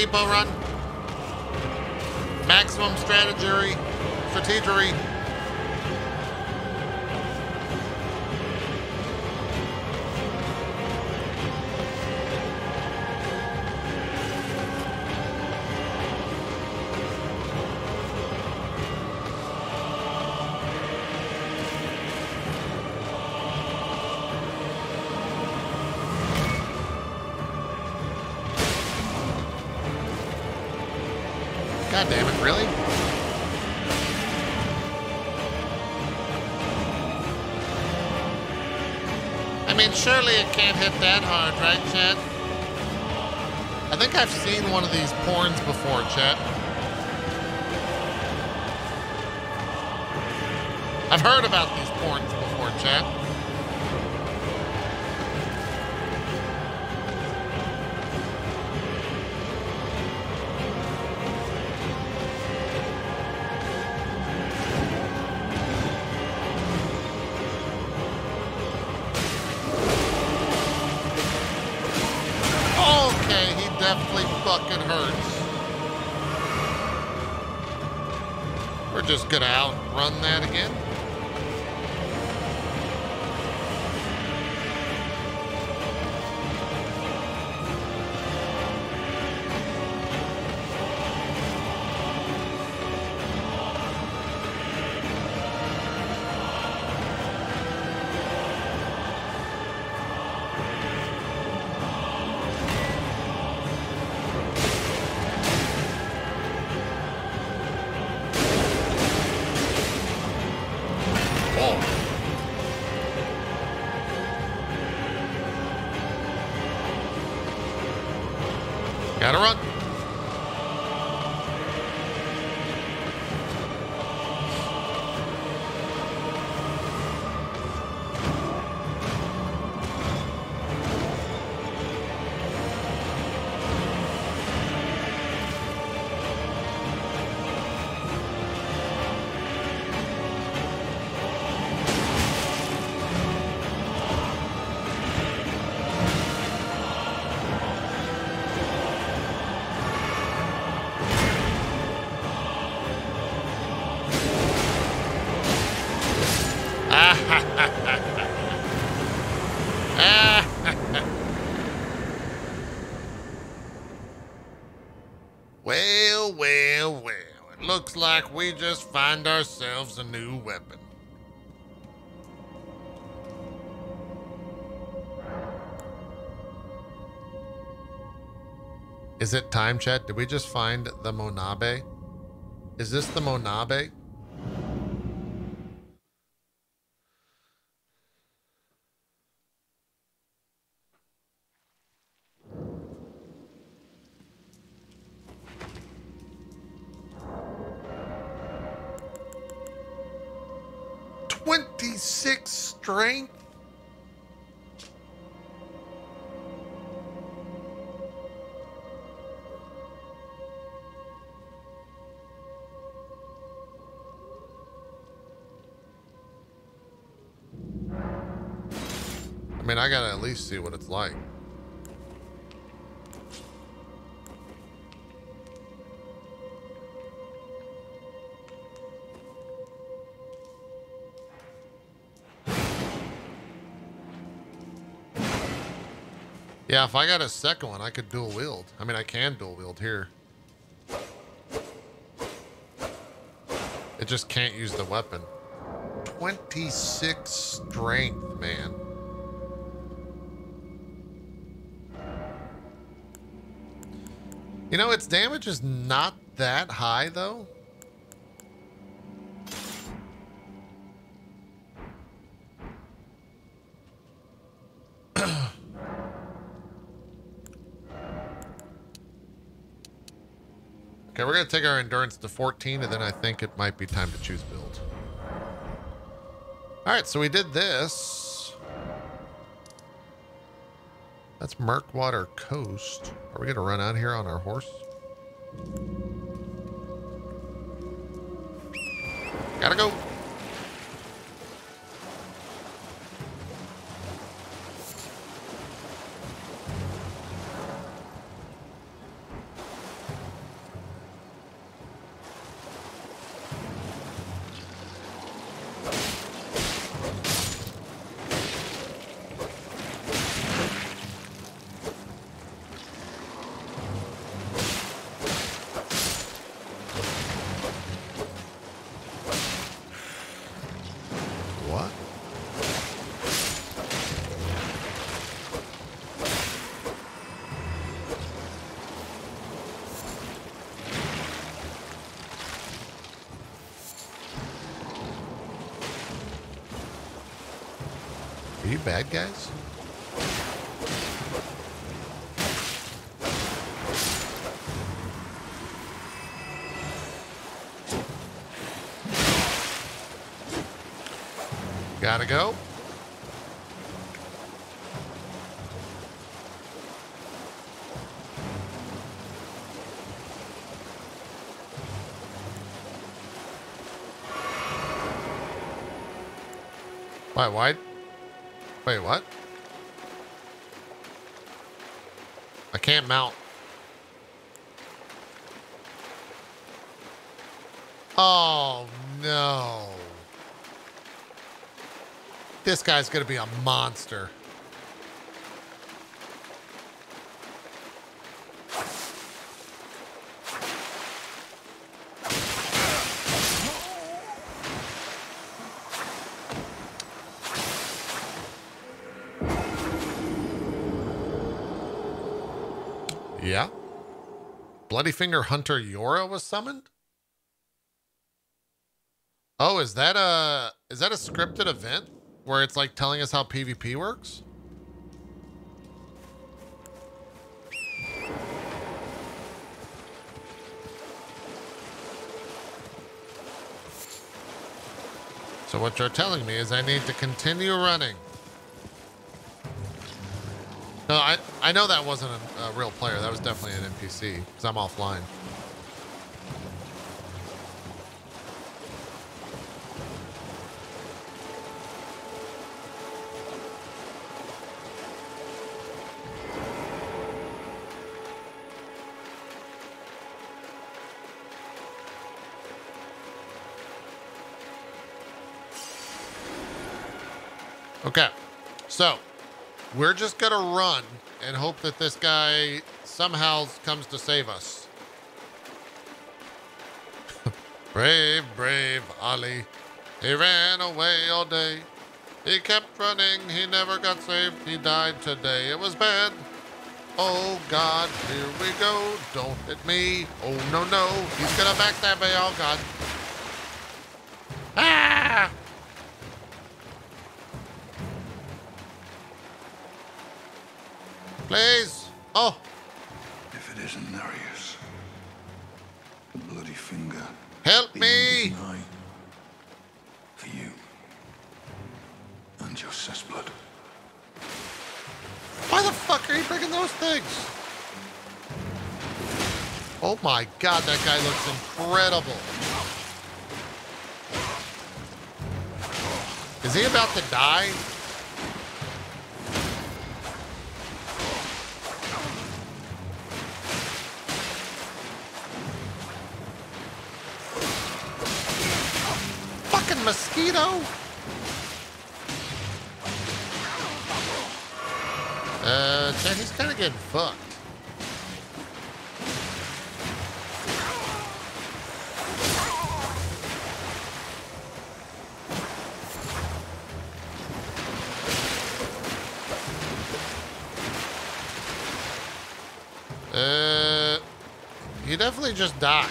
People run. Maximum strategy. Strategery. Surely it can't hit that hard, right, Chet? I think I've seen one of these porns before, Chet. I've heard about these porns before, Chet. Gotta run. Looks like we just find ourselves a new weapon. Is it time, chat? Did we just find the Monabe? Is this the Monabe? I gotta at least see what it's like. Yeah, if I got a second one, I could dual wield. I mean, I can dual wield here. It just can't use the weapon. 26 strength, man. You know, its damage is not that high, though. Okay, we're going to take our endurance to 14, and then I think it might be time to choose build. All right, so we did this. That's Murkwater Coast. Are we going to run out here on our horse? Gotta go. Gotta go. Why, why? Wait, what? I can't mount. Oh, no. This guy's going to be a monster. Yeah. Bloody Finger Hunter Yura was summoned? Oh, is that a is that a scripted event where it's like telling us how PvP works? So what you're telling me is I need to continue running. No, I, I know that wasn't a, a real player. That was definitely an NPC because I'm offline. We're just gonna run and hope that this guy somehow comes to save us. brave, brave Ali. He ran away all day. He kept running, he never got saved, he died today. It was bad. Oh God, here we go. Don't hit me. Oh no, no. He's gonna backstab me. Oh God. About to die? Fucking mosquito! Uh, he's kind of getting fucked. Just died.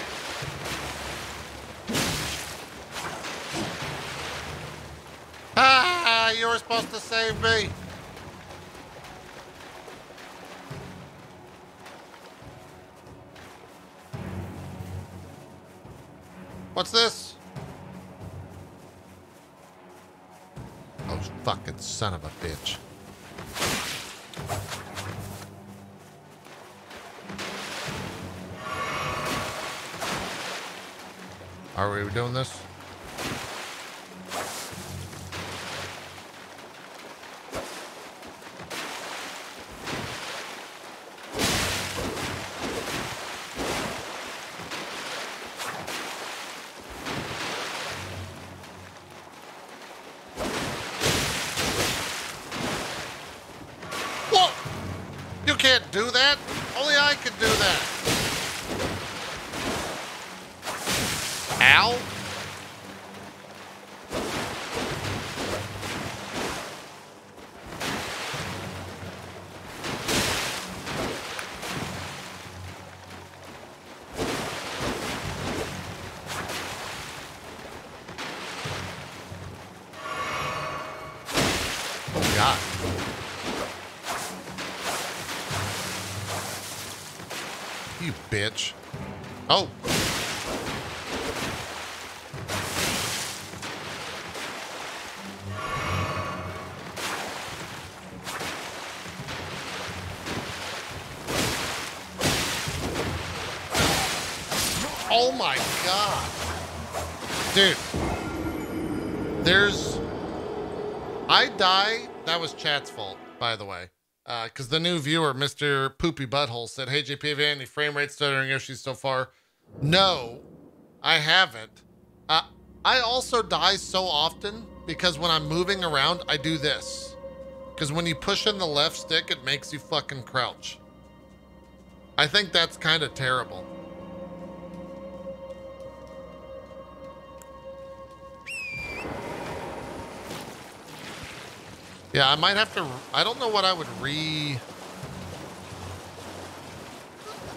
Ah, you were supposed to save me. What's this? Oh, fucking son of a bitch. Are we doing this? The new viewer, Mr. Poopy Butthole, said, Hey, JP, have any frame rate stuttering issues so far? No, I haven't. Uh, I also die so often because when I'm moving around, I do this. Because when you push in the left stick, it makes you fucking crouch. I think that's kind of terrible. Yeah, I might have to. I don't know what I would re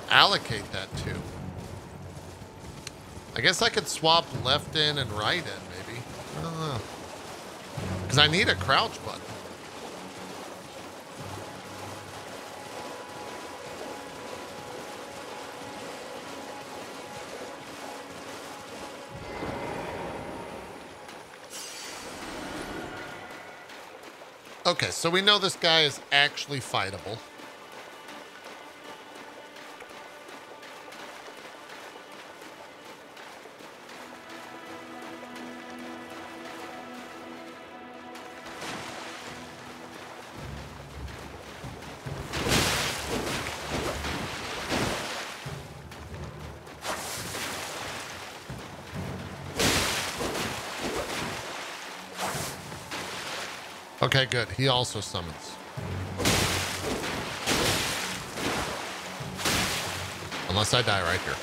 allocate that to. I guess I could swap left in and right in, maybe. I don't know. Because I need a crouch button. Okay, so we know this guy is actually fightable. Okay, good. He also summons. Unless I die right here.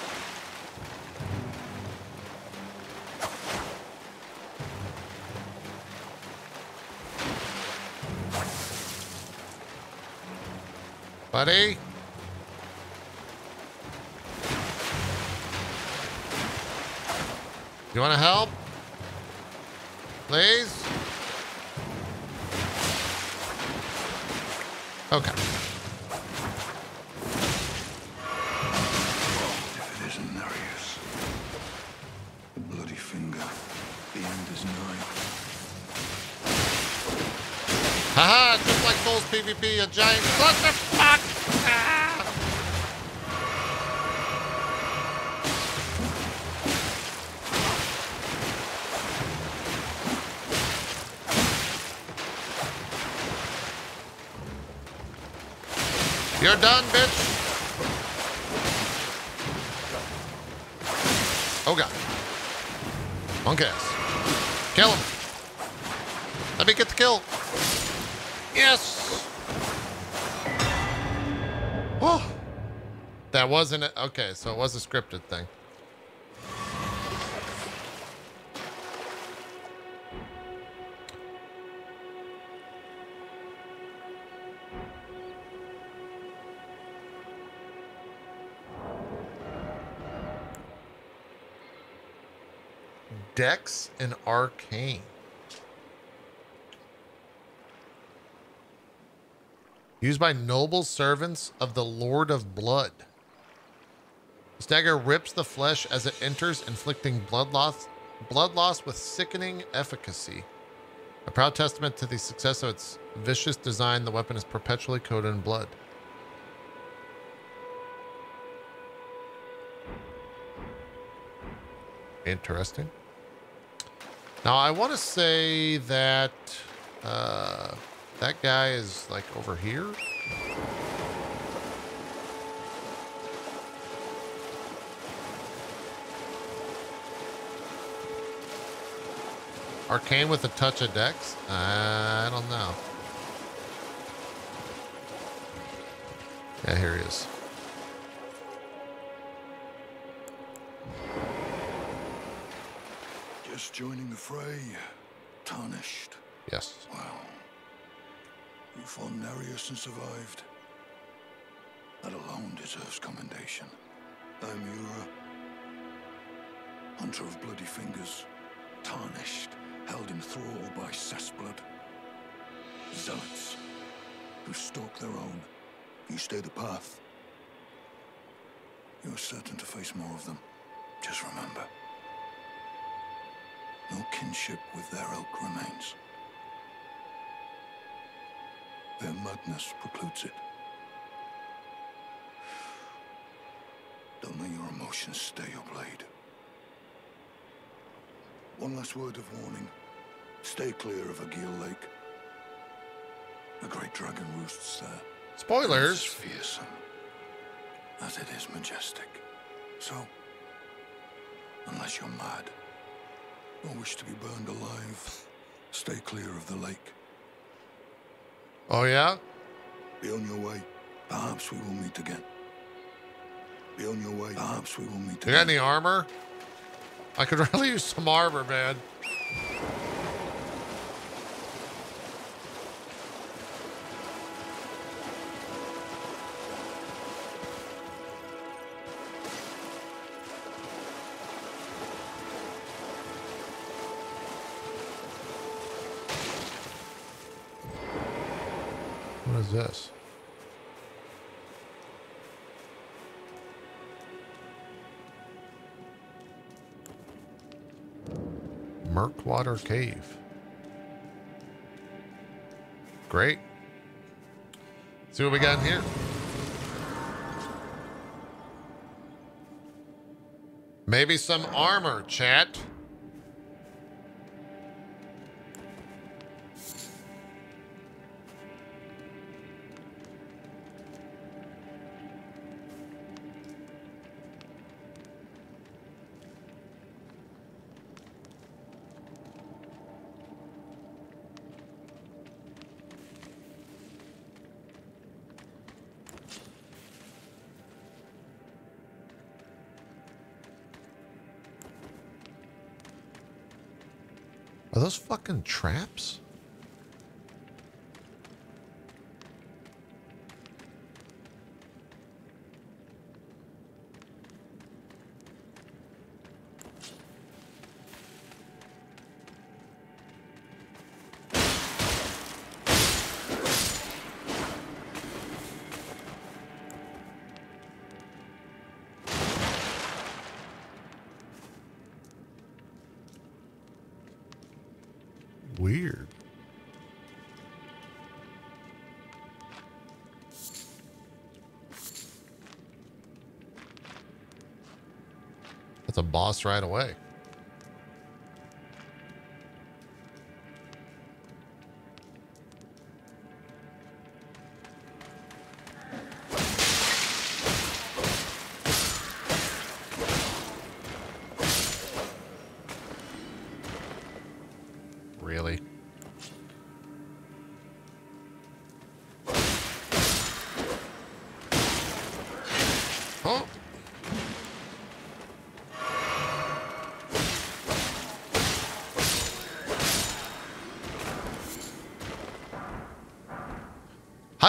Buddy? You want to help? Please? Okay. If it isn't. Bloody finger. The end is nigh. Haha, just like Souls PvP, a giant clusterfuck! You're done, bitch. Oh god. Monk ass. Kill him. Let me get the kill. Yes. Oh. That wasn't it. Okay, so it was a scripted thing. Dex and Arcane. Used by noble servants of the Lord of Blood. This dagger rips the flesh as it enters, inflicting blood loss, blood loss with sickening efficacy. A proud testament to the success of its vicious design, the weapon is perpetually coated in blood. Interesting. Now, I want to say that uh, that guy is like over here. Arcane with a touch of dex? I don't know. Yeah, here he is. Joining the fray. Tarnished. Yes. Wow. You fought Nerijus and survived. That alone deserves commendation. I'm Yura. Uh, hunter of bloody fingers. Tarnished. Held in thrall by Cessblood. Zealots who stalk their own. You stay the path. You're certain to face more of them. Just remember. No kinship with their ilk remains. Their madness precludes it. Don't let your emotions stay your blade. One last word of warning. Stay clear of Agheel Lake. The great dragon roosts there. Spoilers. As fearsome as it is majestic. So, unless you're mad or wish to be burned alive, stay clear of the lake. Oh, yeah? Be on your way. Perhaps we will meet again. Be on your way. Perhaps we will meet You got again. any armor? I could really use some armor, man. Murkwater Cave. Great. See what we got in here. Maybe some armor, chat. Fucking traps? Boss right away.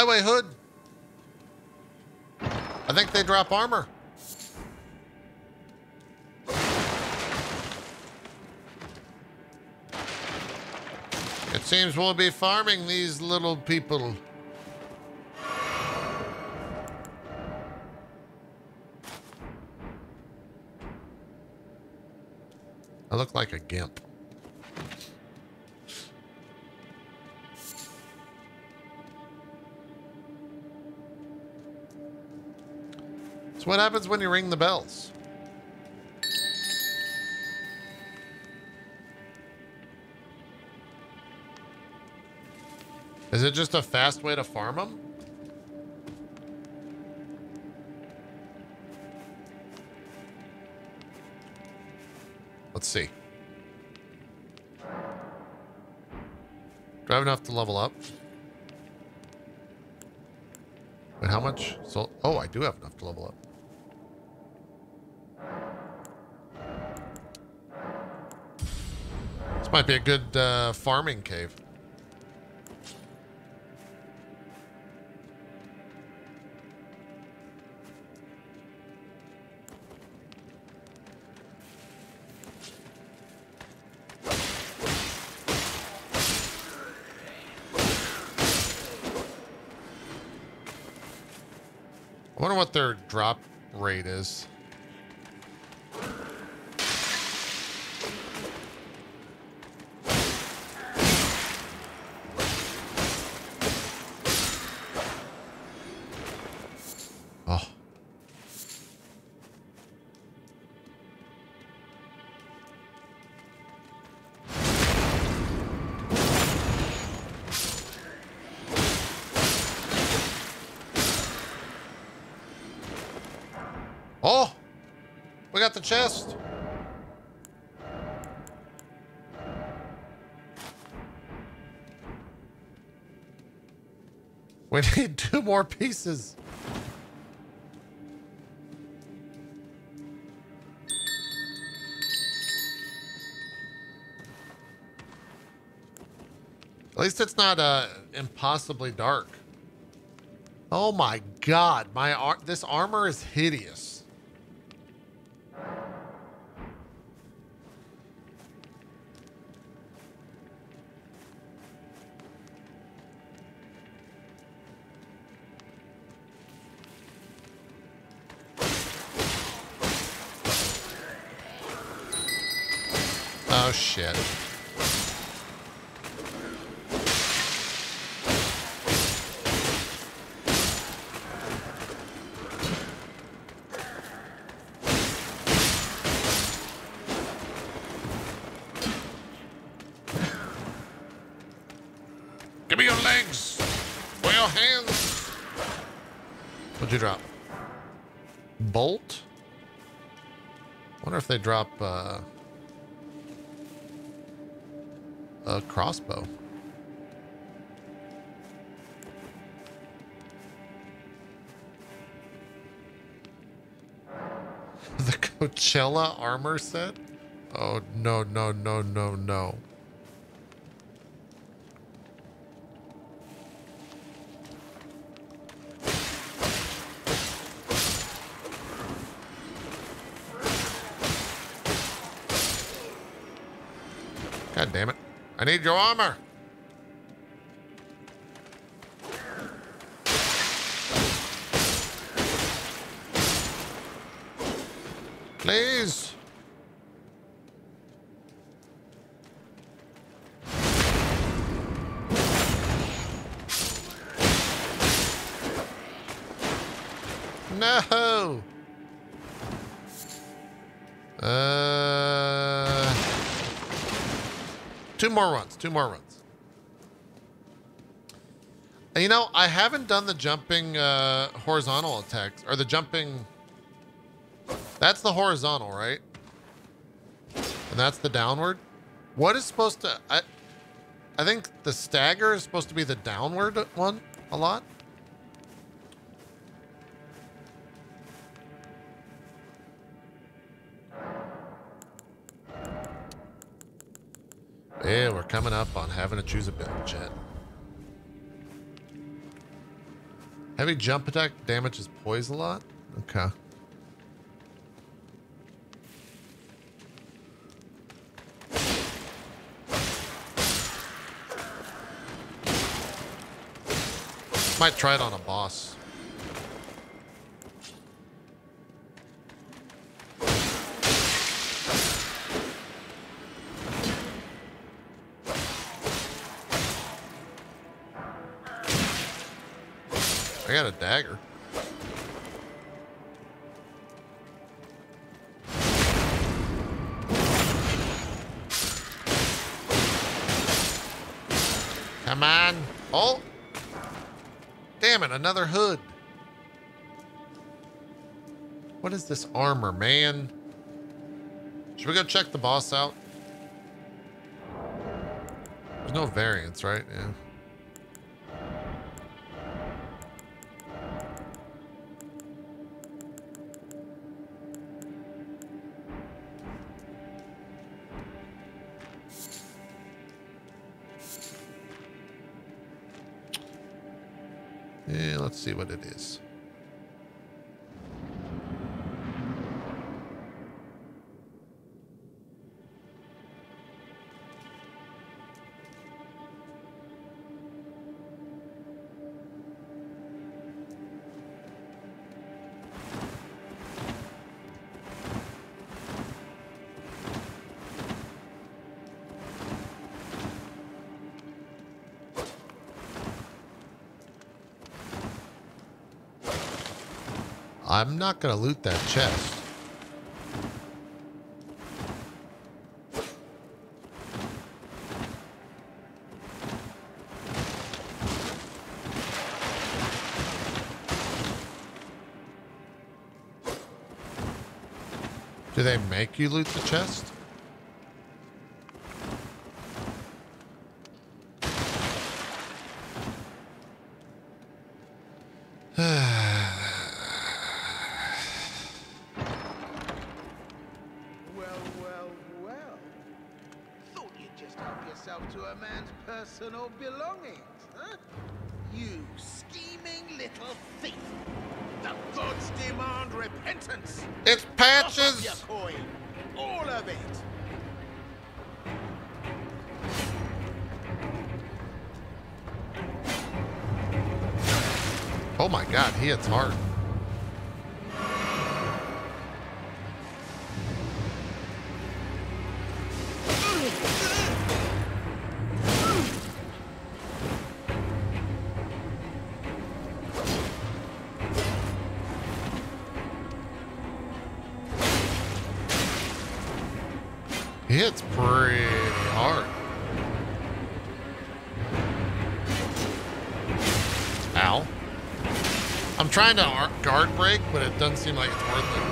Highway Hood. I think they drop armor. It seems we'll be farming these little people. I look like a gimp. What happens when you ring the bells? Is it just a fast way to farm them? Let's see. Do I have enough to level up? Wait, how much? So, oh, I do have enough to level up. This might be a good uh, farming cave. I wonder what their drop rate is. Got the chest. We need two more pieces. At least it's not uh, impossibly dark. Oh my god, my ar- this armor is hideous. Drop uh, a crossbow. the Coachella armor set? Oh, no, no, no, no, no. I need your armor. Please. More runs. Two more runs. And, You know, I haven't done the jumping uh, horizontal attacks or the jumping. That's the horizontal, right? And that's the downward. What is supposed to? I, I think the stagger is supposed to be the downward one a lot. Yeah, we're coming up on having to choose a build jet. Heavy jump attack damages poise a lot? Okay. Might try it on a boss. Got a dagger. Come on. Oh. Damn it, another hood. What is this armor, man? Should we go check the boss out? There's no variance, right? Yeah. Yeah, I'm not going to loot that chest. Do they make you loot the chest? Trying to guard break, but it doesn't seem like it's worth it.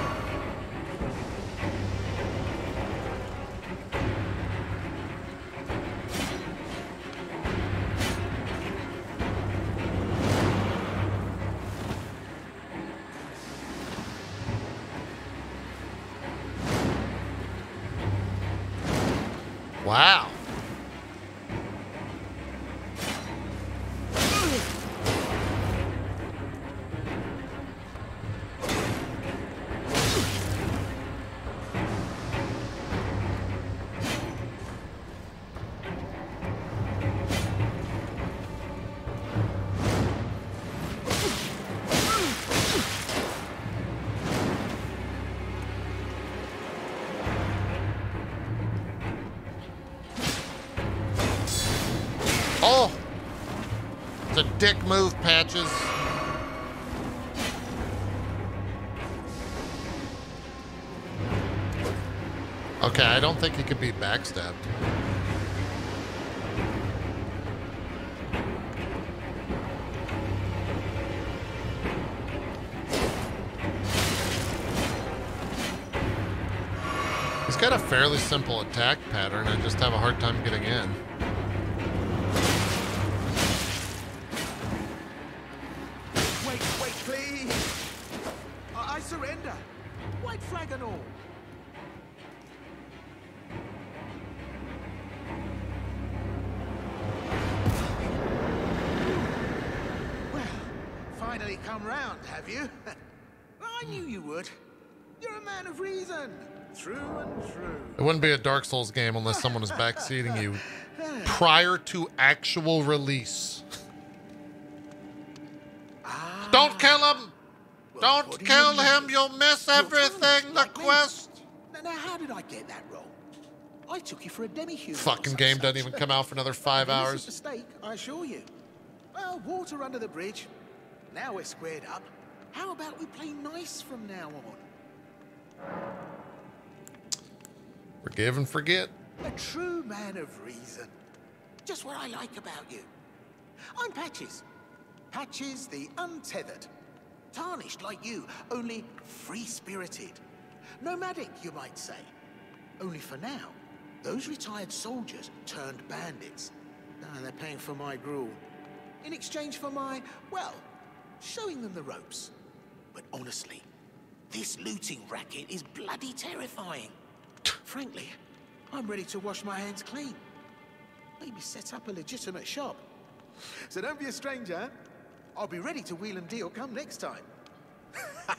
Dick move, Patches. Okay, I don't think he could be backstabbed. He's got a fairly simple attack pattern. I just have a hard time getting in. Dark Souls game unless someone was backseating you prior to actual release. Ah. Don't kill him! Well, Don't do kill you him! You'll miss everything! The like quest! Now, now, how did I get that wrong? I took you for a demi-human. Fucking game such. doesn't even come out for another five hours. mistake, I assure you. Well, water under the bridge. Now we're squared up. How about we play nice from now on? Forgive and forget. A true man of reason. Just what I like about you. I'm Patches. Patches the untethered. Tarnished like you, only free-spirited. Nomadic, you might say. Only for now, those retired soldiers turned bandits. Ah, they're paying for my gruel. In exchange for my, well, showing them the ropes. But honestly, this looting racket is bloody terrifying. Frankly, I'm ready to wash my hands clean. Maybe set up a legitimate shop. So don't be a stranger. I'll be ready to wheel and deal come next time.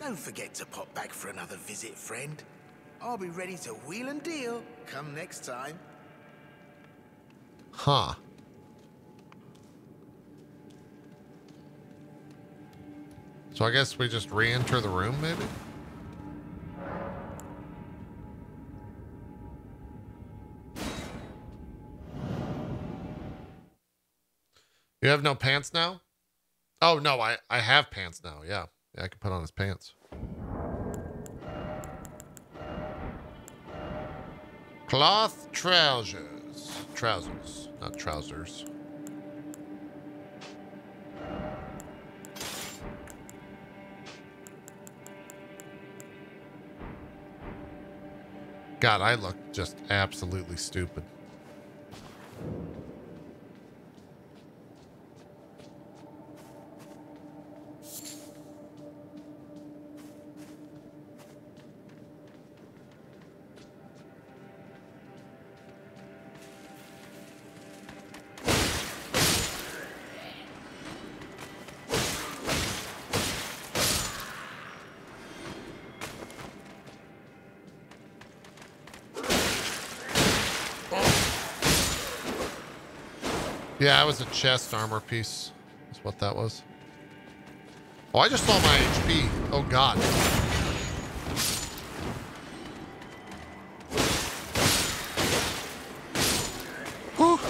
don't forget to pop back for another visit, friend. I'll be ready to wheel and deal come next time. Huh. So I guess we just re-enter the room, maybe? You have no pants now? Oh no, I I have pants now. Yeah, yeah, I can put on his pants. Cloth trousers. Trousers, not trousers. God, I look just absolutely stupid. Yeah, it was a chest armor piece. That's what that was. Oh, I just saw my HP. Oh, God. Whew.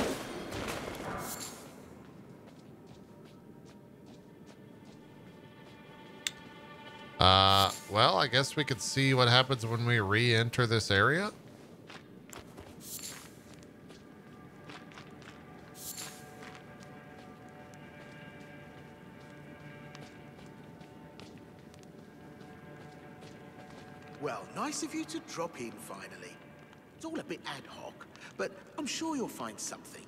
Uh, well, I guess we could see what happens when we re-enter this area. Drop in finally. It's all a bit ad hoc, but I'm sure you'll find something.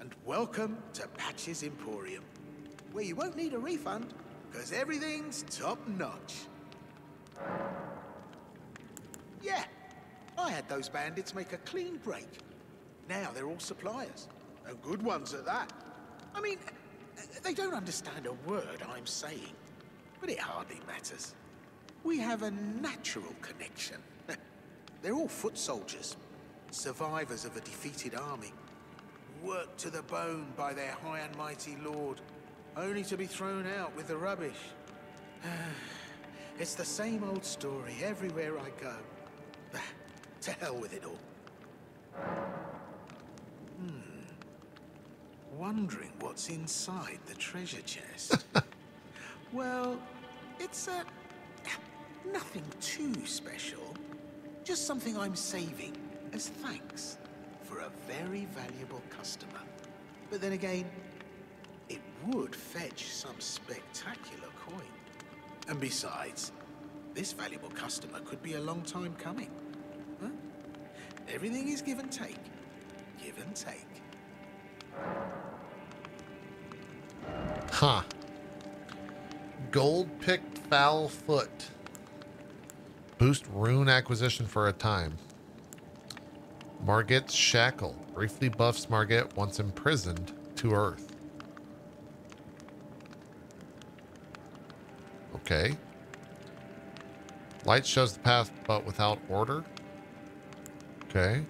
And welcome to Patches' Emporium, where you won't need a refund, because everything's top-notch. Yeah, I had those bandits make a clean break. Now they're all suppliers, and good ones at that. I mean, they don't understand a word I'm saying, but it hardly matters. We have a natural connection. They're all foot soldiers, survivors of a defeated army, worked to the bone by their high and mighty lord, only to be thrown out with the rubbish. it's the same old story everywhere I go. to hell with it all. Hmm. Wondering what's inside the treasure chest. well, it's a Nothing too special. Just something I'm saving as thanks for a very valuable customer. But then again, it would fetch some spectacular coin. And besides, this valuable customer could be a long time coming. Huh? Everything is give and take. Give and take. Huh. Gold-pickled fowl foot. Boost rune acquisition for a time. Margit's Shackle briefly buffs Margit once imprisoned to Earth. Okay. Light shows the path, but without order. Okay.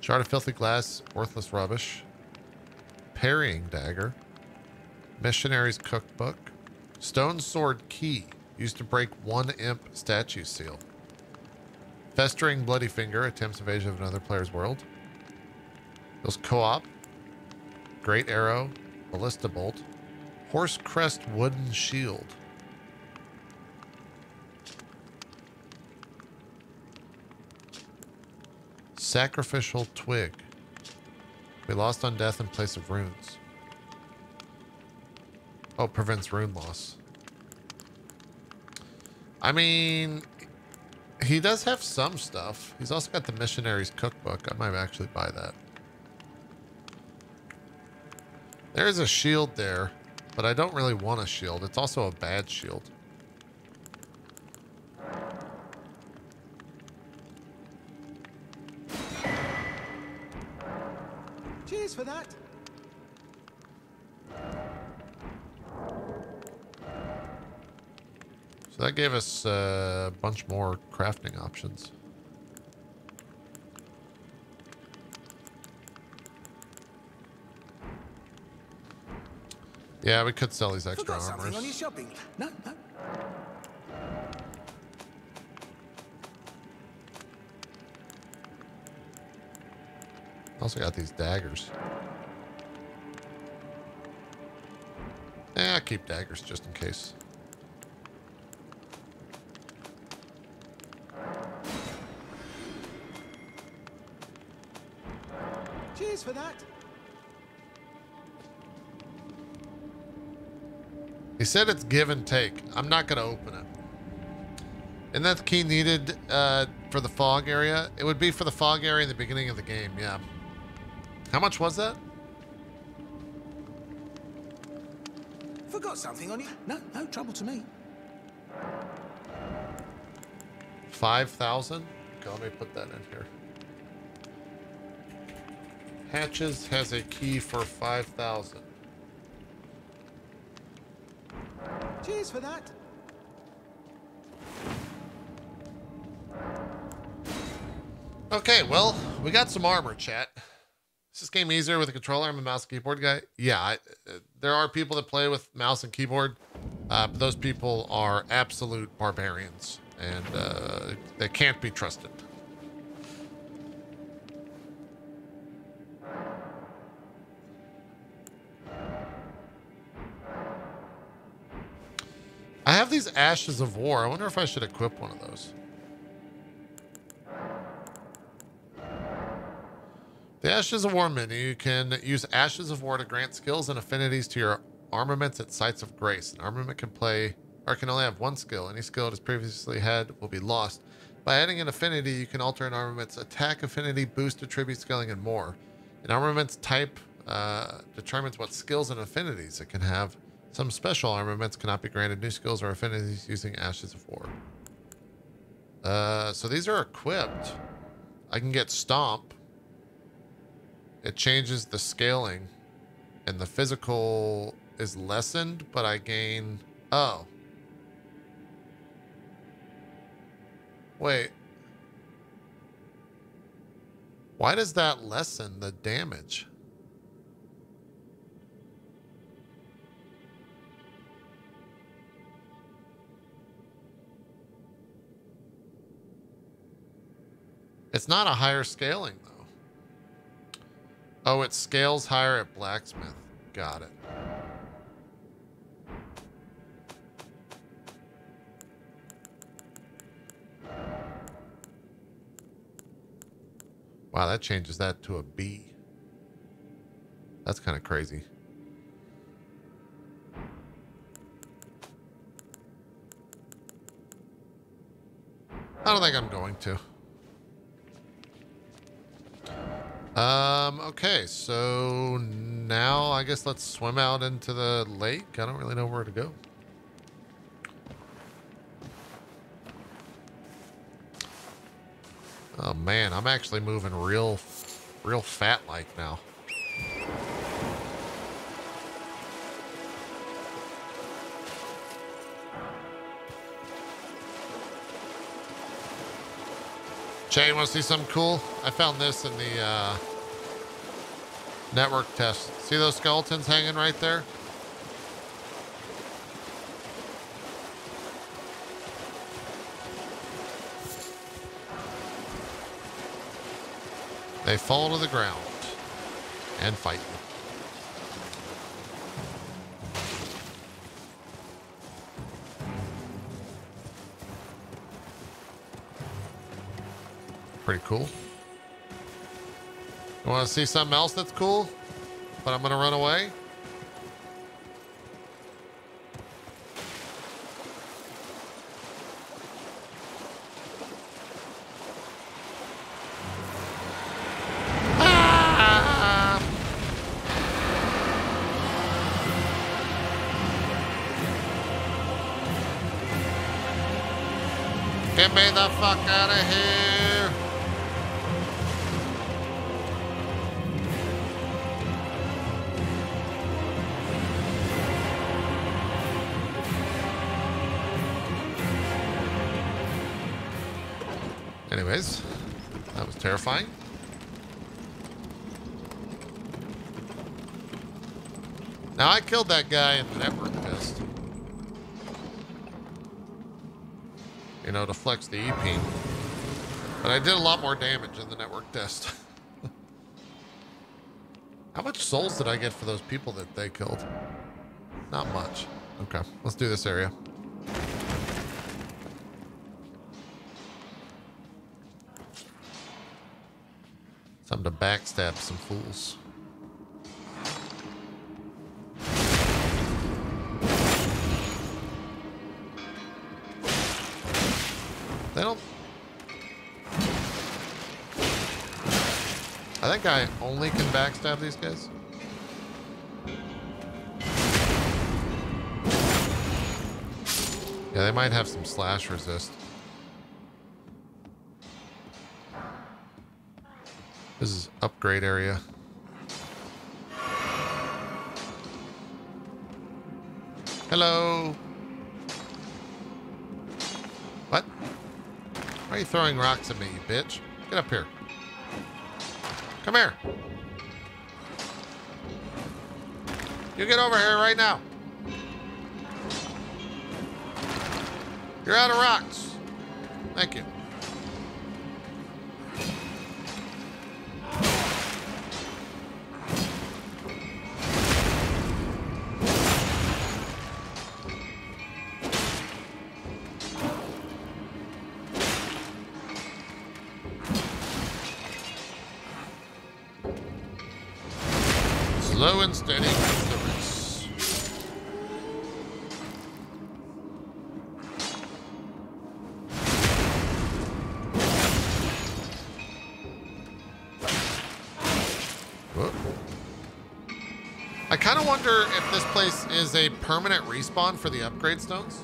Shard of filthy glass, worthless rubbish. Parrying dagger. Missionary's cookbook. Stone sword key. Used to break one imp statue seal. Festering Bloody Finger attempts invasion of another player's world. Those co-op. Great Arrow. Ballista Bolt. Horse Crest Wooden Shield. Sacrificial Twig. We lost on death in place of runes. Oh, prevents rune loss. I mean, he does have some stuff. He's also got the missionary's cookbook. I might actually buy that. There's a shield there, but I don't really want a shield. It's also a bad shield. Cheers for that. So that gave us uh, a bunch more crafting options. Yeah, we could sell these extra armors. on your shopping. No, no. Also got these daggers. Eh, keep daggers just in case. For that. He said it's give and take. I'm not going to open it. And that key needed uh, for the fog area? It would be for the fog area in the beginning of the game, yeah. How much was that? Forgot something on you? No, no trouble to me. 5,000? Okay, let me put that in here. Patches has a key for 5,000. Cheers for that. Okay, well, we got some armor, chat. Is this game easier with a controller? I'm a mouse and keyboard guy. Yeah, I, uh, there are people that play with mouse and keyboard. Uh, but those people are absolute barbarians, and uh, they can't be trusted. These Ashes of War. I wonder if I should equip one of those. The Ashes of War menu, you can use Ashes of War to grant skills and affinities to your armaments at sites of grace. An armament can play or can only have one skill. Any skill it has previously had will be lost. By adding an affinity, you can alter an armament's attack affinity, boost attribute scaling, and more. An armament's type uh, determines what skills and affinities it can have. Some special armaments cannot be granted new skills or affinities using Ashes of War. Uh, so these are equipped. I can get Stomp. It changes the scaling, and the physical is lessened, but I gain. Oh. Wait. Why does that lessen the damage? It's not a higher scaling, though. Oh, it scales higher at blacksmith. Got it. Wow, that changes that to a B. That's kind of crazy. I don't think I'm going to. Um, okay, so now I guess let's swim out into the lake. I don't really know where to go. Oh man, I'm actually moving real, real fat like now. Jay, you want to see something cool? I found this in the uh, network test. See those skeletons hanging right there? They fall to the ground and fight. Pretty cool. You want to see something else that's cool? But I'm going to run away? Ah! Get me the fuck out of here! Killed that guy in the network test. You know, to flex the EP. But I did a lot more damage in the network test. How much souls did I get for those people that they killed? Not much. Okay, let's do this area. Time to backstab some fools. These guys. Yeah, they might have some slash resist. This is upgrade area. Hello. What? Why are you throwing rocks at me, you bitch? Get up here. Come here. You get over here right now. You're out of rocks. Thank you. Wonder if this place is a permanent respawn for the upgrade stones.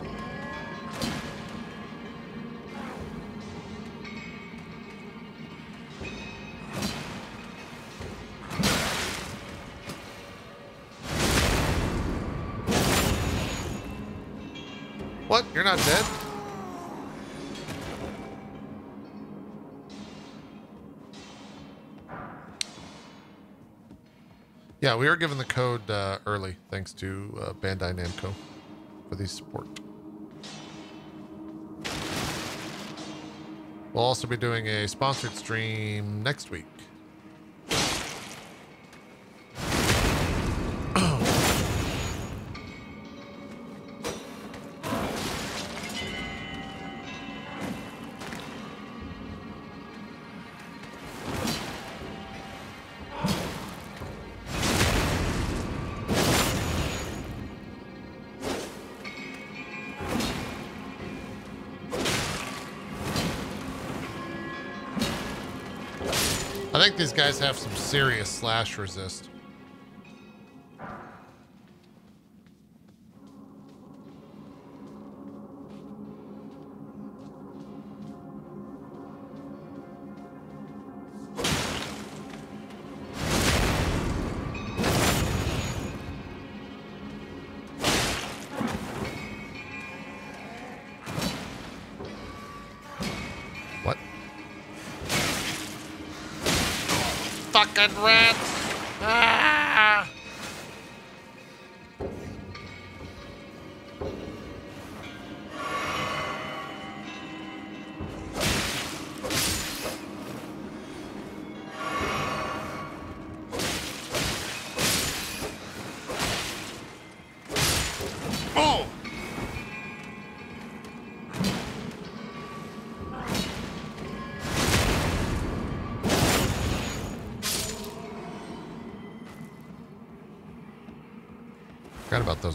We were given the code uh, early thanks to uh, Bandai Namco for the support. We'll also be doing a sponsored stream next week. These guys have some serious slash resist. Fucking rats! Ah!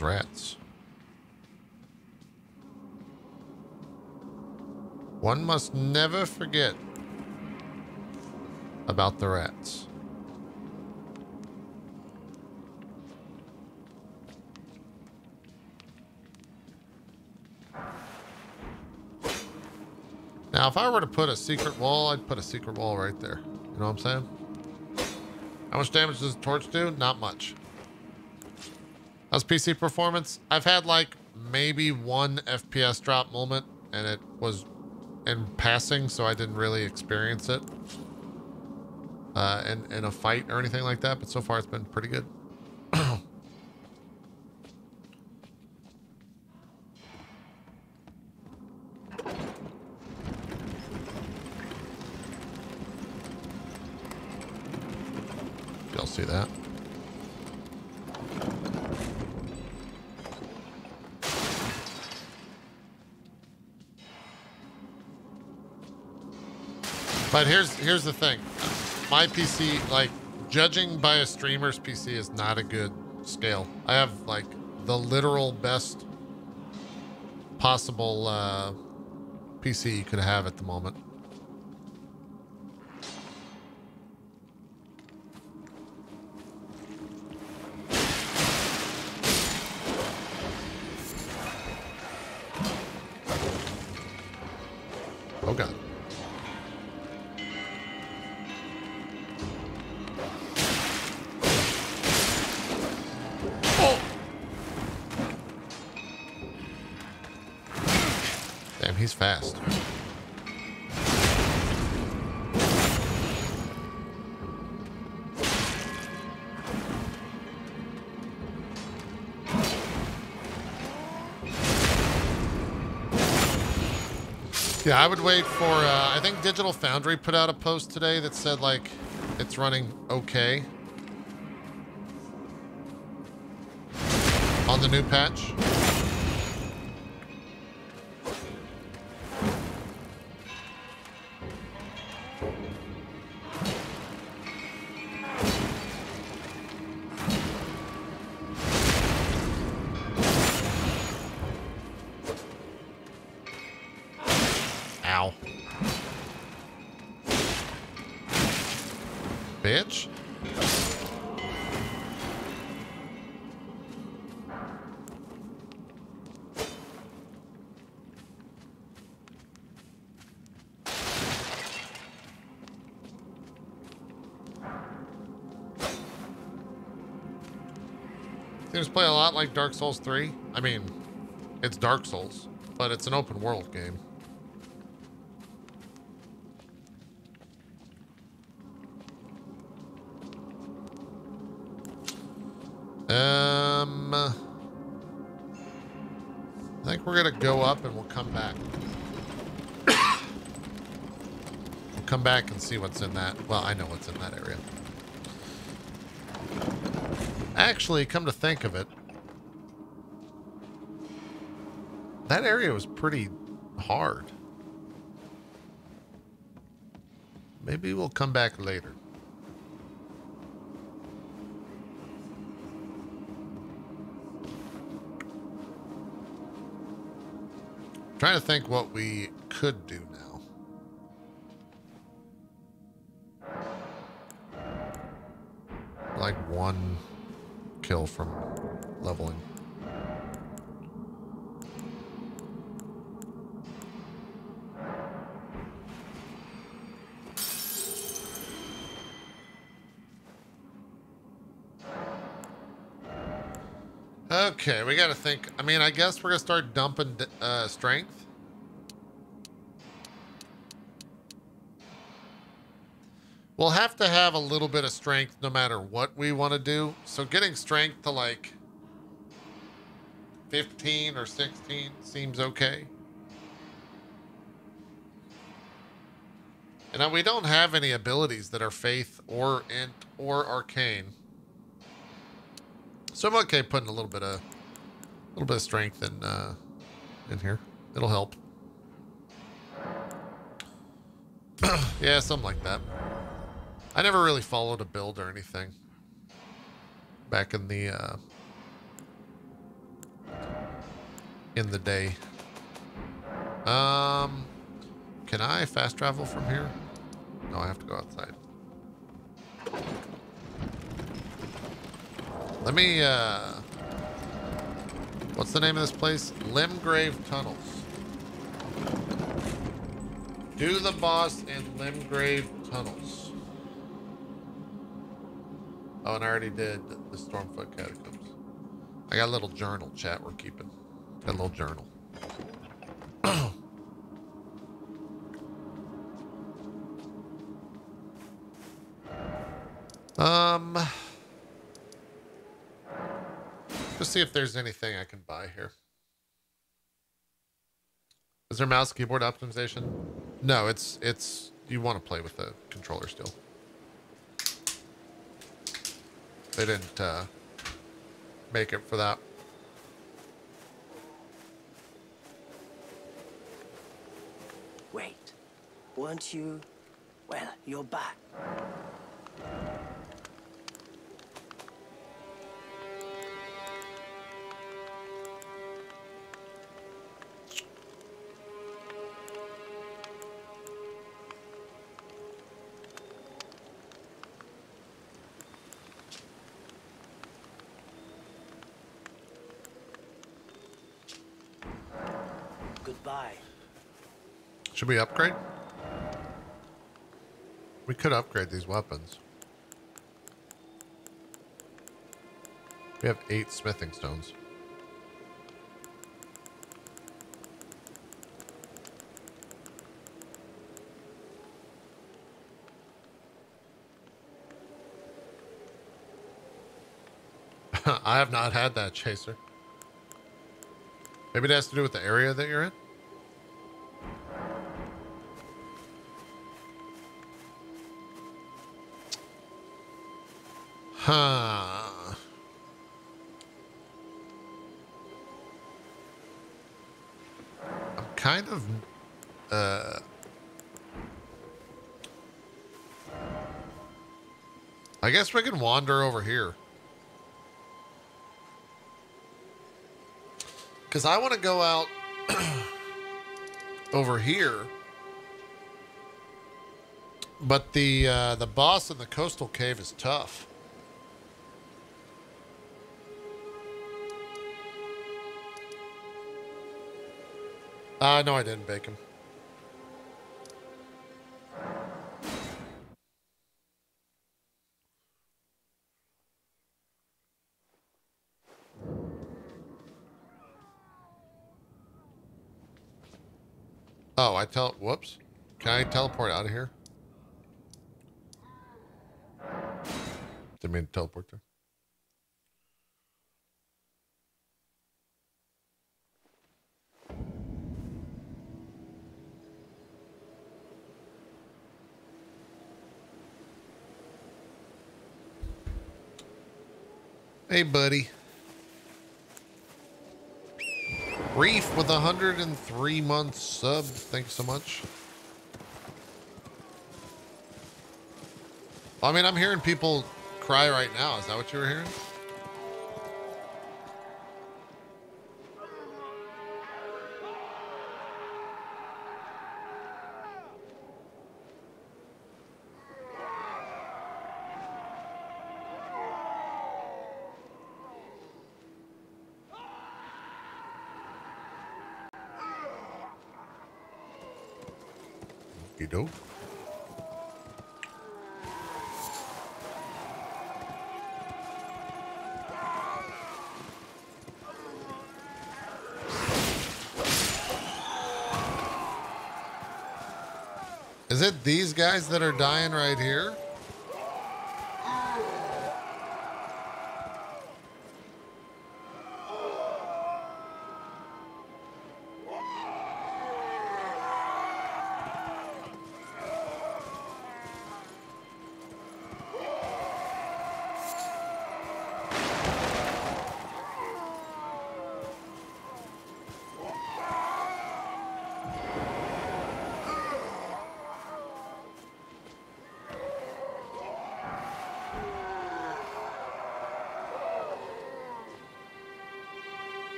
Those rats. One must never forget about the rats. Now, if I were to put a secret wall, I'd put a secret wall right there. You know what I'm saying? How much damage does the torch do? Not much. How's PC performance? I've had like maybe one FPS drop moment and it was in passing, so I didn't really experience it uh, in, in a fight or anything like that, but so far it's been pretty good. But here's here's the thing. My PC, like judging by a streamer's PC is not a good scale. I have like the literal best possible uh, PC you could have at the moment. Yeah, I would wait for. Uh, I think Digital Foundry put out a post today that said like it's running okay on the new patch. Like Dark Souls 3. I mean, it's Dark Souls, but it's an open world game. Um, I think we're gonna go up and we'll come back. we'll come back and see what's in that. Well, I know what's in that area. Actually, come to think of it, that area was pretty hard. Maybe we'll come back later. Trying to think what we could do now. Like one kill from leveling. Got to think. I mean, I guess we're going to start dumping uh, strength. We'll have to have a little bit of strength no matter what we want to do. So getting strength to like 15 or 16 seems okay. And we don't have any abilities that are faith or int or arcane. So I'm okay putting a little bit of little bit of strength in uh, in here. It'll help. yeah, something like that. I never really followed a build or anything back in the uh, in the day. Um, can I fast travel from here? No, I have to go outside. Let me, uh... What's the name of this place? Limgrave Tunnels. Do the boss in Limgrave Tunnels. Oh, and I already did the Stormfoot Catacombs. I got a little journal chat we're keeping. Got a little journal. See if there's anything I can buy here. Is there mouse keyboard optimization? No, it's it's you want to play with the controller still. They didn't uh, make it for that. Wait, weren't you Well, you're back. We upgrade? We could upgrade these weapons. We have eight smithing stones. I have not had that, Chaser. Maybe it has to do with the area that you're in? I'm kind of, uh, I guess we can wander over here. Because I want to go out over here. But the uh, the boss in the coastal cave is tough. Uh, no, I didn't bake him. Oh, I tell. Whoops. Can I teleport out of here? Didn't mean to teleport there. Hey, buddy. Reef with 103 months sub. Thanks so much. I mean, I'm hearing people cry right now. Is that what you were hearing? It these guys that are dying right here?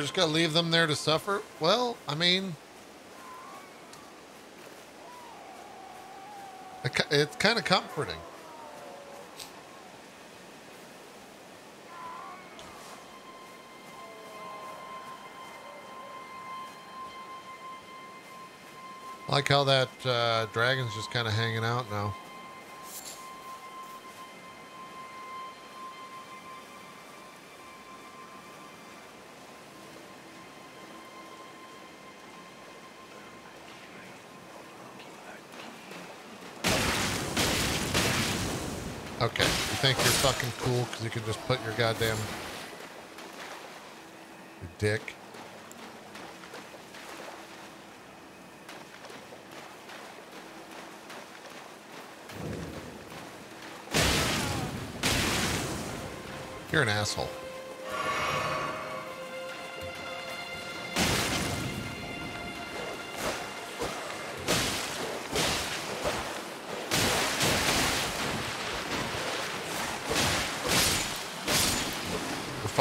You're just gonna leave them there to suffer? Well, I mean, it's kind of comforting. Like how that uh, dragon's just kind of hanging out now. Fucking cool because you can just put your goddamn your dick. You're an asshole.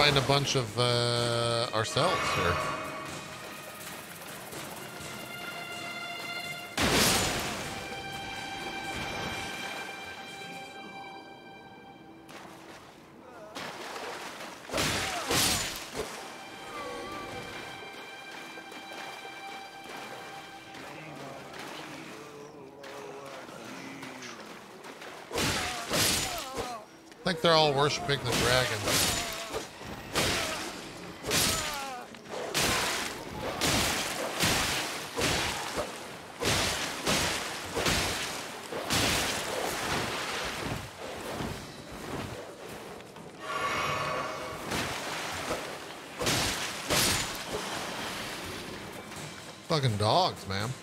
We're a bunch of uh, ourselves here. I think they're all worshiping the dragon. Dogs,